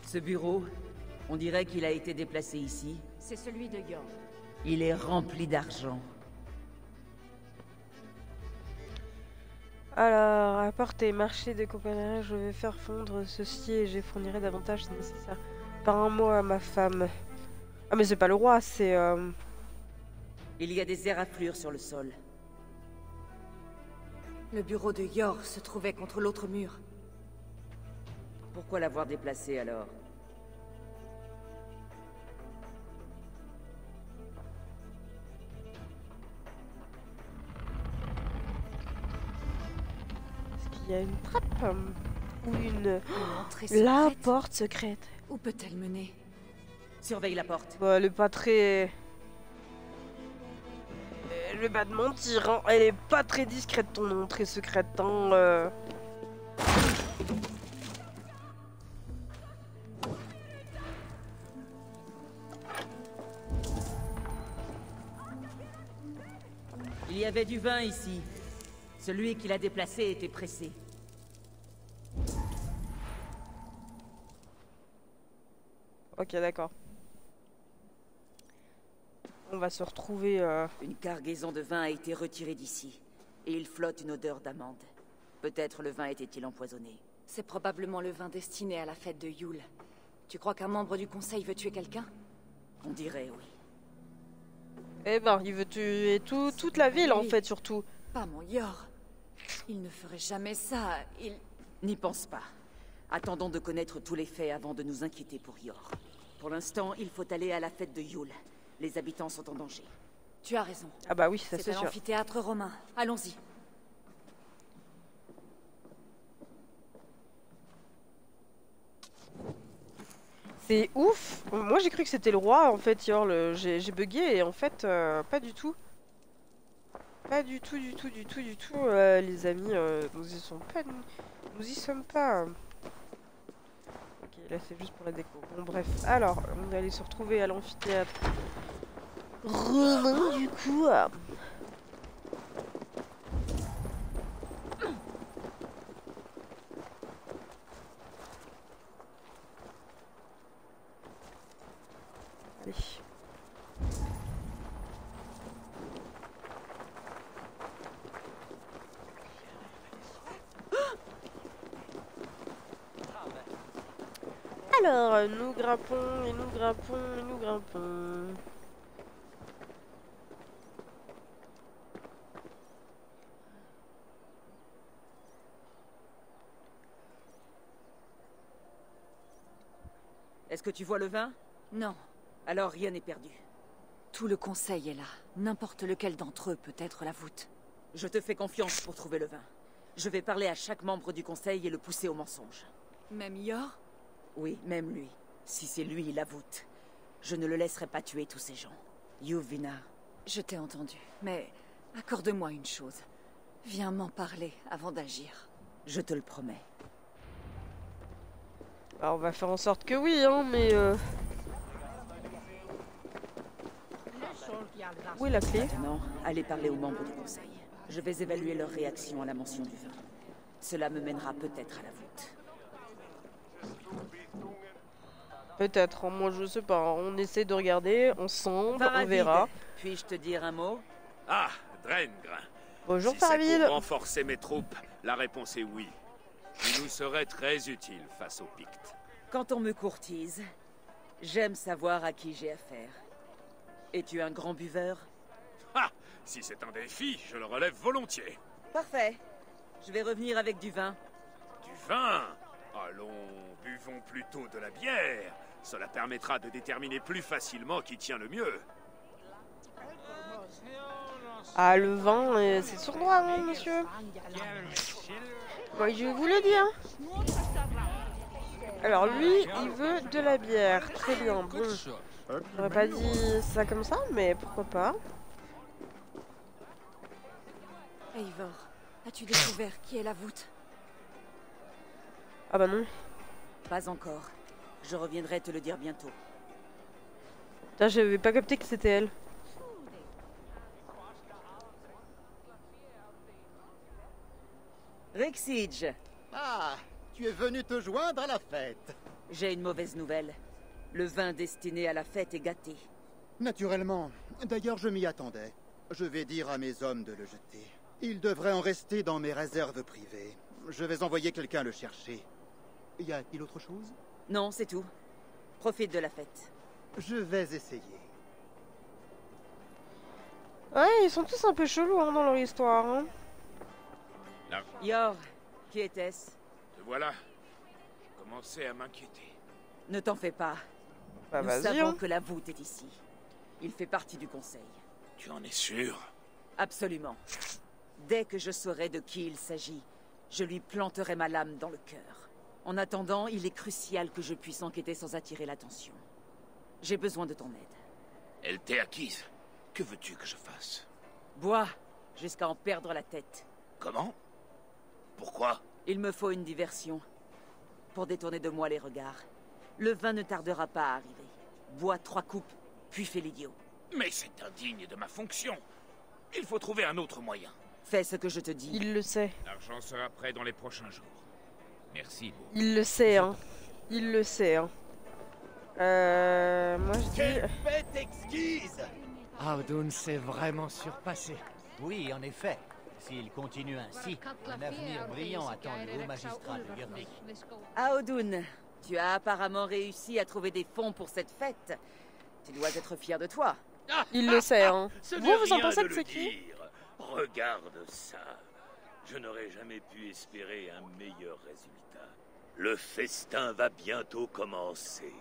Ce bureau, on dirait qu'il a été déplacé ici. C'est celui de Yor. Il est rempli d'argent. Alors, apportez marché de compagnonnage, je vais faire fondre ceci et je fournirai davantage si nécessaire. Un mot à ma femme. Ah mais c'est pas le roi, c'est... euh, Il y a des éraflures sur le sol. Le bureau de Yor se trouvait contre l'autre mur. Pourquoi l'avoir déplacé alors? Est-ce qu'il y a une trappe? Ou une... entrée La porte secrète? Où peut-elle mener? Surveille la porte. Bon, elle est pas très... Je vais pas te mentir, hein. elle est pas très discrète ton entrée secrète. Hein, euh. Il y avait du vin ici. Celui qui l'a déplacé était pressé. Ok, d'accord. On va se retrouver... euh, Une cargaison de vin a été retirée d'ici. Et il flotte une odeur d'amande. Peut-être le vin était-il empoisonné. C'est probablement le vin destiné à la fête de Yule. Tu crois qu'un membre du conseil veut tuer quelqu'un? On dirait oui. Eh ben, il veut tuer tout, toute la ville en fait, surtout. Pas mon Yor. Il ne ferait jamais ça. Il... N'y pense pas. Attendons de connaître tous les faits avant de nous inquiéter pour Yor. Pour l'instant, il faut aller à la fête de Yule. Les habitants sont en danger. Tu as raison. Ah bah oui, ça C'est sûr. l'amphithéâtre romain. Allons-y. C'est ouf Moi j'ai cru que c'était le roi en fait, Yorl. J'ai j'ai bugué et en fait, euh, pas du tout. Pas du tout, du tout, du tout, du tout, euh, les amis. euh, nous y sommes pas. Nous, nous y sommes pas. Là c'est juste pour la déco. Bon, bref. Alors, on est allé se retrouver à l'amphithéâtre. Romain, du coup. euh. Allez. Alors, nous grimpons et nous grimpons et nous grimpons. Est-ce que tu vois le vin? Non. Alors rien n'est perdu. Tout le conseil est là. N'importe lequel d'entre eux peut être la voûte. Je te fais confiance pour trouver le vin. Je vais parler à chaque membre du conseil et le pousser au mensonge. Même Yor? Oui, même lui. Si c'est lui la voûte, je ne le laisserai pas tuer tous ces gens. Yuvina. Je t'ai entendu. Mais accorde-moi une chose. Viens m'en parler avant d'agir. Je te le promets. Bah, on va faire en sorte que oui, hein, mais... euh, Où est la clé? Maintenant, allez parler aux membres du conseil. Je vais évaluer leur réaction à la mention du vin. Cela me mènera peut-être à la voûte. Peut-être, hein, moi je sais pas. On essaie de regarder ensemble, on Faravide, verra. Puis-je te dire un mot? Ah, Drengr. Bonjour si c'est pour renforcer mes troupes, la réponse est oui. Tu nous serais très utile face aux Pictes. Quand on me courtise, j'aime savoir à qui j'ai affaire. Es-tu un grand buveur? Ah Si c'est un défi, je le relève volontiers. Parfait. Je vais revenir avec du vin. Du vin? Allons, buvons plutôt de la bière. Cela permettra de déterminer plus facilement qui tient le mieux. Ah, le vin, euh, c'est sournois, hein, monsieur Moi, je vous le dis, hein. Alors, lui, il veut de la bière. Très bien, bon. J'aurais pas dit ça comme ça, mais pourquoi pas. Eivor, as-tu découvert qui est la voûte? Ah bah non. Pas encore. Je reviendrai te le dire bientôt. Putain, j'avais pas capté que c'était elle. Rexige Ah, tu es venu te joindre à la fête. J'ai une mauvaise nouvelle. Le vin destiné à la fête est gâté. Naturellement. D'ailleurs, je m'y attendais. Je vais dire à mes hommes de le jeter. Il devrait en rester dans mes réserves privées. Je vais envoyer quelqu'un le chercher. Y a-t-il autre chose? Non, c'est tout. Profite de la fête. Je vais essayer. Ouais, ils sont tous un peu chelous hein, dans leur histoire. Hein. Là, Yor, qui était-ce? Te voilà. Je commençais à m'inquiéter. Ne t'en fais pas. Bah, Nous savons hein. que la voûte est ici. Il fait partie du conseil. Tu en es sûr? Absolument. Dès que je saurai de qui il s'agit, je lui planterai ma lame dans le cœur. En attendant, il est crucial que je puisse enquêter sans attirer l'attention. J'ai besoin de ton aide. Elle t'est acquise. Que veux-tu que je fasse? Bois, jusqu'à en perdre la tête. Comment? Pourquoi? Il me faut une diversion. Pour détourner de moi les regards. Le vin ne tardera pas à arriver. Bois trois coupes, puis fais l'idiot. Mais c'est indigne de ma fonction. Il faut trouver un autre moyen. Fais ce que je te dis. Il le sait. L'argent sera prêt dans les prochains jours. Merci. Il le sait, hein. Il le sait, hein. Euh, moi je dis... Quelle fête exquise Audun s'est vraiment surpassé. Oui, en effet. S'il continue ainsi, un avenir brillant attend le haut magistrat de Gurnik. Aodun, tu as apparemment réussi à trouver des fonds pour cette fête. Tu dois être fier de toi. Il le sait, hein. Ce Vous, n'est vous en pensez que c'est qui. Regarde ça. Je n'aurais jamais pu espérer un meilleur résultat. Le festin va bientôt commencer.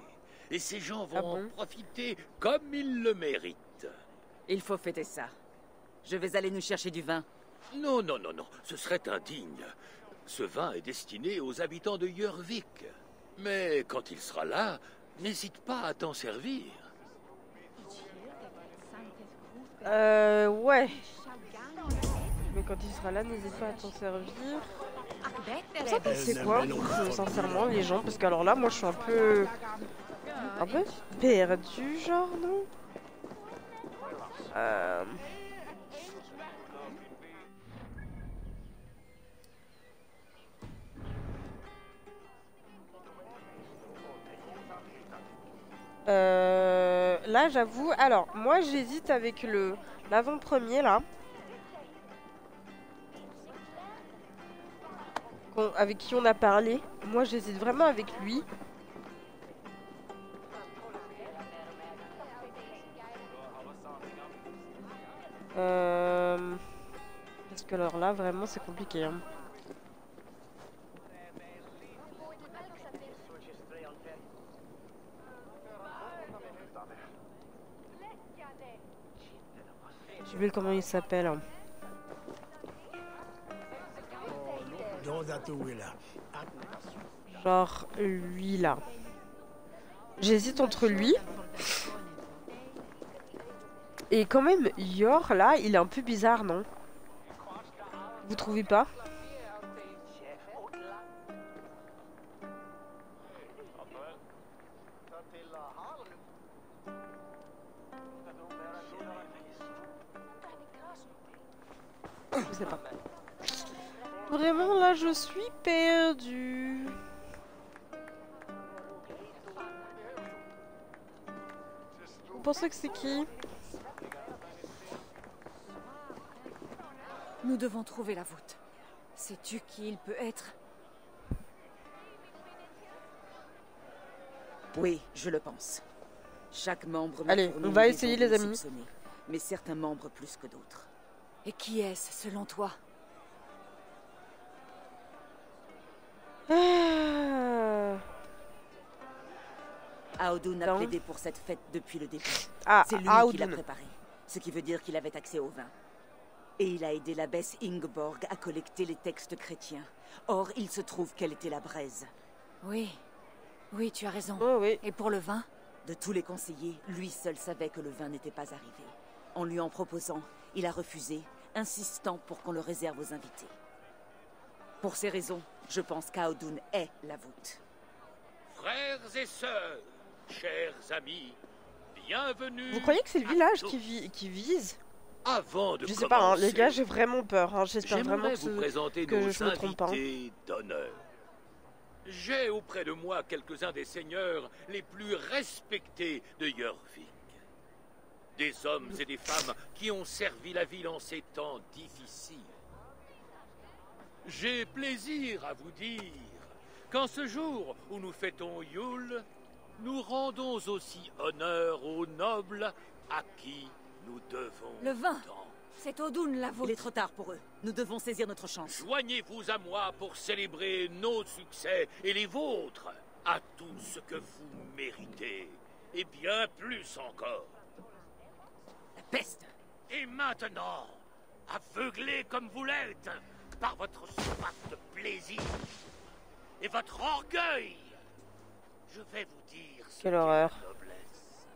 Et ces gens vont Ah bon en profiter comme ils le méritent. Il faut fêter ça. Je vais aller nous chercher du vin. Non, non, non, non, ce serait indigne. Ce vin est destiné aux habitants de Jörvik. Mais quand il sera là, n'hésite pas à t'en servir. Euh, ouais. Mais quand il sera là, n'hésite pas à t'en servir. En pensez quoi, sincèrement, les gens Parce que alors là, moi, je suis un peu... Un peu perdu, genre, non? Euh... Euh, là, j'avoue. Alors, moi, j'hésite avec le l'avant-premier là. Avec qui on a parlé. Moi, j'hésite vraiment avec lui. Euh, Parce que alors là, vraiment, c'est compliqué. hein. J'ai comment il s'appelle. hein. Genre lui là. J'hésite entre lui. Et quand même, Yor là, il est un peu bizarre, non? Vous trouvez pas? Perdue. Vous pensez que c'est qui? Nous devons trouver la voûte. Sais-tu qui il peut être? Oui, je le pense. Chaque membre Allez, on va essayer, les le amis. Mais certains membres plus que d'autres. Et qui est-ce, selon toi? Audun a plaidé pour cette fête depuis le début. Ah, C'est lui qui l'a préparée. Ce qui veut dire qu'il avait accès au vin. Et il a aidé l'abbesse Ingeborg à collecter les textes chrétiens. Or, il se trouve qu'elle était la braise. Oui. Oui, tu as raison. Oh, oui. Et pour le vin? De tous les conseillers, lui seul savait que le vin n'était pas arrivé. En lui en proposant, il a refusé, insistant pour qu'on le réserve aux invités. Pour ces raisons, je pense qu'Audun est la voûte. Frères et sœurs, chers amis, bienvenue. Vous croyez que c'est le village qui, vi- qui vise? Avant de Je sais pas, hein, les gars, j'ai vraiment peur. hein. J'espère vraiment que, vous présenter que nos je me trompe pas. invités d'honneur. J'ai auprès de moi quelques-uns des seigneurs les plus respectés de Jorvik. Des hommes et des femmes qui ont servi la ville en ces temps difficiles. J'ai plaisir à vous dire qu'en ce jour où nous fêtons Yule, nous rendons aussi honneur aux nobles à qui nous devons Le vin. C'est Odun, la voûte. Il est trop tard pour eux. Nous devons saisir notre chance. Joignez-vous à moi pour célébrer nos succès et les vôtres, à tout ce que vous méritez, et bien plus encore. La peste Et maintenant, aveuglés comme vous l'êtes, par votre soif de plaisir et votre orgueil, je vais vous dire ce Quelle horreur. la noblesse.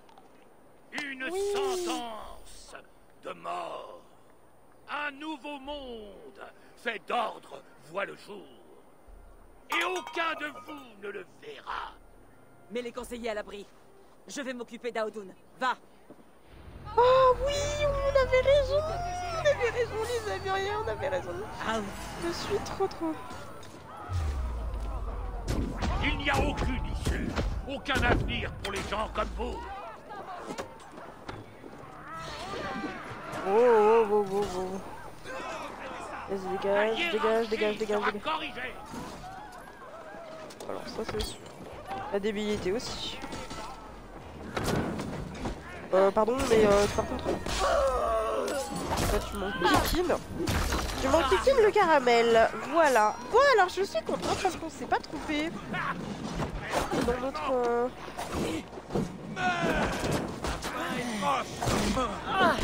Une sentence de mort. Un nouveau monde fait d'ordre voit le jour. Et aucun de vous ne le verra. Mets les conseillers à l'abri. Je vais m'occuper d'Audun. Va Oh oui, on avait raison On avait raison, les amis, rien, on avait raison. Je suis trop trop... Il n'y a aucune issue, aucun avenir pour les gens comme vous. Oh, oh, oh, oh, oh. Vas-y, dégage, dégage, dégage, dégage, dégage. Alors ça c'est sûr. La débilité aussi. Euh, pardon, mais euh, par contre... Toi, tu m'enquiquines. Tu m'enquiquines le caramel. Voilà. Bon, alors je suis contente parce qu'on s'est pas trompé. Dans notre... Euh... Ah,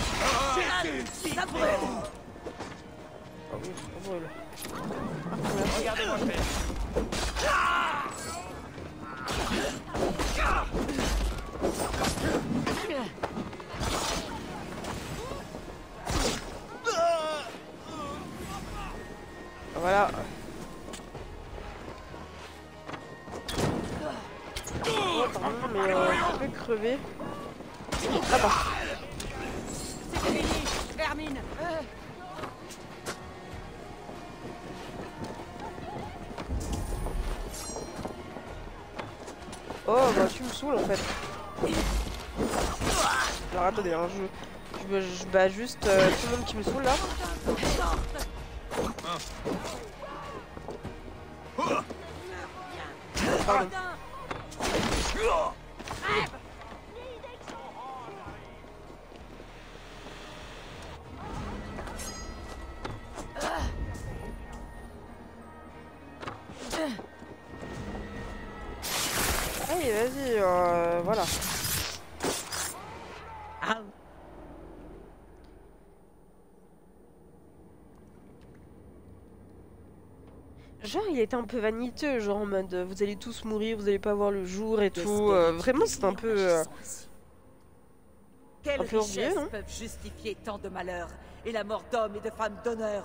ça brûle Ah oui, ça brûle. Regardez-moi faire. Voilà. Oh, pardon, mais euh, je peux crever. Ah bah. C'est fini. Oh bah tu me saoules en fait. Alors attendez, hein, je, je, je bats juste euh, tout le monde qui me saoule là. Allez, vas-y, euh, voilà. Genre, il était un peu vaniteux, genre en mode euh, vous allez tous mourir, vous allez pas voir le jour et tout. euh, vraiment, c'est un peu. euh, Quelles un peu orgueilleux, peuvent justifier tant de malheurs et la mort d'hommes et de femmes d'honneur?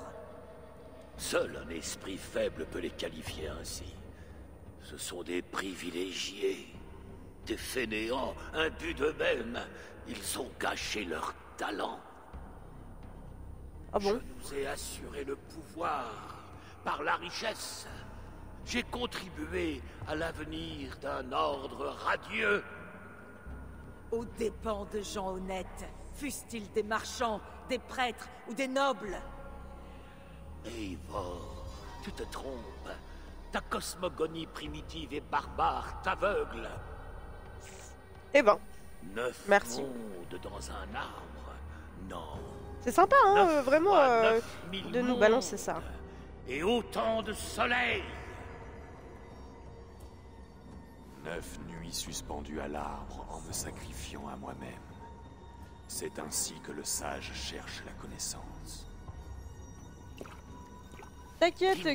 Seul un esprit faible peut les qualifier ainsi. Ce sont des privilégiés, des fainéants, imbus d'eux-mêmes. Ils ont gâché leur talent. Ah bon Je nous ai assuré le pouvoir par la richesse. J'ai contribué à l'avenir d'un ordre radieux. Aux dépens de gens honnêtes, fussent-ils des marchands, des prêtres ou des nobles? Eivor, tu te trompes. Ta cosmogonie primitive et barbare t'aveugle. Eh ben, Neuf Merci. mondes dans un arbre. Non. c'est sympa, hein, Neuf euh, vraiment, euh, neuf mille de nous mondes. balancer ça. Et autant de soleil. Neuf nuits suspendues à l'arbre en me sacrifiant à moi-même. C'est ainsi que le sage cherche la connaissance. T'inquiète.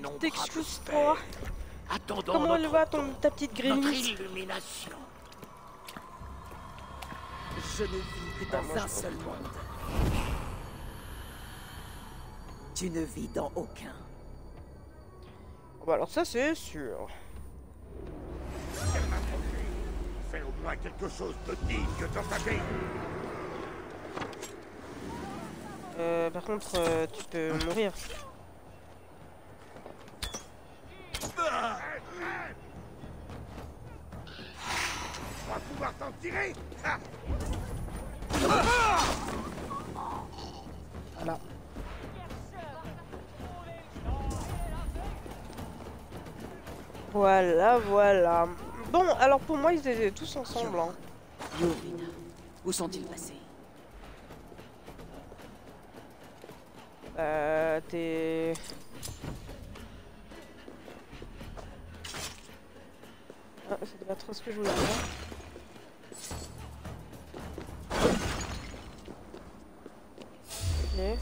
Attendons Comment elle va, ton, ta petite Notre grémisse illumination. Je ne vis que dans un seul monde. Tu ne vis dans aucun. Bah alors ça c'est sûr. Fais au moins quelque chose de digne dans ta vie. Euh, par contre, euh, tu peux mourir. On va pouvoir t'en tirer. Ah. Voilà. Voilà, voilà. Bon, alors pour moi, ils étaient tous ensemble. Hein. Où sont-ils passés? Euh, t'es... Ah, c'est pas trop ce que je voulais dire. Ok.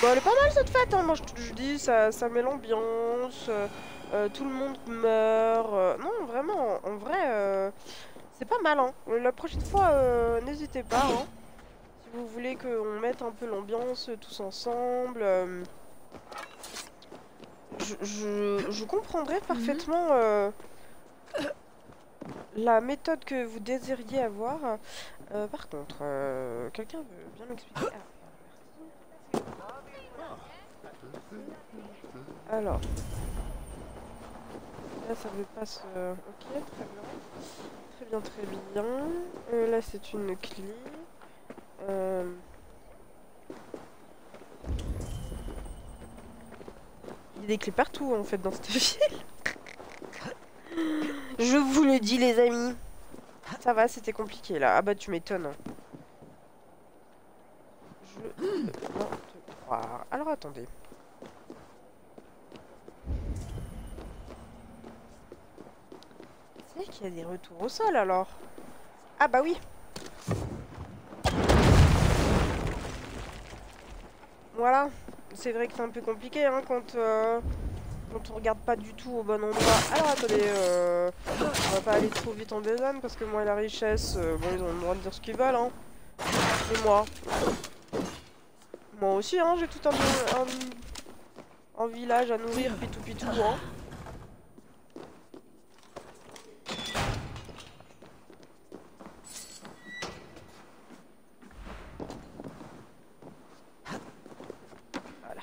Bon, elle est pas mal cette fête, hein. moi je, te- je dis, ça, ça met l'ambiance, euh, euh, tout le monde meurt. euh, non, vraiment, en vrai, c'est pas mal. Hein. La prochaine fois, n'hésitez pas. Hein. Si vous voulez qu'on mette un peu l'ambiance tous ensemble. je, je, je comprendrai parfaitement euh, la méthode que vous désiriez avoir. Euh, par contre, euh, quelqu'un veut bien m'expliquer? Ah, Alors. Là, ça veut pas se... Ok, très bien. Très bien, très bien. Euh, là, c'est une clé. Euh... Il y a des clés partout, en fait, dans cette ville. Je vous le dis, les amis. Ça va, c'était compliqué, là. Ah bah, tu m'étonnes. Je te croire. Alors, attendez. C'est qu'il y a des retours au sol, alors. Ah bah oui. Voilà. C'est vrai que c'est un peu compliqué, hein, quand... Euh, quand on regarde pas du tout au bon endroit. Alors attendez, euh, on va pas aller trop vite en besogne parce que moi et la richesse, euh, bon ils ont le droit de dire ce qu'ils veulent hein. Et moi Moi aussi hein, j'ai tout un, village à nourrir, pitou pitou hein. Voilà.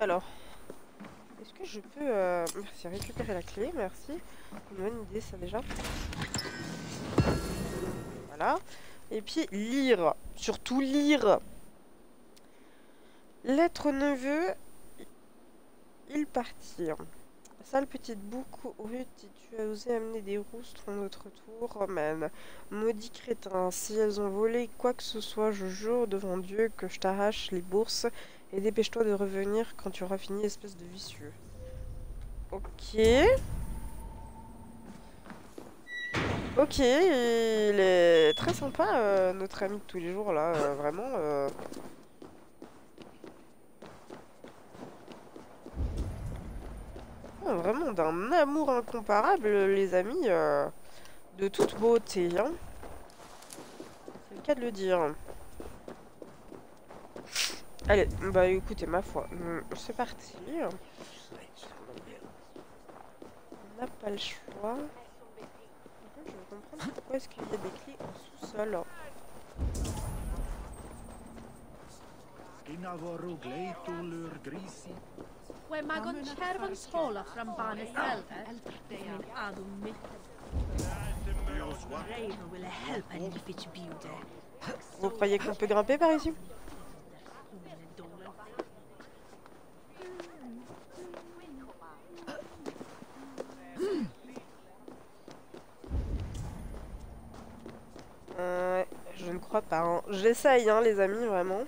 Alors je peux... Euh... Merci, récupérer la clé, merci. Une bonne idée ça déjà. Voilà. Et puis lire. Surtout lire. Lettre neveu. Il partit. Sale petite boucle, tu as osé amener des roustres en notre tour, romaine. Maudit crétin, si elles ont volé quoi que ce soit, je jure devant Dieu que je t'arrache les bourses et dépêche-toi de revenir quand tu auras fini, espèce de vicieux. Ok. Ok, il est très sympa, euh, notre ami de tous les jours, là, euh, vraiment. Euh... Oh, vraiment d'un amour incomparable, les amis, de toute beauté. Hein. C'est le cas de le dire. Allez, bah écoutez, ma foi, c'est parti n'a pas le choix. je veux comprendre pourquoi est-ce qu'il y a des clés en sous-sol. Vous croyez qu'on peut grimper par ici? Euh, je ne crois pas. Hein. J'essaye, hein, les amis, vraiment.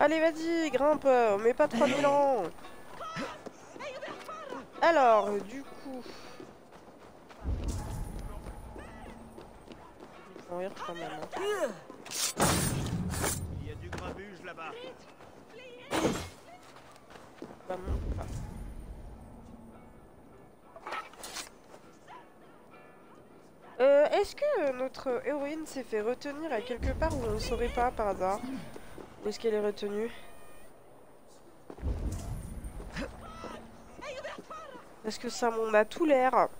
Allez, vas-y, grimpe, mais pas 3000 ans. Alors, du coup... Je vais mourir quand même. Hein. Il y a du grabuge là-bas. Bah. Euh, Est-ce que notre héroïne s'est fait retenir à quelque part où on ne saurait pas par hasard? Où est-ce qu'elle est retenue? Parce que ça m'en a tout l'air.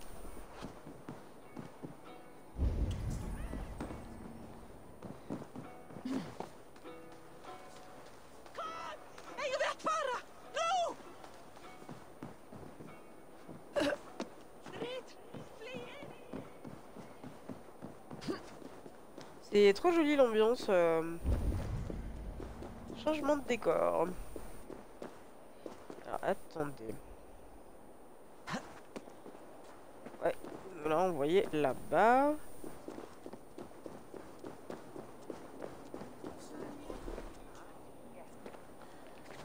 C'est trop joli l'ambiance. Euh, changement de décor. Attendez. Ouais, là on voyait là-bas.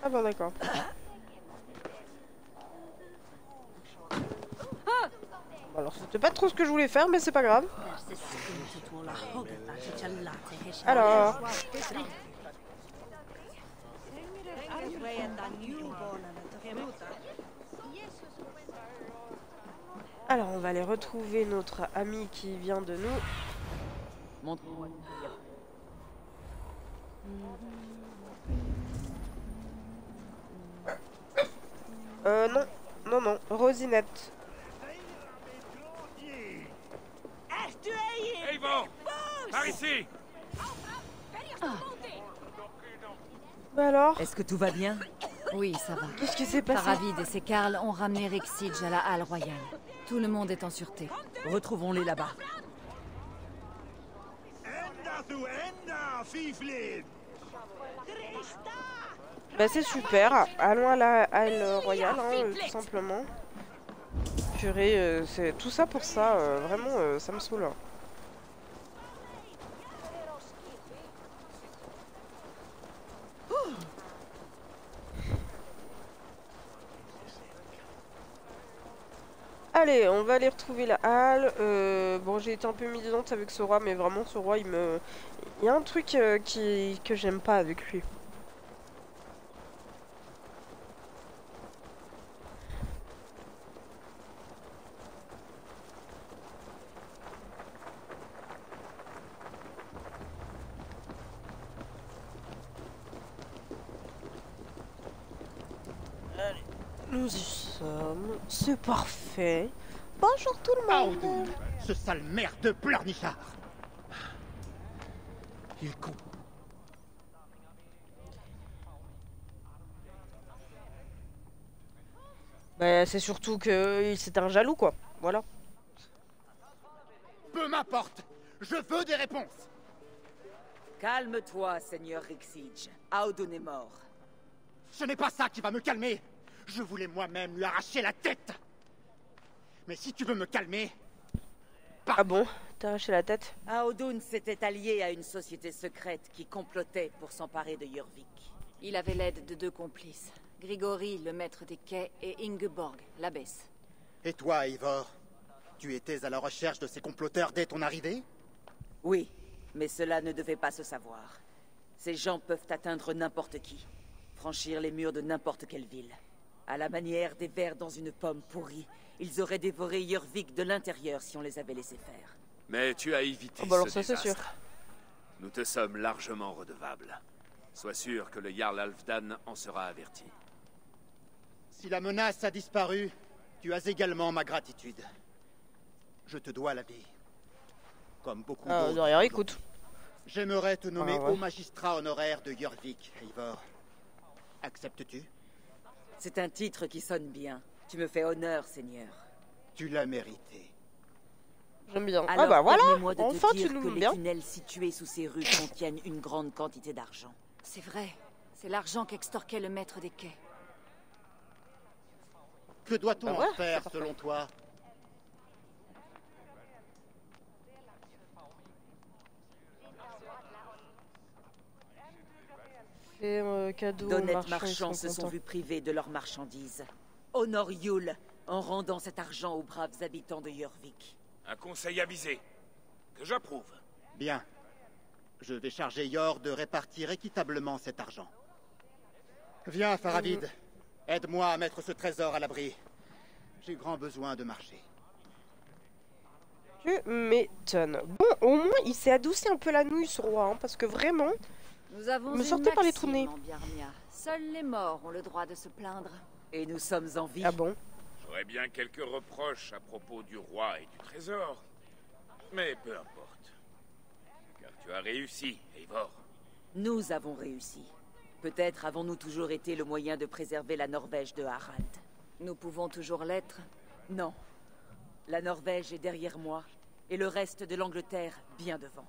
Ah bon d'accord. Bon, alors c'était pas trop ce que je voulais faire mais c'est pas grave. Alors. Alors, on va aller retrouver notre ami qui vient de nous. Euh, non. Non, non. Rosinette. Eivor Par ici Bah alors Est-ce que tout va bien? Oui, ça va. Qu'est-ce qui s'est passé? Paravid et ses Karl ont ramené Rexidge à la halle royale. Tout le monde est en sûreté. Retrouvons-les là-bas. Bah c'est super. Allons à la halle royale, hein, euh, tout simplement. Purée, euh, c'est tout ça pour ça. euh, vraiment, euh, ça me saoule. Allez, on va aller retrouver la halle. Euh, bon, j'ai été un peu midonante avec ce roi, mais vraiment, ce roi, il me... Il y a un truc euh, qui... que j'aime pas avec lui. Allez, nous y sommes. C'est parfait. Bonjour tout le monde. Aoudou, ce sale merde de pleurnichard Il est con. Bah, c'est surtout que c'est un jaloux, quoi. Voilà. Peu m'importe Je veux des réponses Calme-toi, Seigneur Rixidge. Audun est mort. Ce n'est pas ça qui va me calmer Je voulais moi-même lui arracher la tête Mais si tu veux me calmer, Ah bon? T'as arraché la tête? Audun s'était allié à une société secrète qui complotait pour s'emparer de Jurvik. Il avait l'aide de deux complices. Grigory, le maître des quais, et Ingeborg, l'abbesse. Et toi, Ivor Tu étais à la recherche de ces comploteurs dès ton arrivée? Oui, mais cela ne devait pas se savoir. Ces gens peuvent atteindre n'importe qui, franchir les murs de n'importe quelle ville. À la manière des vers dans une pomme pourrie, ils auraient dévoré Jurvik de l'intérieur si on les avait laissés faire. Mais tu as évité Oh bah alors ce ça, désastre. sûr. Nous te sommes largement redevables. Sois sûr que le Jarl Alfdan en sera averti. Si la menace a disparu, tu as également ma gratitude. Je te dois la vie. Comme beaucoup Ah, d'autres. de rien, écoute. J'aimerais te nommer Ah, ouais. haut magistrat honoraire de Jörvik, Eivor. Acceptes-tu? C'est un titre qui sonne bien. Tu me fais honneur, Seigneur. Tu l'as mérité. J'aime bien. Alors, ah bah voilà permets-moi de te Enfin, dire tu que nous les bien. tunnels situés sous ces rues contiennent une grande quantité d'argent. C'est vrai. C'est l'argent qu'extorquait le maître des quais. Que doit-on Bah ouais, en faire, selon toi? Euh, cadeau D'honnêtes marchands, se sont vus privés de leurs marchandises. Honore Yule en rendant cet argent aux braves habitants de Jurvik. Un conseil avisé. Que j'approuve. Bien. Je vais charger Yor de répartir équitablement cet argent. Viens, Faravid. Aide-moi à mettre ce trésor à l'abri. J'ai grand besoin de marcher. Tu m'étonnes. Bon, au moins, il s'est adouci un peu la nouille, ce roi, hein, parce que vraiment... Nous avons Me une sortez par les trous de nez. Seuls les morts ont le droit de se plaindre. Et nous sommes en vie. Ah bon J'aurais bien quelques reproches à propos du roi et du trésor. Mais peu importe. Car tu as réussi, Eivor. Nous avons réussi. Peut-être avons-nous toujours été le moyen de préserver la Norvège de Harald. Nous pouvons toujours l'être. Non. La Norvège est derrière moi, et le reste de l'Angleterre bien devant.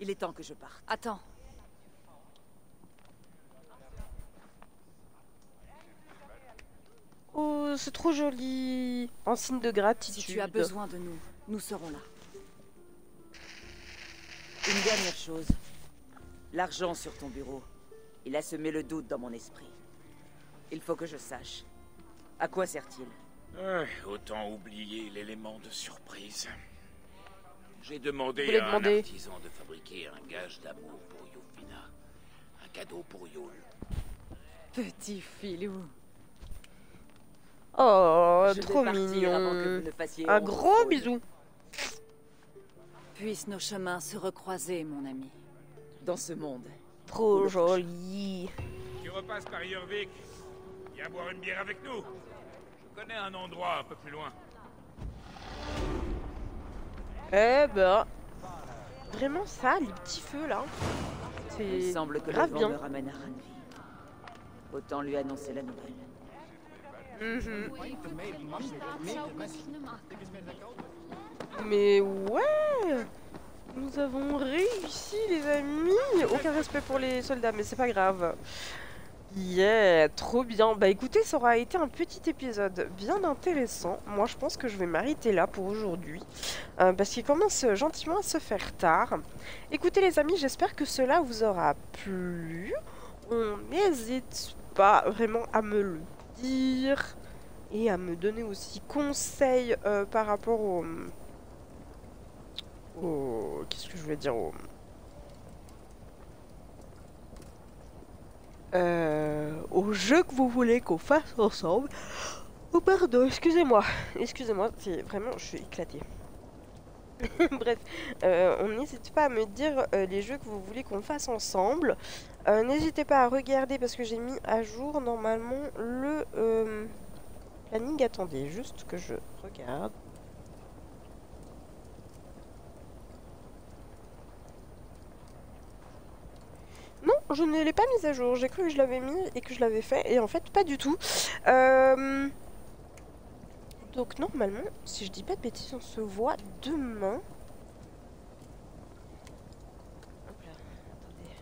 Il est temps que je parte. Attends. Oh, c'est trop joli Un signe de gratitude. Si tu as besoin de nous, nous serons là. Une dernière chose. L'argent sur ton bureau. Il a semé le doute dans mon esprit. Il faut que je sache. À quoi sert-il? Ah, autant oublier l'élément de surprise. J'ai demandé à un artisan de fabriquer un gage d'amour pour Yulvina. Un cadeau pour Yul. Petit filou. Oh, Je trop partir avant que mignon vous ne fassiez Un gros bisou Puissent nos chemins se recroiser, mon ami. Dans ce monde, Trop joli. Tu repasses par Jorvik. Viens boire une bière avec nous. Je connais un endroit un peu plus loin. Eh ben, vraiment ça, les petits feux là, Il c'est semble que le vent bien. me ramène à Ranvi. Autant lui annoncer la nouvelle. Mhm. Mais ouais Nous avons réussi les amis Aucun respect pour les soldats, mais c'est pas grave. Yeah, trop bien. Bah écoutez, ça aura été un petit épisode bien intéressant. Moi, je pense que je vais m'arrêter là pour aujourd'hui. euh, parce qu'il commence gentiment à se faire tard. Écoutez les amis, j'espère que cela vous aura plu. On n'hésite pas vraiment à me le et à me donner aussi conseil euh, par rapport au... au Qu'est-ce que je voulais dire au... Euh, au jeu que vous voulez qu'on fasse ensemble. Oh pardon, excusez-moi. Excusez-moi, c'est vraiment, je suis éclatée. Bref, euh, on n'hésite pas à me dire les jeux que vous voulez qu'on fasse ensemble. Euh, N'hésitez pas à regarder parce que j'ai mis à jour normalement le euh, planning. Attendez, juste que je regarde. Non, je ne l'ai pas mise à jour. J'ai cru que je l'avais mis et que je l'avais fait. Et en fait, pas du tout. Euh, Donc, normalement, si je dis pas de bêtises, on se voit demain. Hop là, attendez.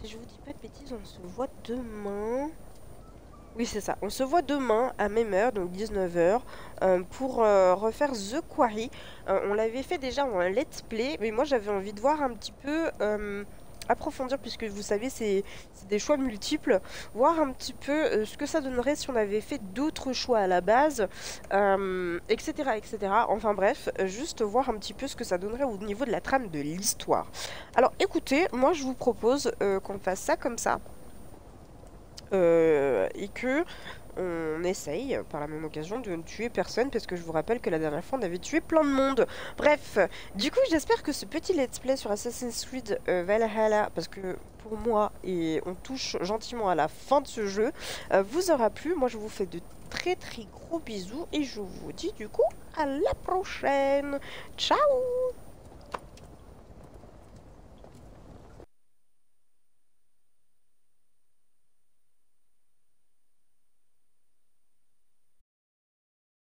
Si je vous dis pas de bêtises, on se voit demain. Oui, c'est ça. On se voit demain à même heure, donc 19h, pour euh, refaire The Quarry. Euh, on l'avait fait déjà en let's play, mais moi j'avais envie de voir un petit peu euh, approfondir, puisque vous savez, c'est des choix multiples, voir un petit peu euh, ce que ça donnerait si on avait fait d'autres choix à la base, euh, etc., etc. Enfin bref, juste voir un petit peu ce que ça donnerait au niveau de la trame de l'histoire. Alors écoutez, moi je vous propose euh, qu'on fasse ça comme ça. Et que on essaye par la même occasion de ne tuer personne parce que je vous rappelle que la dernière fois on avait tué plein de monde. Bref, du coup j'espère que ce petit let's play sur Assassin's Creed euh, Valhalla, parce que pour moi et on touche gentiment à la fin de ce jeu, euh, vous aura plu. Moi je vous fais de très très gros bisous et je vous dis du coup à la prochaine. Ciao